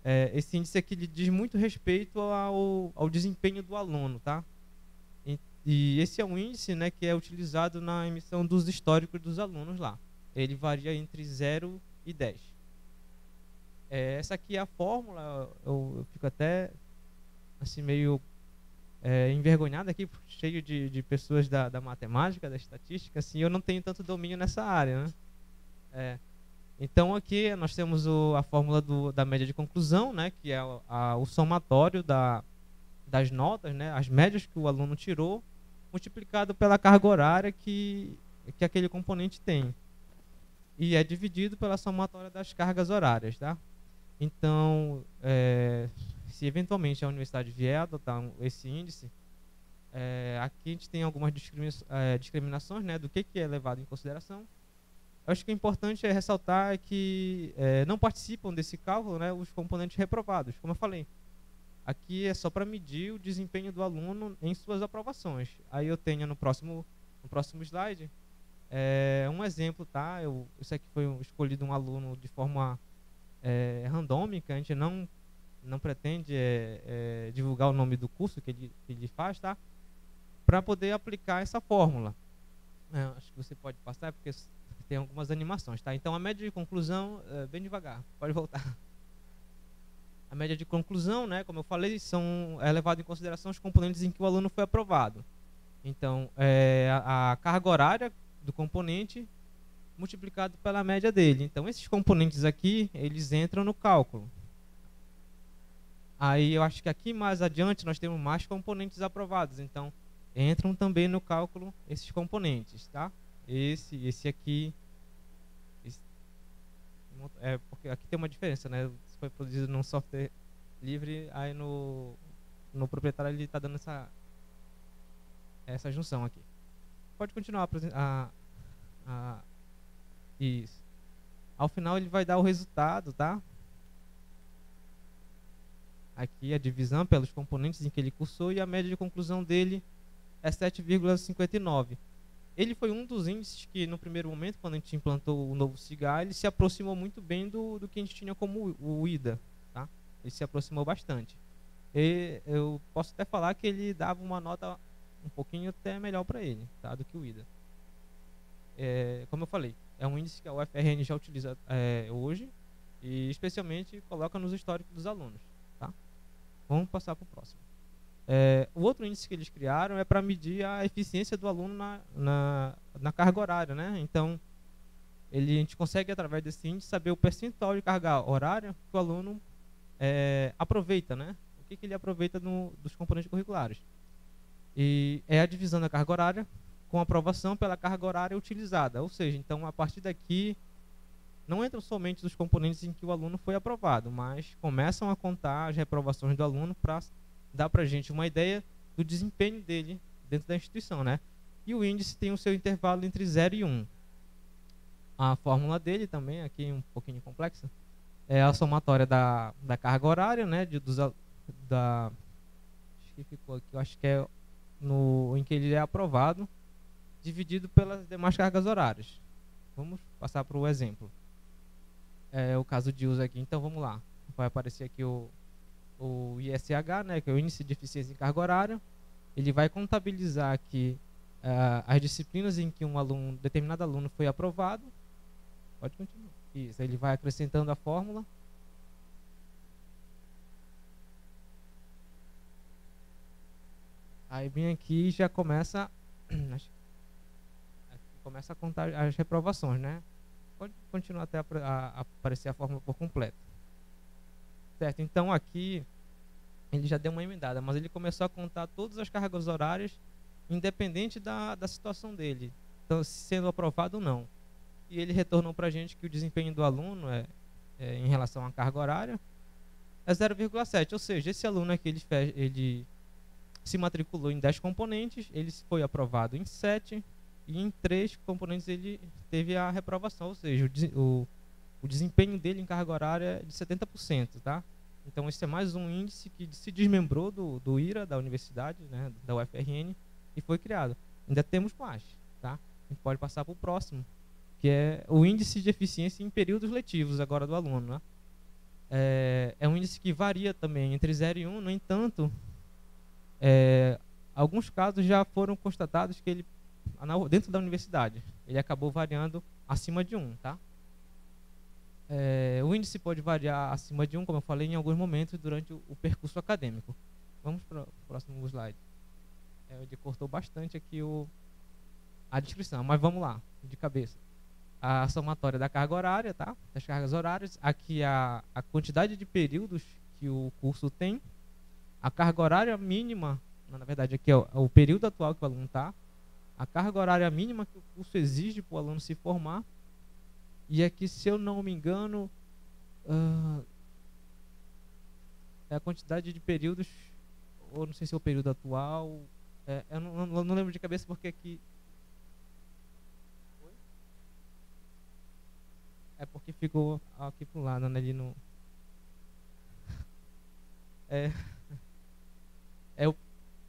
é, esse índice aqui diz muito respeito ao, ao desempenho do aluno, tá? E, e, esse é um índice, né, que é utilizado na emissão dos históricos dos alunos lá. Ele varia entre 0 e 10. É, essa aqui é a fórmula, eu, eu fico até assim meio é, envergonhado aqui, cheio de, de pessoas da, da, matemática, da estatística, assim, eu não tenho tanto domínio nessa área, né? É, então aqui nós temos o, a fórmula do, da média de conclusão, né, que é a, a, o somatório da, das notas, né, as médias que o aluno tirou, multiplicado pela carga horária que, que aquele componente tem e é dividido pela somatória das cargas horárias, tá? Então, é, se eventualmente a universidade vier adotar esse índice, é, aqui a gente tem algumas é, discriminações né, do que, que é levado em consideração. Eu acho que o importante é ressaltar que é, não participam desse cálculo né, os componentes reprovados. Como eu falei, Aqui é só para medir o desempenho do aluno em suas aprovações. Aí eu tenho no próximo, no próximo slide é, um exemplo, tá? Eu, isso aqui foi escolhido um aluno de forma é, randômica, a gente não, não pretende é, é, divulgar o nome do curso que ele, que ele faz, tá? Para poder aplicar essa fórmula. É, acho que você pode passar, porque tem algumas animações, tá? Então, a média de conclusão, é, bem devagar, pode voltar. A média de conclusão, né, como eu falei, são é levado em consideração os componentes em que o aluno foi aprovado. Então, é, a, a carga horária do componente multiplicado pela média dele. Então, esses componentes aqui, eles entram no cálculo. Aí, eu acho que aqui mais adiante nós temos mais componentes aprovados. Então, entram também no cálculo esses componentes, tá? Esse, esse aqui, esse, é porque aqui tem uma diferença, né? foi produzido num software livre, aí no, no proprietário ele está dando essa, essa junção aqui. Pode continuar a, a, isso. Ao final ele vai dar o resultado, tá? Aqui a divisão pelos componentes em que ele cursou e a média de conclusão dele é 7,59. Ele foi um dos índices que, no primeiro momento, quando a gente implantou o novo CIGA, ele se aproximou muito bem do, do que a gente tinha como o IDA. Tá? Ele se aproximou bastante. E eu posso até falar que ele dava uma nota um pouquinho até melhor para ele tá? do que o IDA. É, como eu falei, é um índice que a UFRN já utiliza é, hoje e especialmente coloca nos históricos dos alunos. Tá? Vamos passar para o próximo. É, o outro índice que eles criaram é para medir a eficiência do aluno na, na, na, carga horária. Né? Então, ele, a gente consegue, através desse índice, saber o percentual de carga horária que o aluno é, aproveita. Né? O que, que ele aproveita no, dos componentes curriculares. E é a divisão da carga horária com aprovação pela carga horária utilizada. Ou seja, então, a partir daqui, não entram somente os componentes em que o aluno foi aprovado, mas começam a contar as reprovações do aluno para dá para a gente uma ideia do desempenho dele dentro da instituição, né? E o índice tem o seu intervalo entre 0 e 1. Um. A fórmula dele também, aqui um pouquinho complexa, é a somatória da, da carga horária, né? De, dos, da, acho que ficou aqui, eu acho que é no, em que ele é aprovado, dividido pelas demais cargas horárias. Vamos passar para o exemplo. É o caso de uso aqui, então vamos lá. Vai aparecer aqui o, o ISH, né, que é o Índice de Eficiência em Carga Horária, ele vai contabilizar aqui uh, as disciplinas em que um aluno, determinado aluno foi aprovado. Pode continuar. Isso, ele vai acrescentando a fórmula. Aí vem aqui e já começa começa a contar as reprovações, né? Pode continuar até a, a, aparecer a fórmula por completo. Certo, então aqui ele já deu uma emendada, mas ele começou a contar todas as cargas horárias, independente da, da situação dele, então, sendo aprovado ou não. E ele retornou para a gente que o desempenho do aluno é, é em relação à carga horária é 0,7, ou seja, esse aluno aqui ele, fez, ele se matriculou em 10 componentes, ele foi aprovado em 7 e em 3 componentes ele teve a reprovação, ou seja, o, o o desempenho dele em carga horária é de 70%, tá? Então esse é mais um índice que se desmembrou do, do IRA, da universidade, né, da UFRN, e foi criado. Ainda temos mais, tá? A gente pode passar para o próximo, que é o índice de eficiência em períodos letivos agora do aluno. Né? É, é um índice que varia também entre 0 e 1, um, no entanto, é, alguns casos já foram constatados que ele, dentro da universidade, ele acabou variando acima de 1, um, tá? É, o índice pode variar acima de 1, como eu falei, em alguns momentos durante o, o percurso acadêmico. Vamos para o próximo slide. É, ele cortou bastante aqui o, a descrição, mas vamos lá, de cabeça. A somatória da carga horária, tá? das cargas horárias. Aqui a, a quantidade de períodos que o curso tem. A carga horária mínima, na verdade aqui é o, é o período atual que o aluno está. A carga horária mínima que o curso exige para o aluno se formar e aqui, se eu não me engano, uh, é a quantidade de períodos, ou não sei se é o período atual. É, eu não, não, não, lembro de cabeça porque aqui. É porque ficou aqui pro lado, né, ali no. É. é o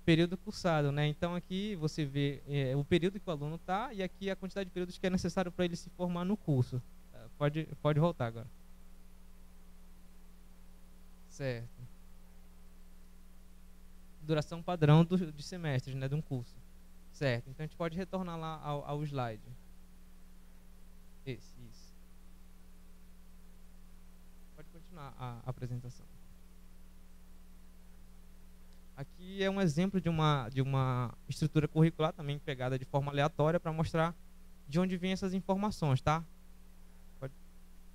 período cursado, né? Então aqui você vê é, o período que o aluno está e aqui a quantidade de períodos que é necessário para ele se formar no curso. Tá, pode, pode voltar agora. Certo. Duração padrão do, de semestres, né, de um curso. Certo. Então a gente pode retornar lá ao, ao slide. Esse, isso. Pode continuar a, a apresentação. Aqui é um exemplo de uma, de uma estrutura curricular também pegada de forma aleatória para mostrar de onde vêm essas informações, tá?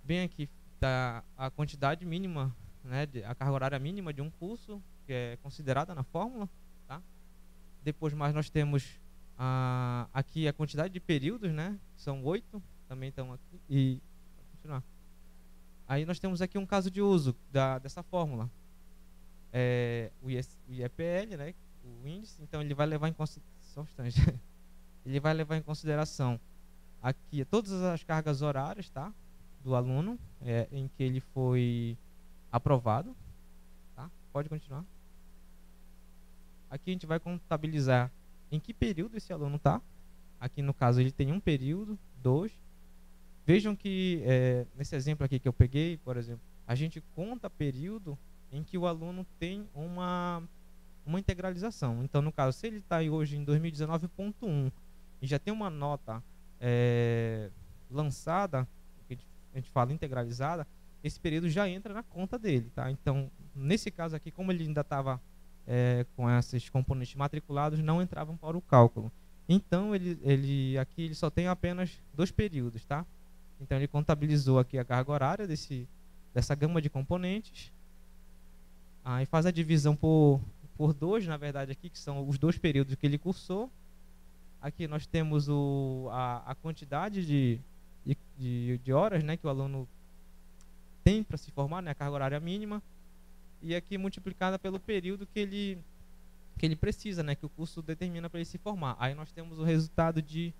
Bem aqui está a quantidade mínima, né, de, a carga horária mínima de um curso, que é considerada na fórmula, tá? Depois mais nós temos a, aqui a quantidade de períodos, né? São oito, também estão aqui. E, continuar. Aí nós temos aqui um caso de uso da, dessa fórmula é, o, IEPL, né, o índice, então ele vai levar em consideração ele vai levar em consideração aqui todas as cargas horárias, tá, do aluno é, em que ele foi aprovado, tá? Pode continuar. Aqui a gente vai contabilizar em que período esse aluno está. Aqui no caso ele tem um período, dois. Vejam que é, nesse exemplo aqui que eu peguei, por exemplo, a gente conta período em que o aluno tem uma, uma integralização. Então, no caso, se ele está hoje em 2019.1 e já tem uma nota é, lançada, que a gente fala integralizada, esse período já entra na conta dele. Tá? Então, nesse caso aqui, como ele ainda estava é, com esses componentes matriculados, não entravam para o cálculo. Então, ele, ele aqui ele só tem apenas dois períodos. Tá? Então, ele contabilizou aqui a carga horária desse, dessa gama de componentes Aí faz a divisão por, por dois, na verdade, aqui, que são os dois períodos que ele cursou. Aqui nós temos o, a, a quantidade de, de, de, horas né, que o aluno tem para se formar, né, a carga horária mínima. E aqui multiplicada pelo período que ele, que ele precisa, né, que o curso determina para ele se formar. Aí nós temos o resultado de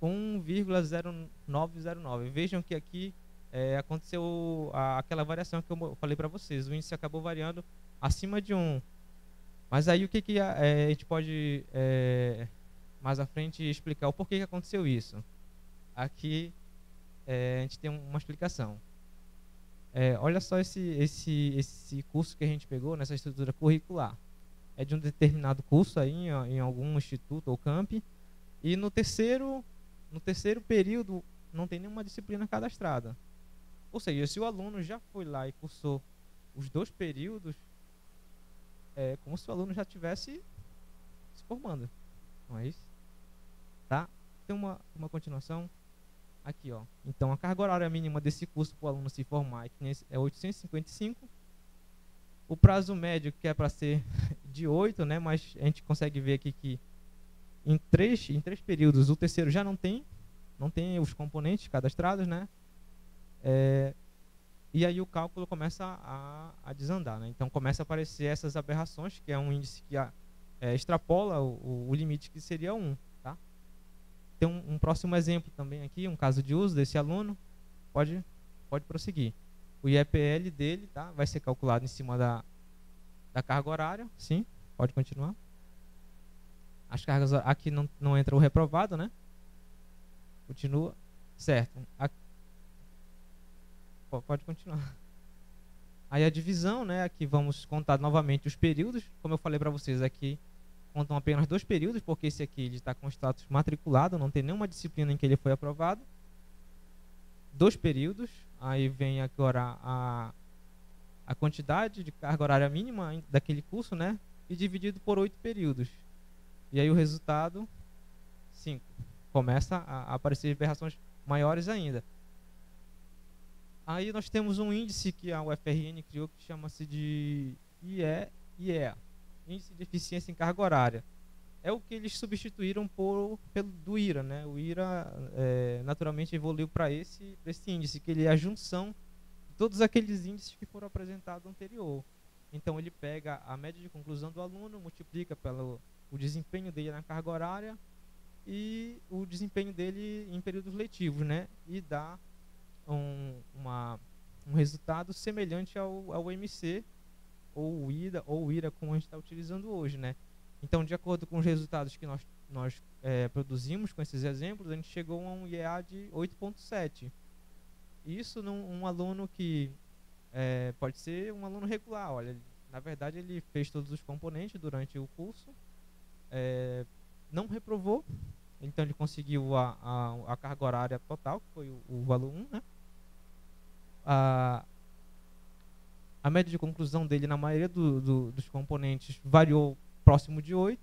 1,0909. Vejam que aqui é, aconteceu a, aquela variação que eu falei para vocês. O índice acabou variando acima de 1. Mas aí o que, que a, é, a gente pode é, mais à frente explicar o porquê que aconteceu isso? Aqui é, a gente tem uma explicação. É, olha só esse, esse, esse curso que a gente pegou nessa estrutura curricular. É de um determinado curso aí em, em algum instituto ou camp. E no terceiro, no terceiro período não tem nenhuma disciplina cadastrada. Ou seja, se o aluno já foi lá e cursou os dois períodos, é como se o aluno já tivesse se formando. Não é isso? Tá? Tem uma, uma continuação aqui, ó. Então, a carga horária mínima desse curso para o aluno se formar é 855. O prazo médio, que é para ser de 8, né? Mas a gente consegue ver aqui que em três, em três períodos, o terceiro já não tem, não tem os componentes cadastrados, né? É, e aí o cálculo começa a, a desandar. Né? Então começa a aparecer essas aberrações, que é um índice que a, é, extrapola o, o, limite que seria 1. Tá? Tem um, um, próximo exemplo também aqui, um caso de uso desse aluno. Pode, pode prosseguir. O IEPL dele tá, vai ser calculado em cima da, da carga horária. Sim, pode continuar. As cargas aqui não, não entra o reprovado, né? Continua. Certo. Aqui, Pode continuar. Aí a divisão, né, aqui vamos contar novamente os períodos. Como eu falei para vocês aqui, contam apenas dois períodos, porque esse aqui está com status matriculado, não tem nenhuma disciplina em que ele foi aprovado. Dois períodos, aí vem agora a, a quantidade de carga horária mínima daquele curso, né, e dividido por oito períodos. E aí o resultado, cinco. Começa a aparecer aberrações maiores ainda. Aí nós temos um índice que a UFRN criou que chama-se de IE, IEA, Índice de Eficiência em Carga Horária. É o que eles substituíram por, pelo do IRA. Né? O IRA é, naturalmente evoluiu para esse, esse índice, que ele é a junção de todos aqueles índices que foram apresentados anterior. Então ele pega a média de conclusão do aluno, multiplica pelo o desempenho dele na carga horária e o desempenho dele em períodos letivos, né? E dá um, uma, um resultado semelhante ao, ao MC ou IRA, ou IRA como a gente está utilizando hoje, né? Então, de acordo com os resultados que nós, nós é, produzimos com esses exemplos, a gente chegou a um IEA de 8.7. Isso num um aluno que é, pode ser um aluno regular, olha, na verdade ele fez todos os componentes durante o curso, é, não reprovou, então ele conseguiu a, a, a, carga horária total, que foi o, o valor 1, né? A, a média de conclusão dele na maioria do, do, dos componentes variou próximo de 8,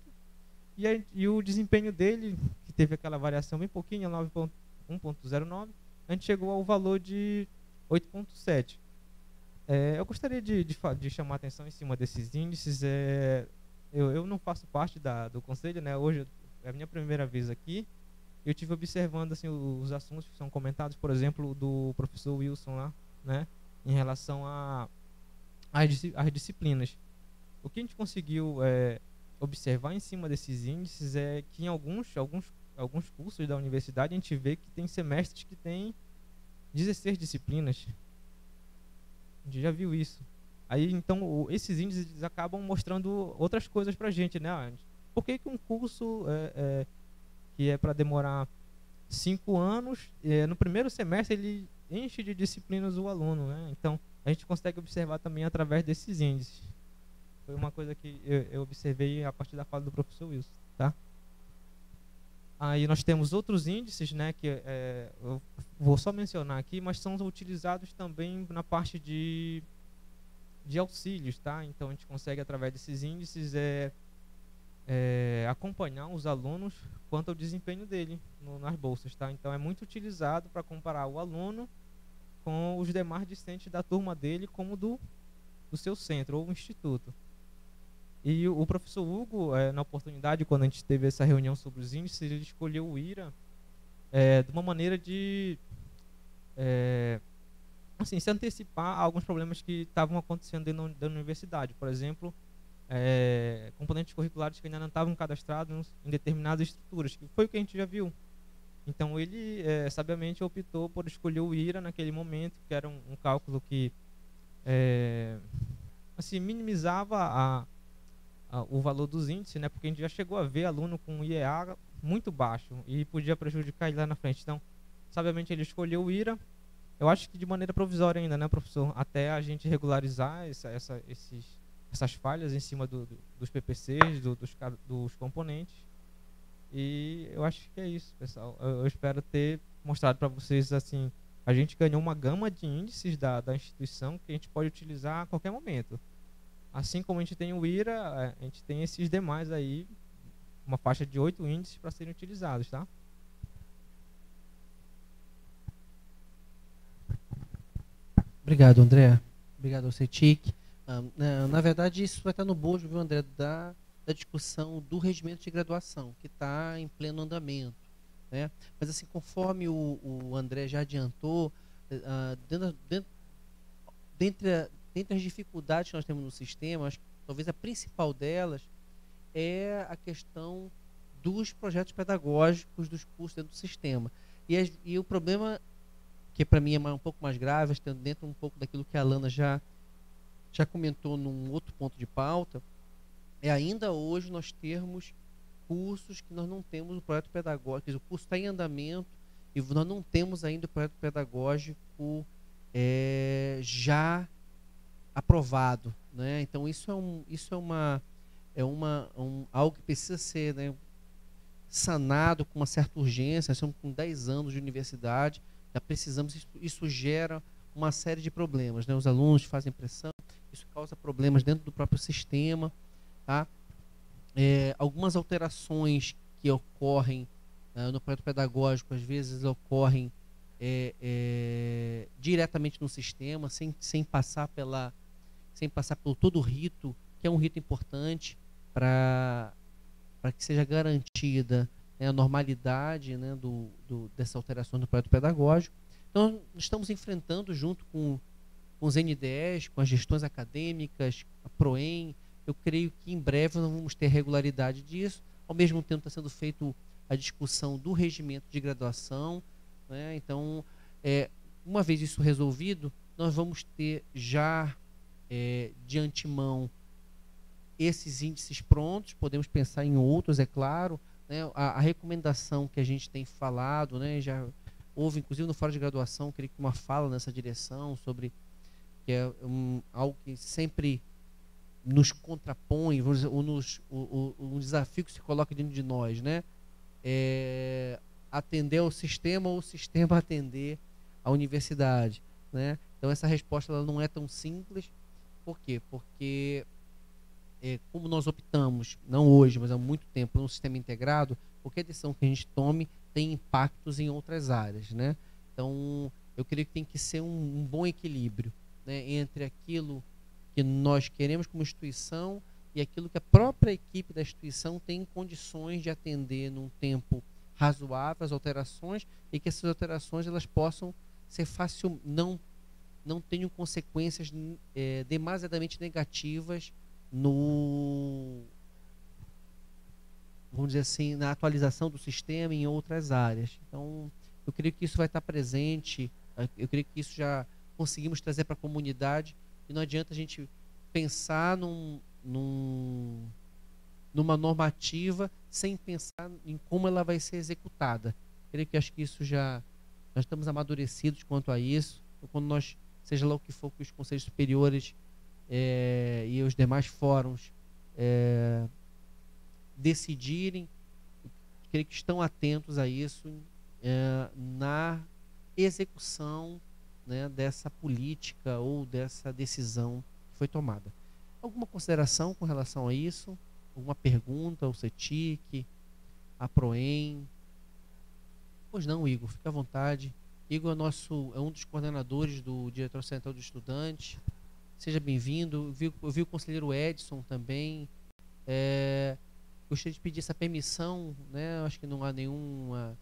e, a, e o desempenho dele, que teve aquela variação bem pouquinha, 1.09, a gente chegou ao valor de 8.7. É, eu gostaria de, de, de, chamar atenção em cima desses índices. É, eu, eu não faço parte da, do conselho, né? Hoje é a minha primeira vez aqui. Eu tive observando assim os assuntos que são comentados, por exemplo, do professor Wilson lá, né? Em relação a às disciplinas. O que a gente conseguiu é, observar em cima desses índices é que em alguns, alguns, alguns cursos da universidade a gente vê que tem semestres que tem 16 disciplinas. A gente já viu isso. Aí, então, o, esses índices acabam mostrando outras coisas para a gente, né? Por que, que um curso é, é, que é para demorar cinco anos, é, no primeiro semestre ele enche de disciplinas o aluno, né? Então, a gente consegue observar também através desses índices. Foi uma coisa que eu, eu observei a partir da fala do professor Wilson, tá? Aí nós temos outros índices, né, que é, eu vou só mencionar aqui, mas são utilizados também na parte de, de auxílios, tá? Então a gente consegue através desses índices é, é acompanhar os alunos quanto ao desempenho dele no, nas bolsas, tá? Então é muito utilizado para comparar o aluno com os demais discentes da turma dele, como do, do seu centro ou instituto. E o professor Hugo, é, na oportunidade, quando a gente teve essa reunião sobre os índices, ele escolheu o IRA é, de uma maneira de é, assim, se antecipar a alguns problemas que estavam acontecendo dentro da universidade. Por exemplo, é, componentes curriculares que ainda não estavam cadastrados em determinadas estruturas, que foi o que a gente já viu. Então ele é, sabiamente optou por escolher o IRA naquele momento, que era um, um cálculo que é, assim minimizava a, o valor dos índices, né? Porque a gente já chegou a ver aluno com IEA muito baixo e podia prejudicar ele lá na frente. Então, sabiamente ele escolheu o IRA. Eu acho que de maneira provisória ainda, né, professor? Até a gente regularizar essa, essa, esses, essas falhas em cima do, do, dos PPCs, do, dos, dos componentes. E eu acho que é isso, pessoal. Eu, eu espero ter mostrado para vocês assim, a gente ganhou uma gama de índices da, da instituição que a gente pode utilizar a qualquer momento. Assim como a gente tem o IRA, a gente tem esses demais aí, uma faixa de oito índices para serem utilizados, tá? Obrigado, André. Obrigado ao CETIC. Ah, na, na, verdade, isso vai estar no bojo, viu, André, da, da discussão do regimento de graduação, que está em pleno andamento. Né? Mas, assim, conforme o, o André já adiantou, uh, dentro, dentro, dentre, dentre as dificuldades que nós temos no sistema, acho que talvez a principal delas é a questão dos projetos pedagógicos dos cursos dentro do sistema. E, as, e o problema, que para mim é um pouco mais grave, dentro um pouco daquilo que a Alana já, já comentou num outro ponto de pauta, é ainda hoje nós termos cursos que nós não temos o projeto pedagógico, o curso está em andamento e nós não temos ainda o projeto pedagógico é, já aprovado, né? Então isso é um, isso é uma é uma um, algo que precisa ser né, sanado com uma certa urgência. Nós estamos com 10 anos de universidade, já precisamos isso, isso gera uma série de problemas, né? Os alunos fazem pressão, isso causa problemas dentro do próprio sistema, tá? É, algumas alterações que ocorrem uh, no projeto pedagógico às vezes ocorrem é, é, diretamente no sistema, sem, sem passar pela sem passar por todo o rito, que é um rito importante para que seja garantida né, a normalidade né, do, do, dessa alteração do projeto pedagógico. Então, estamos enfrentando, junto com, com os NDEs, com as gestões acadêmicas, a PROEM, eu creio que em breve nós vamos ter regularidade disso. Ao mesmo tempo está sendo feito a discussão do regimento de graduação. Né? Então, é, uma vez isso resolvido, nós vamos ter já é, de antemão esses índices prontos, podemos pensar em outros, é claro. Né? A, a, recomendação que a gente tem falado, né? já houve inclusive no Fórum de Graduação, creio que uma fala nessa direção sobre que é um, algo que sempre nos contrapõe, dizer, nos, o, o, um desafio que se coloca dentro de nós, né? É atender ao sistema ou o sistema atender à universidade, né? Então essa resposta ela não é tão simples, por quê? Porque é, como nós optamos, não hoje, mas há muito tempo, por um sistema integrado, qualquer decisão que a gente tome tem impactos em outras áreas, né? Então eu creio que tem que ser um, um bom equilíbrio né, entre aquilo que nós queremos como instituição e aquilo que a própria equipe da instituição tem condições de atender num tempo razoável as alterações e que essas alterações elas possam ser fácil não não tenham consequências é, demasiadamente negativas no vamos dizer assim na atualização do sistema em outras áreas. Então eu creio que isso vai estar presente eu creio que isso já conseguimos trazer para a comunidade. E não adianta a gente pensar num, num, numa normativa sem pensar em como ela vai ser executada. Creio que acho que isso já nós estamos amadurecidos quanto a isso. Então, quando nós, seja lá o que for que os conselhos superiores é, e os demais fóruns é, decidirem, creio que estão atentos a isso é, na execução né, dessa política ou dessa decisão que foi tomada. Alguma consideração com relação a isso? Alguma pergunta ao CETIC, a PROEM? Pois não, Igor, fique à vontade. Igor é, nosso, é um dos coordenadores do Diretor Central do Estudante. Seja bem-vindo. Eu vi, eu vi o conselheiro Edson também. É, gostaria de pedir essa permissão, né? Acho que não há nenhuma,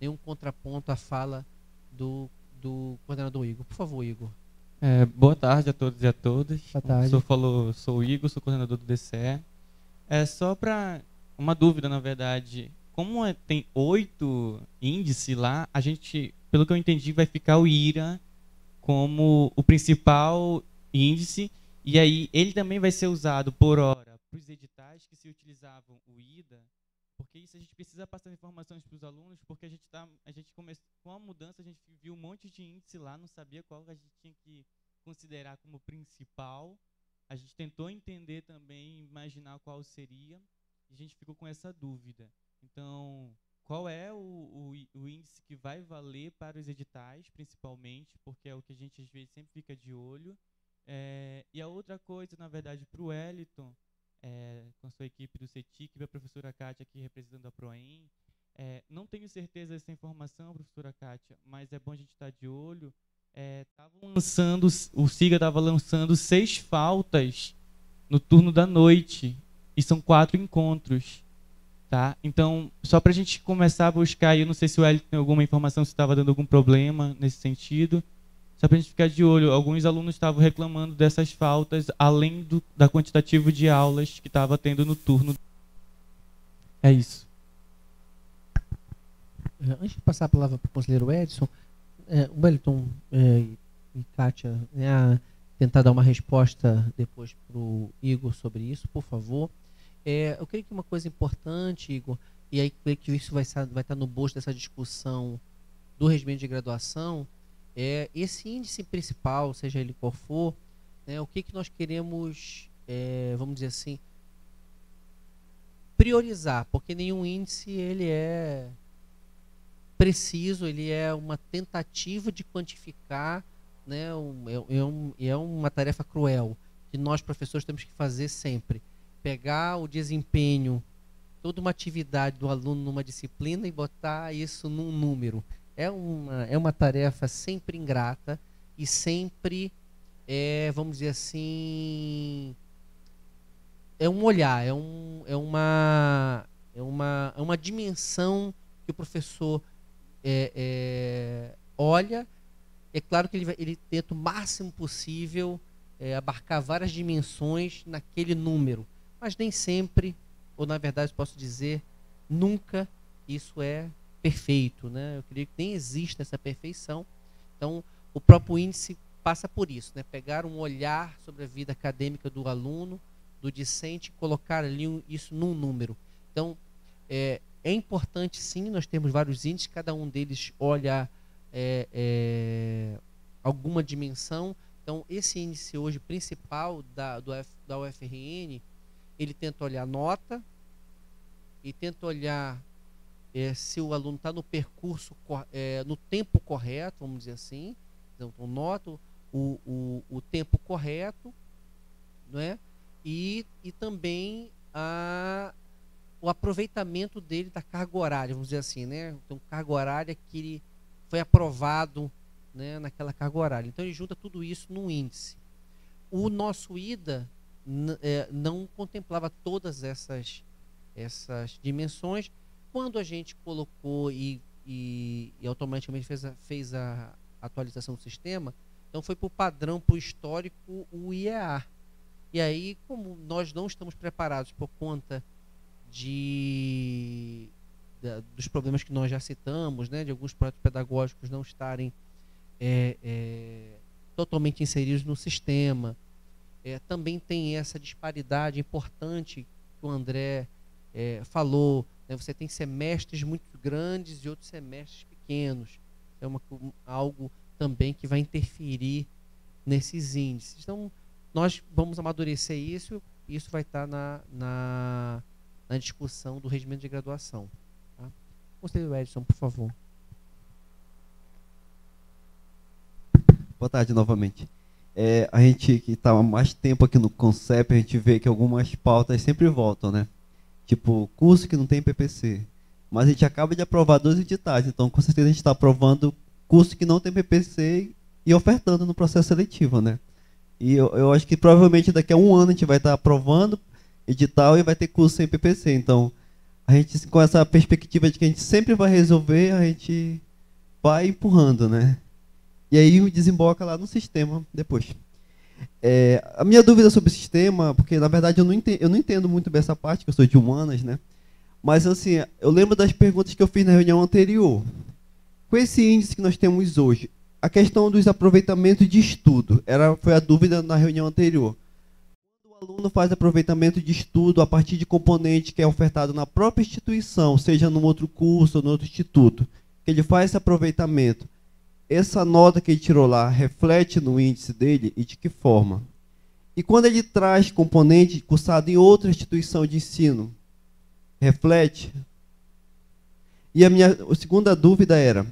nenhum contraponto à fala do do coordenador Igor. Por favor, Igor. É, boa tarde a todos e a todas. Boa tarde. O falou, sou o Igor, sou coordenador do DCE. É só para uma dúvida, na verdade. Como é, tem oito índices lá, a gente, pelo que eu entendi, vai ficar o IRA como o principal índice. E aí ele também vai ser usado por hora para os editais que se utilizavam o IDA porque isso a gente precisa passar informações para os alunos, porque a gente tá, a gente começou com a mudança, a gente viu um monte de índice lá, não sabia qual a gente tinha que considerar como principal. A gente tentou entender também, imaginar qual seria, e a gente ficou com essa dúvida. Então, qual é o, o, o, índice que vai valer para os editais, principalmente, porque é o que a gente às vezes sempre fica de olho. É, e a outra coisa, na verdade, para o Wellington, é, com a sua equipe do CETIC, a professora Kátia aqui representando a PROEM. É, não tenho certeza dessa informação, professora Kátia, mas é bom a gente estar de olho. É, lançando, o SIGA estava lançando seis faltas no turno da noite, e são quatro encontros. Tá? Então, só para a gente começar a buscar, eu não sei se o Hélio tem alguma informação, se estava dando algum problema nesse sentido, só para a gente ficar de olho, alguns alunos estavam reclamando dessas faltas, além do, da quantitativo de aulas que estava tendo no turno. É isso. É, antes de passar a palavra para o conselheiro Edson, é, o Wellington é, e Kátia, né, tentar dar uma resposta depois para o Igor sobre isso, por favor. É, eu creio que uma coisa importante, Igor, e aí creio que isso vai vai estar no bolso dessa discussão do regimento de graduação, é, esse índice principal, seja ele qual for, né, o que, que nós queremos, é, vamos dizer assim, priorizar, porque nenhum índice ele é preciso, ele é uma tentativa de quantificar, né, um, é, é, um, é uma tarefa cruel que nós professores temos que fazer sempre, pegar o desempenho, toda uma atividade do aluno numa disciplina e botar isso num número é uma, é uma tarefa sempre ingrata e sempre, é, vamos dizer assim, é um olhar, é, um, é, uma, é, uma, é uma dimensão que o professor é, é, olha. É claro que ele, ele tenta o máximo possível é, abarcar várias dimensões naquele número, mas nem sempre, ou na verdade posso dizer, nunca isso é perfeito, né? Eu creio que nem existe essa perfeição. Então, o próprio índice passa por isso, né? Pegar um olhar sobre a vida acadêmica do aluno, do discente, colocar ali isso num número. Então, é, é importante sim, nós temos vários índices, cada um deles olha é, é, alguma dimensão. Então, esse índice hoje principal da, do da UFRN, ele tenta olhar nota e tenta olhar é, se o aluno está no percurso, é, no tempo correto, vamos dizer assim. Então, nota o, o, o tempo correto, não é? E, e também a, o aproveitamento dele da carga horária, vamos dizer assim, né? Então, carga horária que ele foi aprovado né, naquela carga horária. Então, ele junta tudo isso num índice. O nosso IDA é, não contemplava todas essas, essas dimensões. Quando a gente colocou e, e, e automaticamente fez a, fez a atualização do sistema, então foi para o padrão, para o histórico, o IEA. E aí, como nós não estamos preparados por conta de, dos problemas que nós já citamos, né, de alguns projetos pedagógicos não estarem é, é, totalmente inseridos no sistema, é, também tem essa disparidade importante que o André é, falou. Né, você tem semestres muito grandes e outros semestres pequenos. É uma, algo também que vai interferir nesses índices. Então, nós vamos amadurecer isso isso vai estar na, na, na discussão do regimento de graduação. Tá? Conselheiro Edson, por favor. Boa tarde novamente. É, a gente que está há mais tempo aqui no Concep, a gente vê que algumas pautas sempre voltam, né? Tipo, curso que não tem PPC. Mas a gente acaba de aprovar dois editais, então com certeza a gente está aprovando curso que não tem PPC e ofertando no processo seletivo, né? E eu, eu acho que provavelmente daqui a um ano a gente vai estar aprovando edital e vai ter curso sem PPC. Então, a gente com essa perspectiva de que a gente sempre vai resolver, a gente vai empurrando, né? E aí desemboca lá no sistema depois. É, a minha dúvida sobre o sistema, porque na verdade eu não, entendo, eu não entendo muito bem essa parte, que eu sou de humanas, né? Mas assim, eu lembro das perguntas que eu fiz na reunião anterior. Com esse índice que nós temos hoje, a questão dos aproveitamentos de estudo, era, foi a dúvida na reunião anterior. Quando o aluno faz aproveitamento de estudo a partir de componente que é ofertado na própria instituição, seja num outro curso ou no outro instituto, que ele faz esse aproveitamento, essa nota que ele tirou lá reflete no índice dele e de que forma? E quando ele traz componente cursado em outra instituição de ensino, reflete e a minha a segunda dúvida era,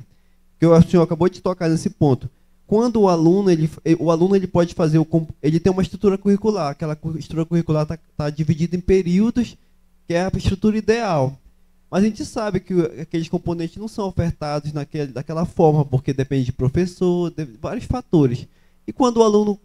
que o senhor acabou de tocar nesse ponto. Quando o aluno ele, o aluno ele pode fazer o, ele tem uma estrutura curricular, aquela estrutura curricular está tá dividida em períodos, que é a estrutura ideal. Mas a gente sabe que aqueles componentes não são ofertados naquele, daquela forma, porque depende de professor, de vários fatores. E quando o aluno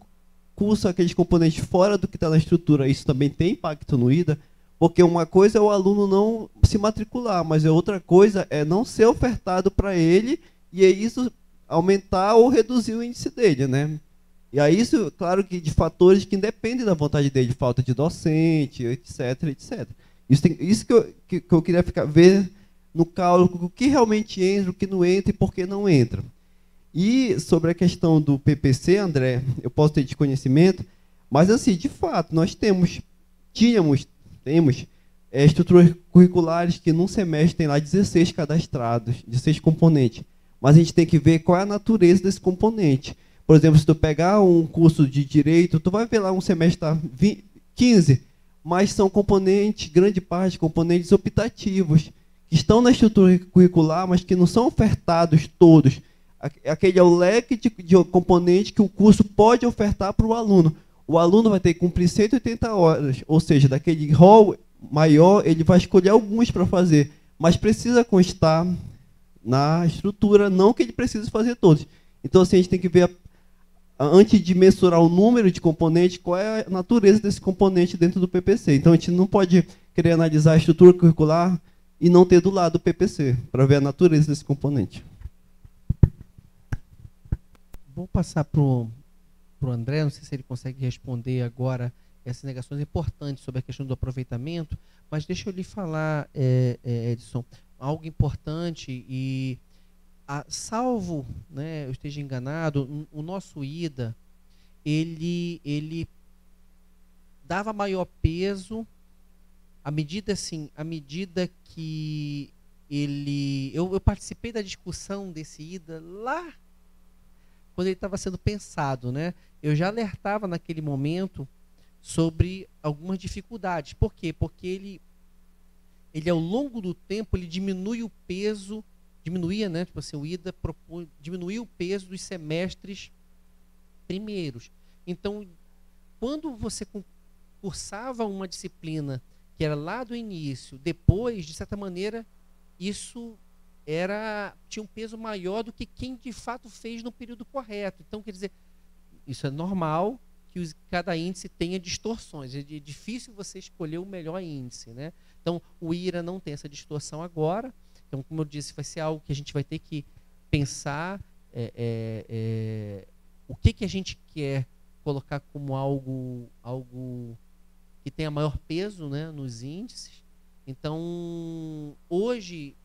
cursa aqueles componentes fora do que está na estrutura, isso também tem impacto no IDA, porque uma coisa é o aluno não se matricular, mas a outra coisa é não ser ofertado para ele e é isso aumentar ou reduzir o índice dele, né? E aí isso, claro que de fatores que independem da vontade dele, falta de docente, etc, etc. Isso, tem, isso que, eu, que, que eu queria ficar, ver no cálculo o que realmente entra, o que não entra e por que não entra. E sobre a questão do PPC, André, eu posso ter desconhecimento, mas assim, de fato, nós temos, tínhamos temos é, estruturas curriculares que num semestre tem lá 16 cadastrados, 16 componentes. Mas a gente tem que ver qual é a natureza desse componente. Por exemplo, se tu pegar um curso de direito, tu vai ver lá um semestre tá 20, 15, mas são componentes, grande parte, componentes optativos, que estão na estrutura curricular, mas que não são ofertados todos. Aquele é o leque de, de componentes que o curso pode ofertar para o aluno o aluno vai ter que cumprir 180 horas, ou seja, daquele rol maior, ele vai escolher alguns para fazer, mas precisa constar na estrutura, não que ele precise fazer todos. Então, assim, a gente tem que ver, antes de mensurar o número de componentes, qual é a natureza desse componente dentro do PPC. Então, a gente não pode querer analisar a estrutura curricular e não ter do lado o PPC, para ver a natureza desse componente. Vou passar para o André, não sei se ele consegue responder agora essas negações importantes sobre a questão do aproveitamento, mas deixa eu lhe falar, é, é, Edson, algo importante e a, salvo, né, eu esteja enganado, o nosso ida, ele, ele dava maior peso à medida assim, à medida que ele, eu, eu participei da discussão desse ida lá quando ele estava sendo pensado, né? Eu já alertava naquele momento sobre algumas dificuldades. Por quê? Porque ele, ele ao longo do tempo, ele diminui o peso, diminuía, né? Tipo assim, o IDA propõe, diminuía o peso dos semestres primeiros. Então, quando você cursava uma disciplina que era lá do início, depois, de certa maneira, isso era tinha um peso maior do que quem de fato fez no período correto. Então, quer dizer, isso é normal que os, cada índice tenha distorções. É difícil você escolher o melhor índice, né? Então, o IRA não tem essa distorção agora. Então, como eu disse, vai ser algo que a gente vai ter que pensar é, é, é, o que, que a gente quer colocar como algo, algo que tenha maior peso né, nos índices. Então, hoje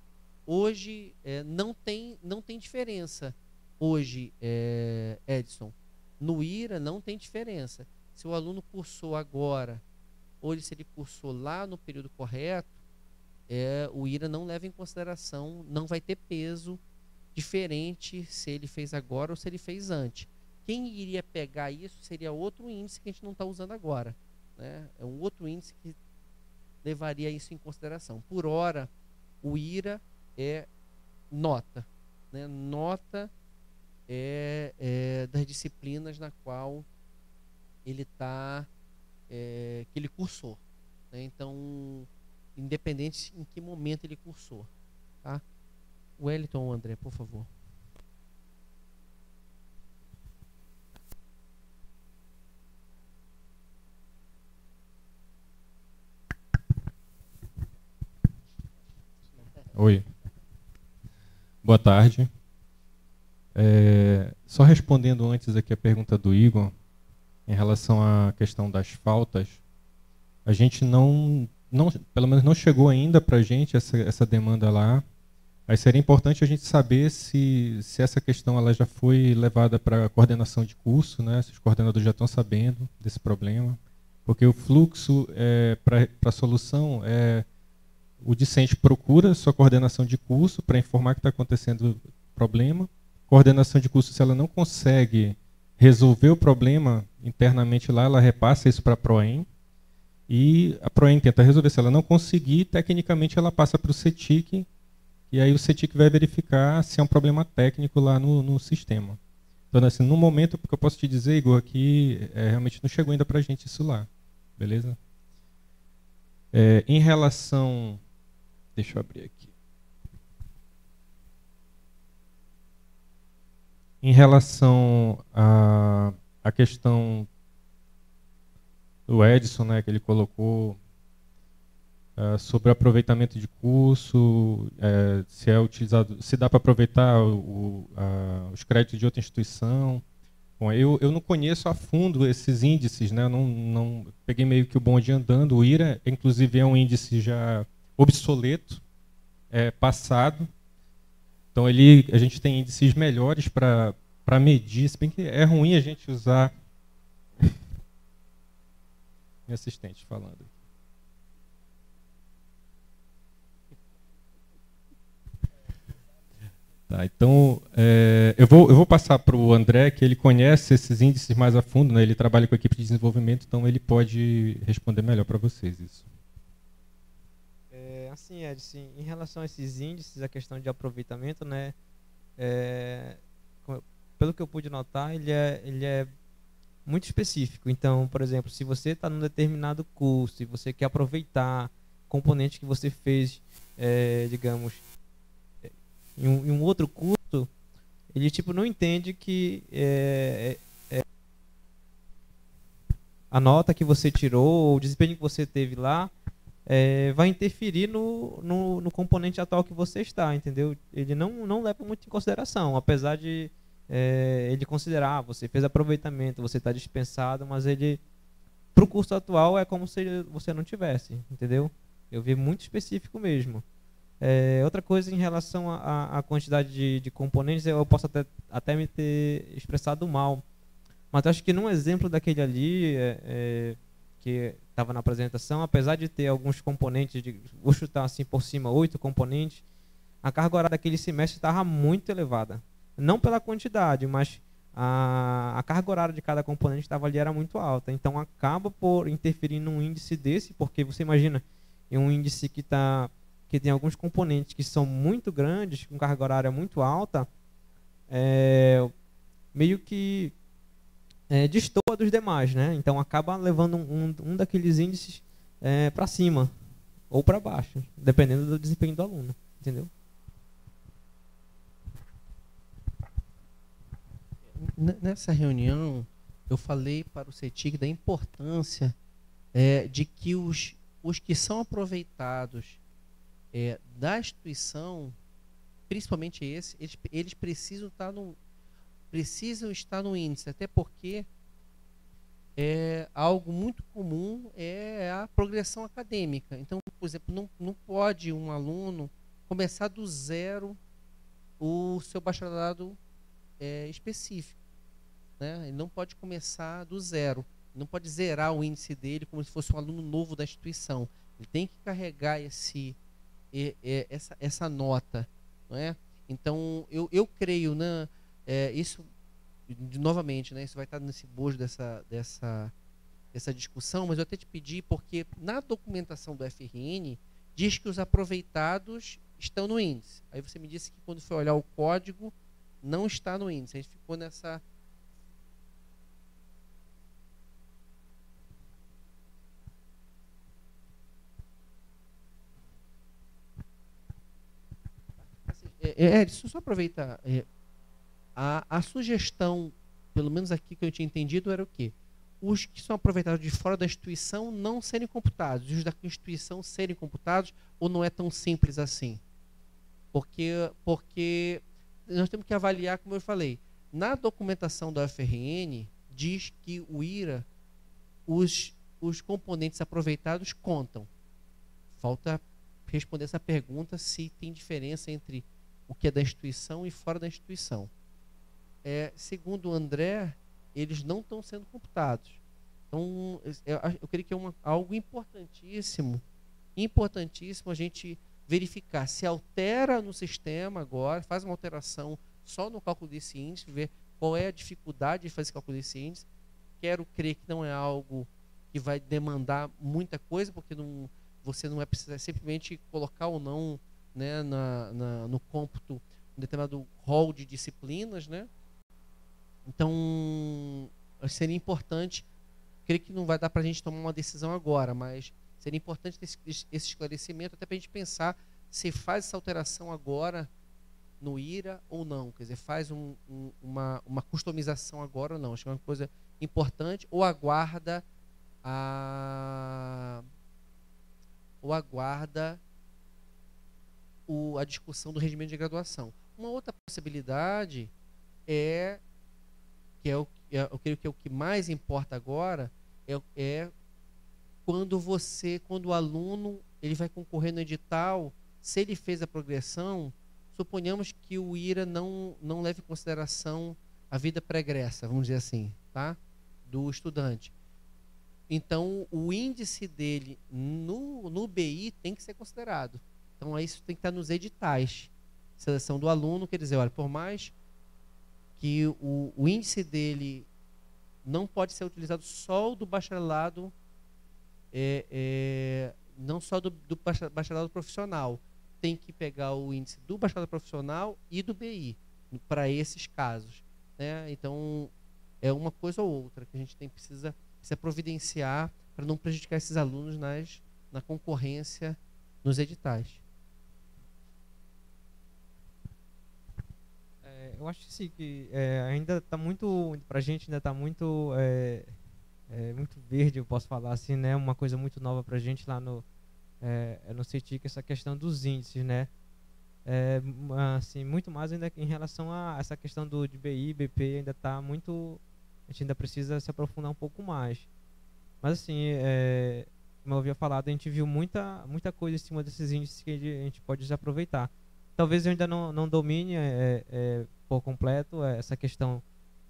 hoje é, não, tem, não tem diferença. Hoje, é, Edson, no IRA não tem diferença. Se o aluno cursou agora, ou se ele cursou lá no período correto, é, o IRA não leva em consideração, não vai ter peso diferente se ele fez agora ou se ele fez antes. Quem iria pegar isso seria outro índice que a gente não está usando agora. Né? É um outro índice que levaria isso em consideração. Por hora, o IRA é nota. Né? Nota é, é, das disciplinas na qual ele está, é, que ele cursou. Né? Então, independente em que momento ele cursou. Tá? Wellington André, por favor. Oi. Boa tarde. É, só respondendo antes aqui a pergunta do Igor, em relação à questão das faltas, a gente não, não pelo menos não chegou ainda para a gente essa, essa demanda lá. Aí seria importante a gente saber se, se essa questão ela já foi levada para a coordenação de curso, né? se os coordenadores já estão sabendo desse problema. Porque o fluxo é, para a solução é o discente procura sua coordenação de curso para informar que está acontecendo problema. Coordenação de curso, se ela não consegue resolver o problema internamente lá, ela repassa isso para a PROEM. E a PROEM tenta resolver. Se ela não conseguir, tecnicamente ela passa para o CETIC. E aí o CETIC vai verificar se é um problema técnico lá no, no sistema. Então, assim, no momento, porque eu posso te dizer, Igor, que é, realmente não chegou ainda para a gente isso lá. Beleza? É, em relação Deixa eu abrir aqui. Em relação à a, a, questão do Edson, né, que ele colocou uh, sobre aproveitamento de curso, uh, se é utilizado, se dá para aproveitar o, os créditos de outra instituição. Bom, eu, eu não conheço a fundo esses índices, né? Não, não peguei meio que o bonde andando. O IRA, inclusive, é um índice já obsoleto, é, passado. Então ele, a gente tem índices melhores para medir, se bem que é ruim a gente usar. Minha assistente falando. Tá, então, é, eu, vou, eu vou passar para o André, que ele conhece esses índices mais a fundo, né? ele trabalha com a equipe de desenvolvimento, então ele pode responder melhor para vocês isso assim, Edson, em relação a esses índices, a questão de aproveitamento, né? É, pelo que eu pude notar, ele é, ele é muito específico. Então, por exemplo, se você está num determinado curso e você quer aproveitar componente que você fez, é, digamos, em um, em um, outro curso, ele tipo não entende que é, é, é a nota que você tirou, o desempenho que você teve lá, é, vai interferir no, no, no, componente atual que você está, entendeu? Ele não, não leva muito em consideração, apesar de é, ele considerar, você fez aproveitamento, você está dispensado, mas ele, para o curso atual, é como se você não tivesse, entendeu? Eu vi muito específico mesmo. É, outra coisa em relação à quantidade de, de, componentes, eu posso até, até me ter expressado mal. Mas acho que num exemplo daquele ali, é, é, que estava na apresentação, apesar de ter alguns componentes, de, vou chutar assim por cima, oito componentes, a carga horária daquele semestre estava muito elevada. Não pela quantidade, mas a, a carga horária de cada componente estava ali era muito alta. Então acaba por interferir num índice desse, porque você imagina, em um índice que está que tem alguns componentes que são muito grandes, com carga horária muito alta, é, meio que é, destoa dos demais, né? Então acaba levando um, um daqueles índices é, para cima ou para baixo, dependendo do desempenho do aluno, entendeu? Nessa reunião, eu falei para o CETIC da importância é, de que os, os que são aproveitados é, da instituição, principalmente esse, eles, eles precisam estar no precisam estar no índice, até porque é algo muito comum é a progressão acadêmica. Então, por exemplo, não, não pode um aluno começar do zero o seu bacharelado é, específico. Né? Ele não pode começar do zero. Não pode zerar o índice dele como se fosse um aluno novo da instituição. Ele tem que carregar esse essa, essa nota. Não é? Então, eu, eu creio, né, é, isso, de, novamente, né, isso vai estar nesse bojo dessa, dessa, dessa discussão, mas eu até te pedi, porque na documentação do FRN diz que os aproveitados estão no índice. Aí você me disse que quando foi olhar o código, não está no índice. A gente ficou nessa É, é, Edson, só aproveitar. É, a, a sugestão, pelo menos aqui que eu tinha entendido, era o quê? Os que são aproveitados de fora da instituição não serem computados, e os da instituição serem computados, ou não é tão simples assim? Porque, porque nós temos que avaliar, como eu falei, na documentação da FRN, diz que o IRA, os, os componentes aproveitados contam. Falta responder essa pergunta se tem diferença entre o que é da instituição e fora da instituição. É, segundo o André, eles não estão sendo computados. Então, eu, eu creio que é uma, algo importantíssimo, importantíssimo a gente verificar se altera no sistema agora, faz uma alteração só no cálculo desse índice, ver qual é a dificuldade de fazer esse cálculo desse índice. Quero crer que não é algo que vai demandar muita coisa, porque não, você não vai precisar simplesmente colocar ou não né, na, na, no cômputo um determinado rol de disciplinas, né? Então, seria importante, creio que não vai dar para a gente tomar uma decisão agora, mas seria importante ter esse, esclarecimento até para a gente pensar se faz essa alteração agora no IRA ou não, quer dizer, faz um, um, uma, uma customização agora ou não. Acho que é uma coisa importante, ou aguarda a ou aguarda o, a discussão do regimento de graduação. Uma outra possibilidade é que é o, é, eu creio que é o que mais importa agora é, é quando você, quando o aluno ele vai concorrer no edital, se ele fez a progressão, suponhamos que o IRA não não leve em consideração a vida pregressa, vamos dizer assim, tá? Do estudante. Então, o índice dele no, no BI tem que ser considerado. Então, isso tem que estar nos editais. Seleção do aluno, quer dizer, olha, por mais que o, o índice dele não pode ser utilizado só o do bacharelado, é, é, não só do, do bacharelado profissional. Tem que pegar o índice do bacharelado profissional e do BI, para esses casos. Né? Então, é uma coisa ou outra que a gente tem precisa, precisa providenciar para não prejudicar esses alunos nas, na concorrência nos editais. eu acho sim que é, ainda está muito, para a gente ainda está muito, é, é, muito verde, eu posso falar assim, né? Uma coisa muito nova para a gente lá no, é, é no CETIC, essa questão dos índices, né? É, assim, muito mais ainda em relação a essa questão do de BI, BP, ainda está muito, a gente ainda precisa se aprofundar um pouco mais. Mas assim, é, como eu havia falado, a gente viu muita, muita coisa em cima desses índices que a gente pode aproveitar. Talvez eu ainda não, não domine é, é, por completo essa questão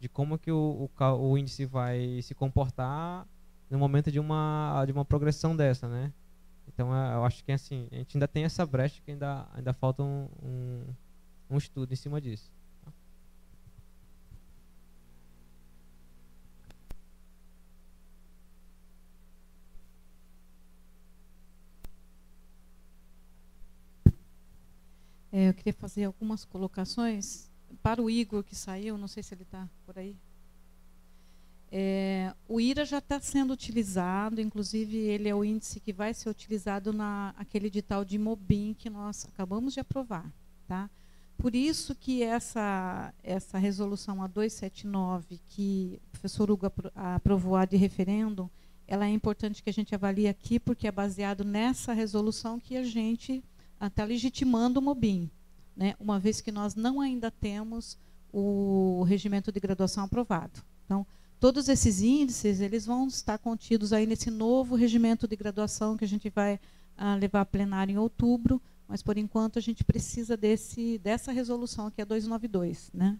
de como que o, o, o, índice vai se comportar no momento de uma, de uma progressão dessa, né? Então, é, eu acho que assim, a gente ainda tem essa brecha que ainda, ainda falta um, um, um estudo em cima disso. É, eu queria fazer algumas colocações para o Igor que saiu, não sei se ele está por aí. É, o IRA já está sendo utilizado, inclusive ele é o índice que vai ser utilizado na aquele edital de Mobim que nós acabamos de aprovar, tá? Por isso que essa essa resolução a 279 que o professor Hugo aprovou a de referendo, ela é importante que a gente avalie aqui porque é baseado nessa resolução que a gente está legitimando o MOBIM, né, uma vez que nós não ainda temos o regimento de graduação aprovado. Então, todos esses índices eles vão estar contidos aí nesse novo regimento de graduação que a gente vai ah, levar a plenário em outubro, mas por enquanto a gente precisa desse, dessa resolução que é 292. Né?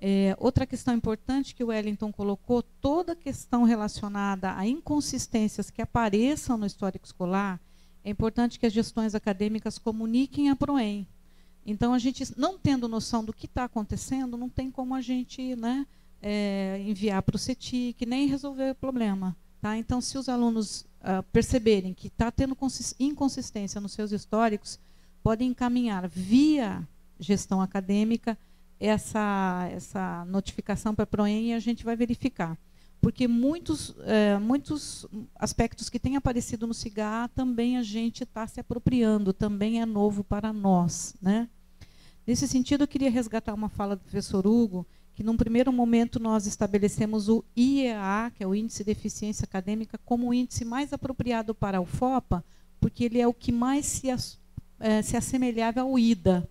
É, outra questão importante que o Wellington colocou, toda questão relacionada a inconsistências que apareçam no histórico escolar, é importante que as gestões acadêmicas comuniquem a PROEM. Então, a gente, não tendo noção do que está acontecendo, não tem como a gente né, é, enviar para o CETIC, nem resolver o problema. Tá? Então, se os alunos uh, perceberem que está tendo inconsistência nos seus históricos, podem encaminhar via gestão acadêmica essa, essa notificação para a PROEM e a gente vai verificar porque muitos, é, muitos aspectos que têm aparecido no CIGA também a gente está se apropriando, também é novo para nós. Né? Nesse sentido, eu queria resgatar uma fala do professor Hugo, que num primeiro momento nós estabelecemos o IEA, que é o Índice de Eficiência Acadêmica, como o índice mais apropriado para o FOPA, porque ele é o que mais se, é, se assemelhava ao IDA.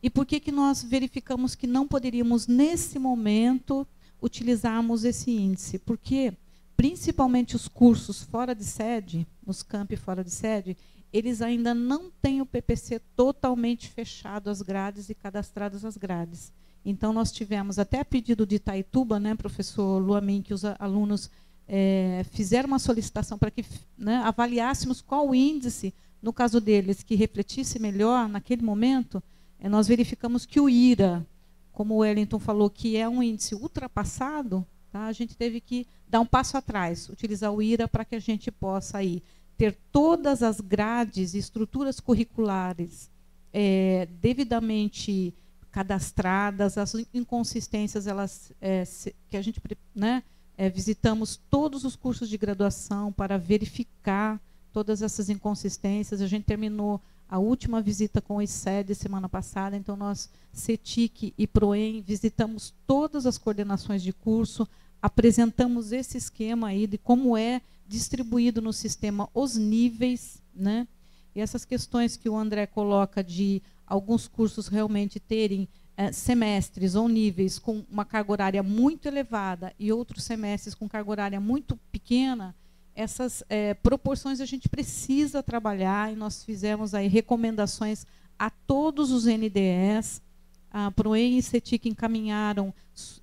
E por que, que nós verificamos que não poderíamos, nesse momento, utilizarmos esse índice, porque principalmente os cursos fora de sede, nos campi fora de sede, eles ainda não têm o PPC totalmente fechado as grades e cadastradas as grades. Então, nós tivemos, até a pedido de Itaituba, né, professor Luamin, que os alunos é, fizeram uma solicitação para que né, avaliássemos qual o índice, no caso deles, que refletisse melhor naquele momento, é, nós verificamos que o IRA, como o Wellington falou, que é um índice ultrapassado, tá? a gente teve que dar um passo atrás, utilizar o IRA para que a gente possa aí ter todas as grades e estruturas curriculares é, devidamente cadastradas, as inconsistências elas é, se, que a gente né, é, visitamos todos os cursos de graduação para verificar todas essas inconsistências. A gente terminou a última visita com o ICED semana passada, então nós, CETIC e PROEM, visitamos todas as coordenações de curso, apresentamos esse esquema aí de como é distribuído no sistema os níveis, né? E essas questões que o André coloca de alguns cursos realmente terem é, semestres ou níveis com uma carga horária muito elevada e outros semestres com carga horária muito pequena, essas é, proporções a gente precisa trabalhar e nós fizemos aí recomendações a todos os NDEs, a ProEM e CETIC encaminharam,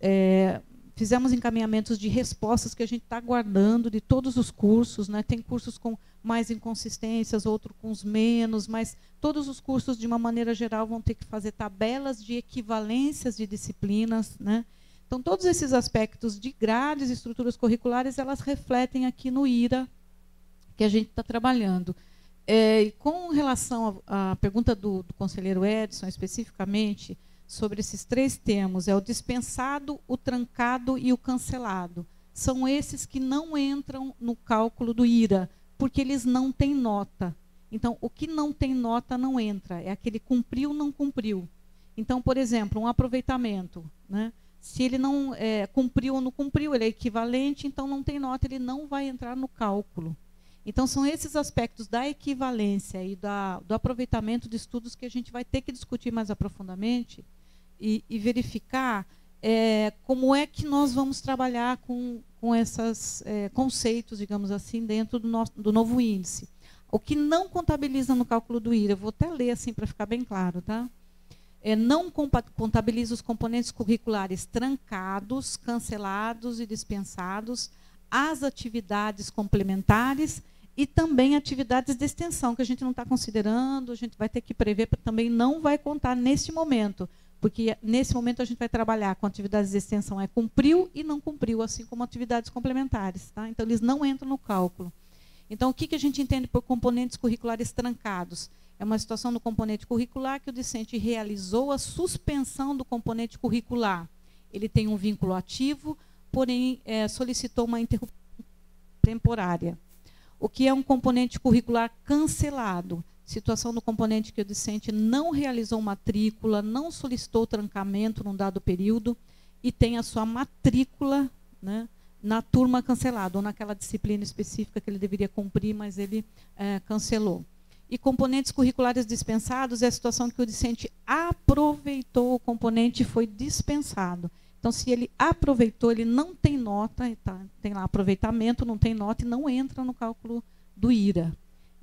é, fizemos encaminhamentos de respostas que a gente está guardando de todos os cursos, né? tem cursos com mais inconsistências, outros com os menos, mas todos os cursos, de uma maneira geral, vão ter que fazer tabelas de equivalências de disciplinas, né? Então, todos esses aspectos de grades e estruturas curriculares, elas refletem aqui no IRA que a gente está trabalhando. É, com relação à pergunta do, do conselheiro Edson, especificamente, sobre esses três termos, é o dispensado, o trancado e o cancelado. São esses que não entram no cálculo do IRA, porque eles não têm nota. Então, o que não tem nota não entra, é aquele cumpriu, não cumpriu. Então, por exemplo, um aproveitamento. Né? Se ele não é, cumpriu ou não cumpriu, ele é equivalente, então não tem nota, ele não vai entrar no cálculo. Então, são esses aspectos da equivalência e da, do aproveitamento de estudos que a gente vai ter que discutir mais aprofundadamente e, e verificar é, como é que nós vamos trabalhar com, com esses é, conceitos, digamos assim, dentro do, nosso, do novo índice. O que não contabiliza no cálculo do IRA, eu vou até ler assim para ficar bem claro, tá? É, não contabiliza os componentes curriculares trancados, cancelados e dispensados, as atividades complementares e também atividades de extensão, que a gente não está considerando, a gente vai ter que prever, também não vai contar neste momento, porque nesse momento a gente vai trabalhar com atividades de extensão, é cumpriu e não cumpriu, assim como atividades complementares. Tá? Então, eles não entram no cálculo. Então, o que, que a gente entende por componentes curriculares trancados? É uma situação do componente curricular que o discente realizou a suspensão do componente curricular. Ele tem um vínculo ativo, porém é, solicitou uma interrupção temporária. O que é um componente curricular cancelado? Situação do componente que o discente não realizou matrícula, não solicitou trancamento num dado período e tem a sua matrícula né, na turma cancelada, ou naquela disciplina específica que ele deveria cumprir, mas ele é, cancelou. E componentes curriculares dispensados é a situação que o discente aproveitou o componente e foi dispensado. Então, se ele aproveitou, ele não tem nota, tá, tem lá aproveitamento, não tem nota e não entra no cálculo do IRA.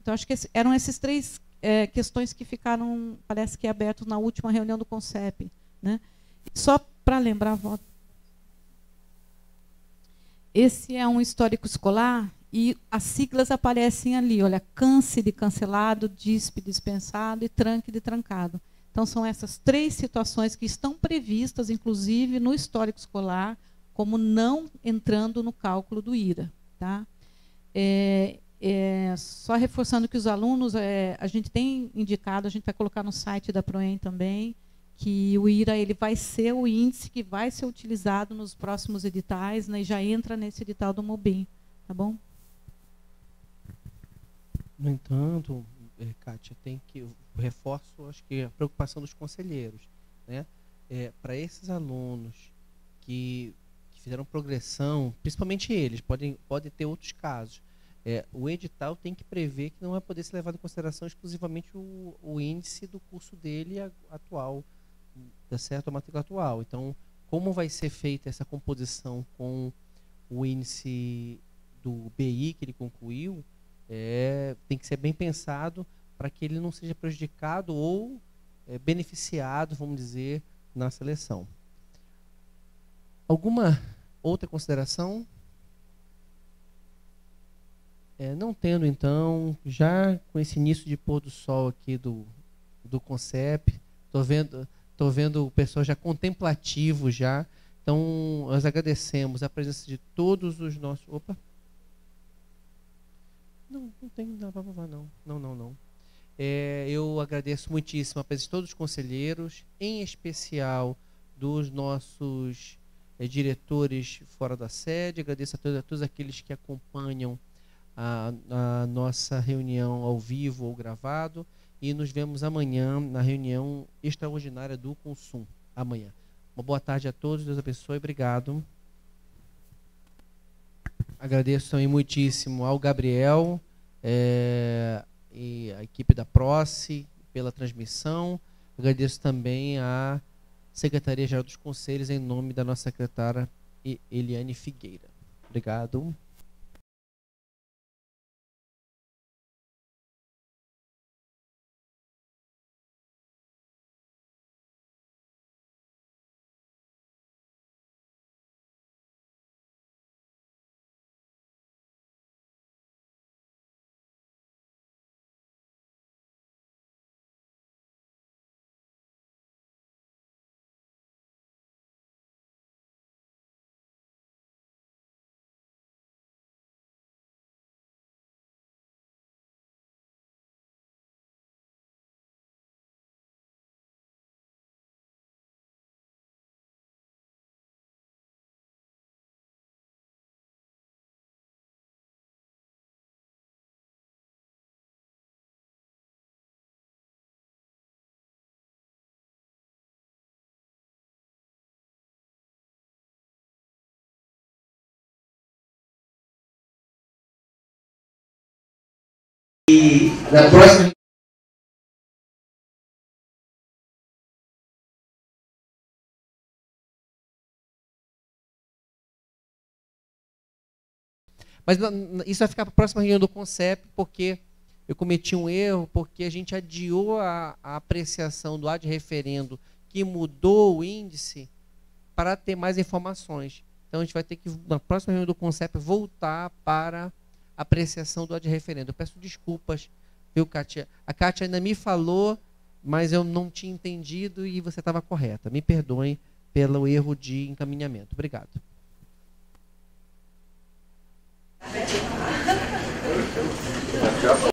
Então, acho que esse, eram essas três é, questões que ficaram, parece que abertas na última reunião do CONCEP. Né? Só para lembrar, voto esse é um histórico escolar e as siglas aparecem ali, olha, câncer de cancelado, DISP dispensado e tranque de trancado. Então são essas três situações que estão previstas, inclusive no histórico escolar, como não entrando no cálculo do IRA. Tá? É, é, só reforçando que os alunos, é, a gente tem indicado, a gente vai colocar no site da Proem também, que o IRA ele vai ser o índice que vai ser utilizado nos próximos editais, né, e já entra nesse edital do Mobim, tá bom? No entanto, é, Kátia, tem que reforço, acho que a preocupação dos conselheiros, né? É, para esses alunos que, que, fizeram progressão, principalmente eles, podem podem ter outros casos. É, o edital tem que prever que não vai poder ser levado em consideração exclusivamente o, o índice do curso dele atual, tá certo? A matrícula atual. Então, como vai ser feita essa composição com o índice do BI que ele concluiu, é, tem que ser bem pensado para que ele não seja prejudicado ou é, beneficiado, vamos dizer, na seleção. Alguma outra consideração? É, não tendo, então, já com esse início de pôr do sol aqui do, do CONCEP, estou vendo Estou vendo o pessoal já contemplativo já. Então, nós agradecemos a presença de todos os nossos. Opa! Não, não tem nada não. Não, não, não. É, eu agradeço muitíssimo a presença de todos os conselheiros, em especial dos nossos é, diretores fora da sede. Agradeço a todos, a todos aqueles que acompanham a, a nossa reunião ao vivo ou gravado e nos vemos amanhã na reunião extraordinária do Consum. Amanhã. Uma boa tarde a todos, Deus abençoe, obrigado. Agradeço também muitíssimo ao Gabriel é, e a equipe da Proce pela transmissão. Agradeço também à Secretaria-Geral dos Conselhos, em nome da nossa secretária Eliane Figueira. Obrigado. E na próxima Mas isso vai ficar para a próxima reunião do CONCEP, porque eu cometi um erro, porque a gente adiou a, a apreciação do ad referendo que mudou o índice para ter mais informações. Então a gente vai ter que, na próxima reunião do CONCEP, voltar para apreciação do ad referendo. Eu peço desculpas, viu, Kátia? A Kátia ainda me falou, mas eu não tinha entendido e você estava correta. Me perdoem pelo erro de encaminhamento. Obrigado.